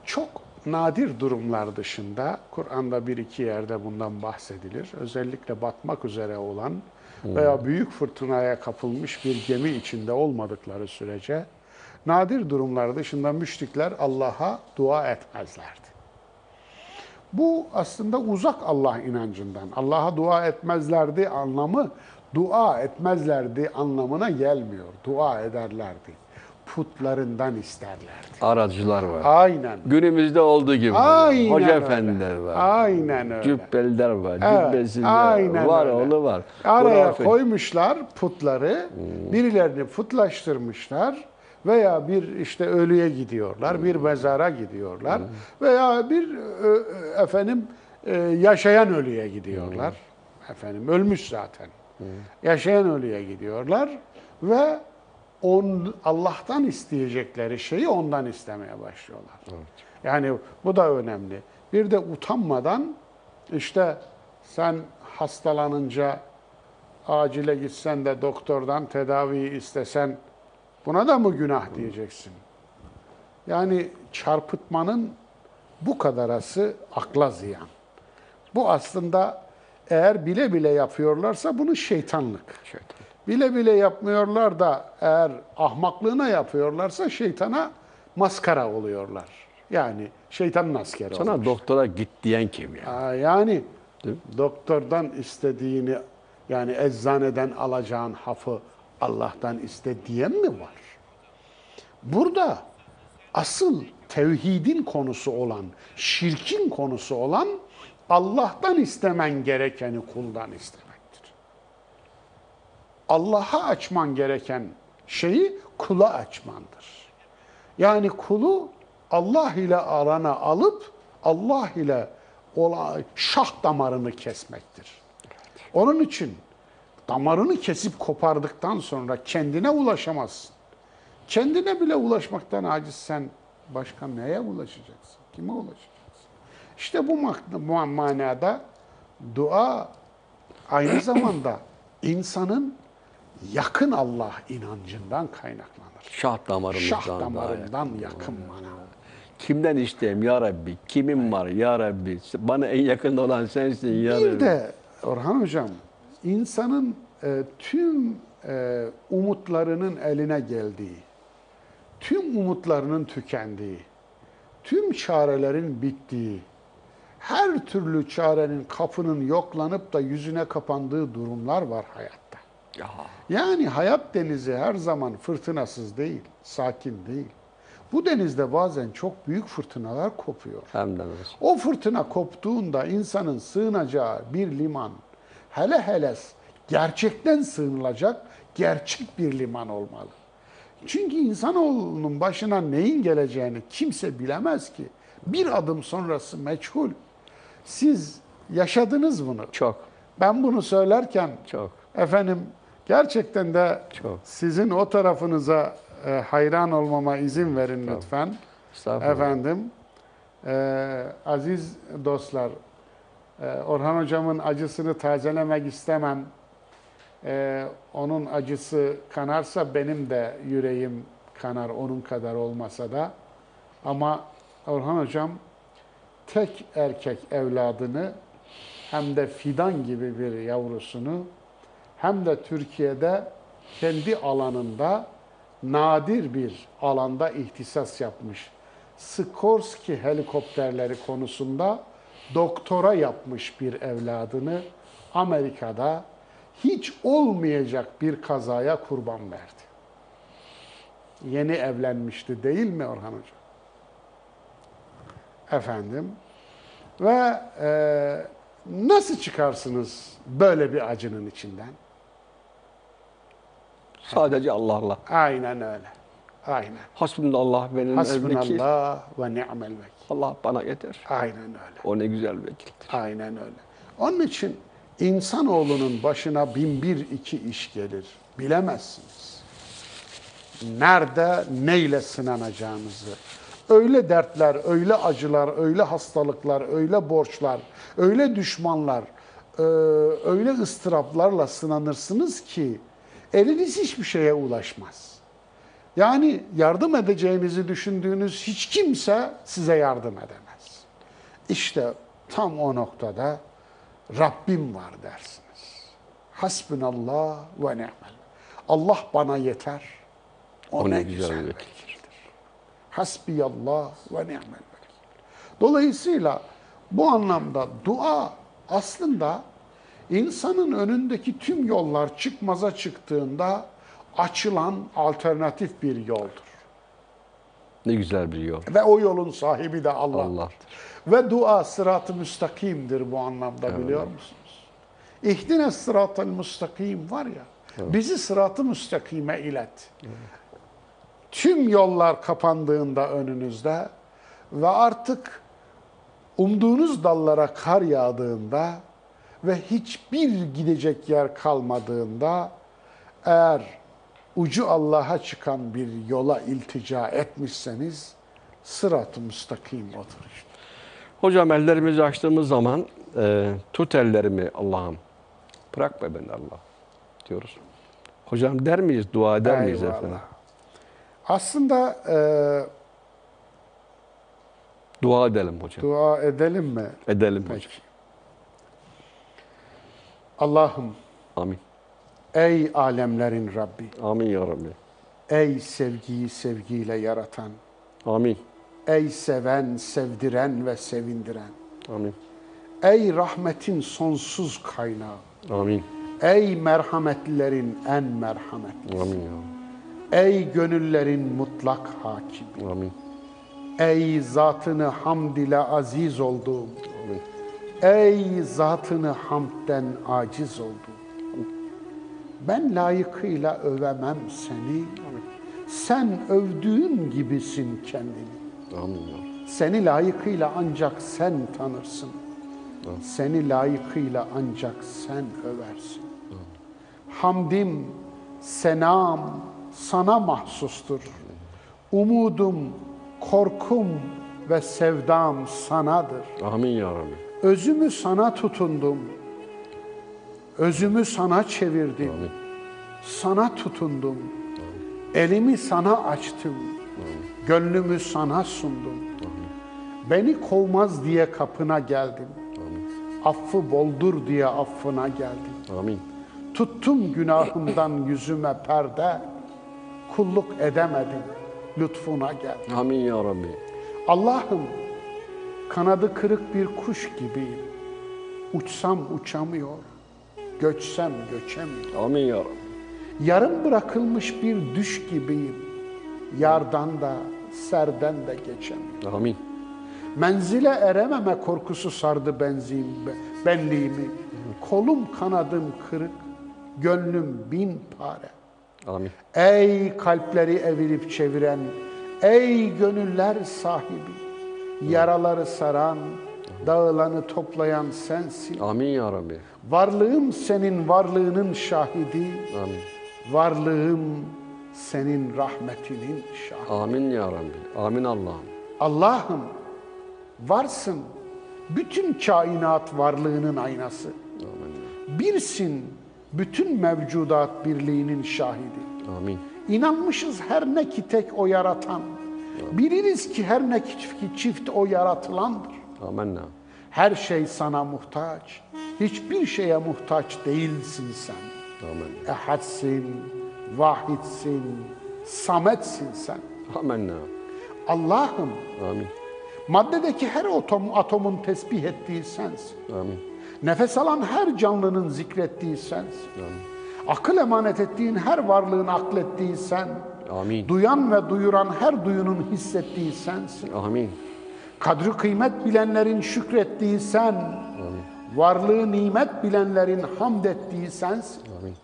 çok nadir durumlar dışında Kur'an'da bir iki yerde bundan bahsedilir. Özellikle batmak üzere olan veya büyük fırtınaya kapılmış bir gemi içinde olmadıkları sürece nadir durumlar dışında müşrikler Allah'a dua etmezlerdi. Bu aslında uzak Allah inancından. Allah'a dua etmezlerdi anlamı dua etmezlerdi anlamına gelmiyor. Dua ederlerdi. Putlarından isterlerdi. Aracılar var. Aynen. Günümüzde olduğu gibi. Aynen Hoca öyle. efendiler var. Aynen öyle. Cübbeliler var. Evet, Cübbesiz aynen var. öyle. Oğlu var. Araya Hurafe. koymuşlar putları, birilerini putlaştırmışlar veya bir işte ölüye gidiyorlar, bir mezara gidiyorlar veya bir ö, efendim e, yaşayan ölüye gidiyorlar. Efendim ölmüş zaten. Yaşayan ölüye gidiyorlar ve on, Allah'tan isteyecekleri şeyi ondan istemeye başlıyorlar. Yani bu da önemli. Bir de utanmadan işte sen hastalanınca acile gitsen de doktordan tedaviyi istesen buna da mı günah diyeceksin? Yani çarpıtmanın bu kadarası akla ziyan. Bu aslında eğer bile bile yapıyorlarsa bunu şeytanlık. Şeytan. Bile bile yapmıyorlar da eğer ahmaklığına yapıyorlarsa şeytana maskara oluyorlar. Yani şeytanın askeri Sana olmuş. doktora git diyen kim ya? Aa, Yani Değil mi? doktordan istediğini yani eczaneden alacağın hafı Allah'tan iste diyen mi var? Burada asıl tevhidin konusu olan, şirkin konusu olan Allah'tan istemen gerekeni kuldan istemektir. Allah'a açman gereken şeyi kula açmandır. Yani kulu Allah ile arana alıp Allah ile şah damarını kesmektir. Onun için damarını kesip kopardıktan sonra kendine ulaşamazsın. Kendine bile ulaşmaktan aciz sen başka neye ulaşacaksın? Kime ulaşacaksın? İşte bu, manada dua aynı <clears throat> zamanda insanın yakın Allah inancından kaynaklanır. Şah damarımızdan. Şah daha damarından yakın bana. Kimden isteyeyim ya Rabbi? Kimim var ya Rabbi? Bana en yakın olan sensin ya Bir Rabbi. de Orhan Hocam, insanın e, tüm e, umutlarının eline geldiği, tüm umutlarının tükendiği, tüm çarelerin bittiği, her türlü çarenin kapının yoklanıp da yüzüne kapandığı durumlar var hayatta. Ya, Yani hayat denizi her zaman fırtınasız değil, sakin değil. Bu denizde bazen çok büyük fırtınalar kopuyor. hem de? O fırtına koptuğunda insanın sığınacağı bir liman, hele hele gerçekten sığınılacak gerçek bir liman olmalı. Çünkü insanoğlunun başına neyin geleceğini kimse bilemez ki. Bir adım sonrası meçhul. Siz yaşadınız bunu. Çok, Ben bunu söylerken çok. efendim gerçekten de Çok. sizin o tarafınıza e, hayran olmama izin verin lütfen. Estağfurullah. Efendim, e, aziz dostlar, Orhan Hocam'ın acısını tazelemek istemem. E, onun acısı kanarsa benim de yüreğim kanar onun kadar olmasa da. Ama Orhan Hocam tek erkek evladını hem de fidan gibi bir yavrusunu hem de Türkiye'de kendi alanında nadir bir alanda ihtisas yapmış. Skorsky helikopterleri konusunda doktora yapmış bir evladını Amerika'da hiç olmayacak bir kazaya kurban verdi. Yeni evlenmişti değil mi Orhan Hocam? Efendim ve e, nasıl çıkarsınız böyle bir acının içinden? Sadece Allah'la. Aynen öyle. Aynen. Hasbunallah benim vekil. Hasbunallah ve ni'mel vekil. Allah bana yeter. Aynen öyle. O ne güzel vekildir. Aynen öyle. Onun için insanoğlunun başına bin bir iki iş gelir. Bilemezsiniz. Nerede neyle sınanacağınızı. Öyle dertler, öyle acılar, öyle hastalıklar, öyle borçlar, öyle düşmanlar, e, öyle ıstıraplarla sınanırsınız ki eliniz hiçbir şeye ulaşmaz. Yani yardım edeceğinizi düşündüğünüz hiç kimse size yardım edemez. İşte tam o noktada Rabbim var dersiniz. Hasbunallah ve ni'mel. Allah bana yeter. O, O ne ne güzel, güzel vekildir. Hasbiyallah ve ni'mel vekil. Dolayısıyla bu anlamda dua aslında insanın önündeki tüm yollar çıkmaza çıktığında açılan alternatif bir yoldur. Ne güzel bir yol. Ve o yolun sahibi de Allah. Allah'tır. Ve dua sırat-ı müstakimdir bu anlamda biliyor musunuz? İhdine sırat-ı müstakim var ya, bizi sırat-ı müstakime ilet. Tüm yollar kapandığında önünüzde ve artık umduğunuz dallara kar yağdığında ve hiçbir gidecek yer kalmadığında eğer ucu Allah'a çıkan bir yola iltica etmişseniz sırat-ı müstakim odur işte. Hocam ellerimizi açtığımız zaman e, tut ellerimi Allah'ım. Bırakma beni Allah diyoruz. Hocam der miyiz, dua eder miyiz Eyvallah. efendim? Aslında e, Dua edelim hocam. dua edelim mi? Edelim hocam. Peki. Allah'ım Amin. Ey alemlerin Rabbi, Amin ya Rabbi. ey sevgiyi sevgiyle yaratan, Amin. ey seven, sevdiren ve sevindiren, Amin. ey rahmetin sonsuz kaynağı, Amin. ey merhametlilerin en merhametli, Amin ya ey gönüllerin mutlak hakim, Amin. ey zatını hamd ile aziz olduğum, Amin. Ey zatını hamdden aciz oldum. Ben layıkıyla övemem seni. Sen övdüğün gibisin kendini. Amin. Seni layıkıyla ancak sen tanırsın. Seni layıkıyla ancak sen översin. Hamdim, senam sana mahsustur. Umudum, korkum ve sevdam sanadır. Amin ya Rabbi. Özümü sana tutundum. Özümü sana çevirdim. Amin. Sana tutundum. Elimi sana açtım. Gönlümü sana sundum. Beni kovmaz diye kapına geldim. Affı boldur diye affına geldim. Amin. Tuttum günahımdan yüzüme perde. Kulluk edemedim. Lütfuna geldim. Amin ya Rabbi. Allah'ım kanadı kırık bir kuş gibiyim. Uçsam uçamıyor, göçsem göçemiyor. Amin ya Rabbi. Yarım bırakılmış bir düş gibiyim. Yardan da, serden de geçemiyor. Amin. Menzile erememe korkusu sardı benzin, benliğimi. Kolum kanadım kırık, gönlüm bin pare. Amin. Ey kalpleri evirip çeviren, ey gönüller sahibi, yaraları saran, dağılanı toplayan sensin. Amin ya Rabbi. Varlığım senin varlığının şahidi, Amin. varlığım senin rahmetinin şahidi. Amin ya Rabbi. Amin Allah'ım. Allah'ım varsın, bütün kainat varlığının aynası. Birsin, bütün mevcudat birliğinin şahidi. Amin. İnanmışız her ne ki tek o yaratan. Biliriz ki her ne ki çift o yaratılandır. Amenna. Her şey sana muhtaç. Hiçbir şeye muhtaç değilsin sen. Amin. Ehadsin, vahidsin, sametsin sen. Amenna. Allah'ım Amin. maddedeki her atom, atomun tesbih ettiği sensin. Amin. Nefes alan her canlının zikrettiği sensin. Amin. Akıl emanet ettiğin her varlığın aklettiği sen. Amin. Duyan ve duyuran her duyunun hissettiği sensin. Amin. Kadri kıymet bilenlerin şükrettiği sen. Varlığı nimet bilenlerin hamd ettiği sensin. Amin.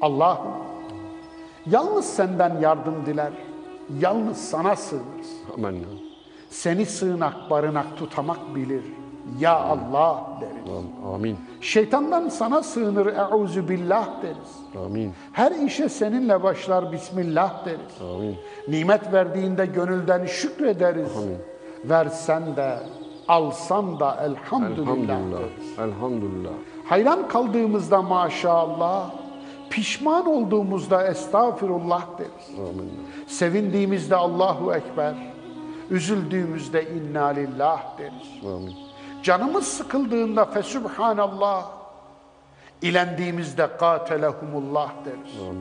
Allah'ım yalnız senden yardım diler. Yalnız sana sığınırız. Amenna. Seni sığınak barınak tutamak bilir. Ya Allah deriz. Amin. Şeytandan sana sığınır euzu billah deriz. Amin. Her işe seninle başlar Bismillah deriz. Amin. Nimet verdiğinde gönülden şükrederiz. Versen de alsan da elhamdülillah. Elhamdülillah. deriz. Elhamdülillah. Hayran kaldığımızda maşallah, pişman olduğumuzda estağfirullah deriz. Amin. Sevindiğimizde Allahu Ekber, üzüldüğümüzde inna lillah deriz. Amin. Canımız sıkıldığında fesubhanallah, ilendiğimizde katelehumullah deriz.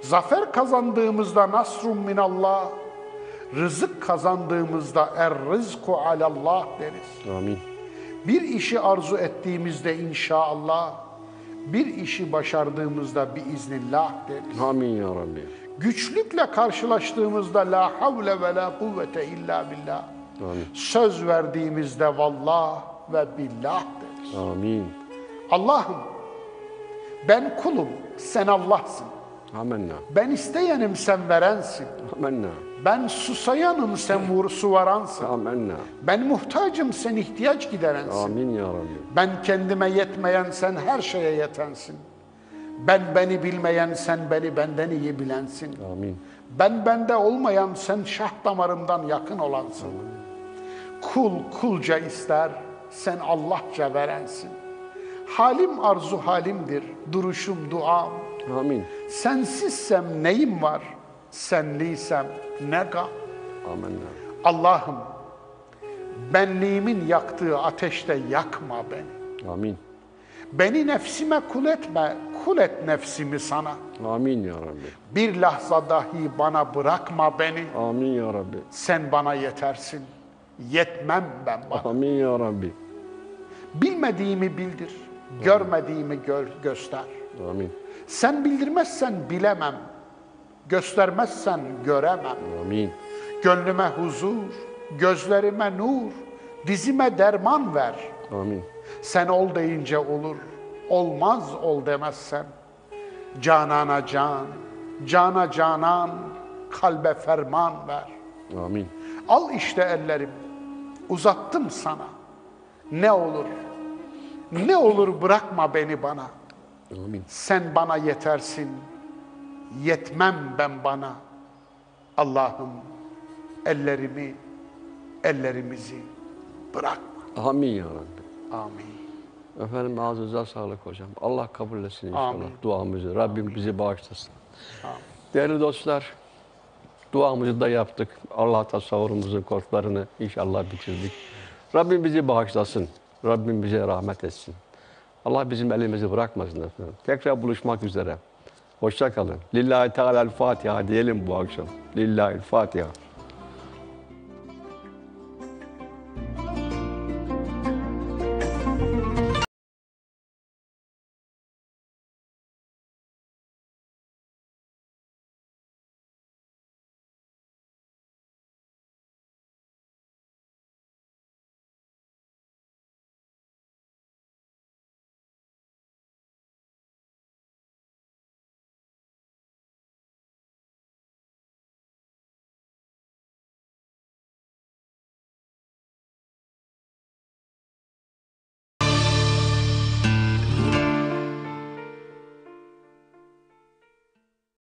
Zafer kazandığımızda nasrun minallah, rızık kazandığımızda er rızku alallah deriz. Amin. Bir işi arzu ettiğimizde inşallah, bir işi başardığımızda biiznillah deriz. Amin ya Rabbi. Güçlükle karşılaştığımızda la havle ve la kuvvete illa billah. Amin. Söz verdiğimizde vallah ve billah deriz. Amin. Allah'ım ben kulum, sen Allah'sın. Amenna. Ben isteyenim, sen verensin. Amenna. Ben susayanım, sen vur suvaransın. Amenna. Ben muhtacım, sen ihtiyaç giderensin. Amin ya Rabbi. Ben kendime yetmeyen, sen her şeye yetensin. Ben beni bilmeyen, sen beni benden iyi bilensin. Amin. Ben bende olmayan, sen şah damarımdan yakın olansın. Kul kulca ister, sen Allahça verensin. Halim arzu halimdir, duruşum duam. Amin. Sensizsem neyim var, senliysem ne gam. Amenna. Allah'ım benliğimin yaktığı ateşte yakma beni. Amin. Beni nefsime kul etme, kul et nefsimi sana. Amin ya Rabbi. Bir lahza dahi bana bırakma beni. Amin ya Rabbi. Sen bana yetersin. Yetmem ben bana. Amin ya Rabbi. Bilmediğimi bildir. Görmediğimi gör, göster. Amin. Sen bildirmezsen bilemem. Göstermezsen göremem. Amin. Gönlüme huzur, gözlerime nur, dizime derman ver. Amin. Sen ol deyince olur, olmaz ol demezsen. Canana can, cana canan, kalbe ferman ver. Amin. Al işte ellerim, uzattım sana. Ne olur, ne olur bırakma beni bana. Amin. Sen bana yetersin. Yetmem ben bana. Allah'ım ellerimi, ellerimizi bırakma. Amin ya Rabbi. Amin. Efendim ağzınıza sağlık hocam. Allah kabul etsin inşallah Amin. duamızı. Rabbim bizi bağışlasın. Amin. Değerli dostlar, duamızı da yaptık. Allah tasavvurumuzun korklarını inşallah bitirdik. Rabbim bizi bağışlasın. Rabbim bize rahmet etsin. Allah bizim elimizi bırakmasın efendim. Tekrar buluşmak üzere. Hoşça kalın. Lillahi Teala'l Fatiha diyelim bu akşam. Lillahi'l Fatiha.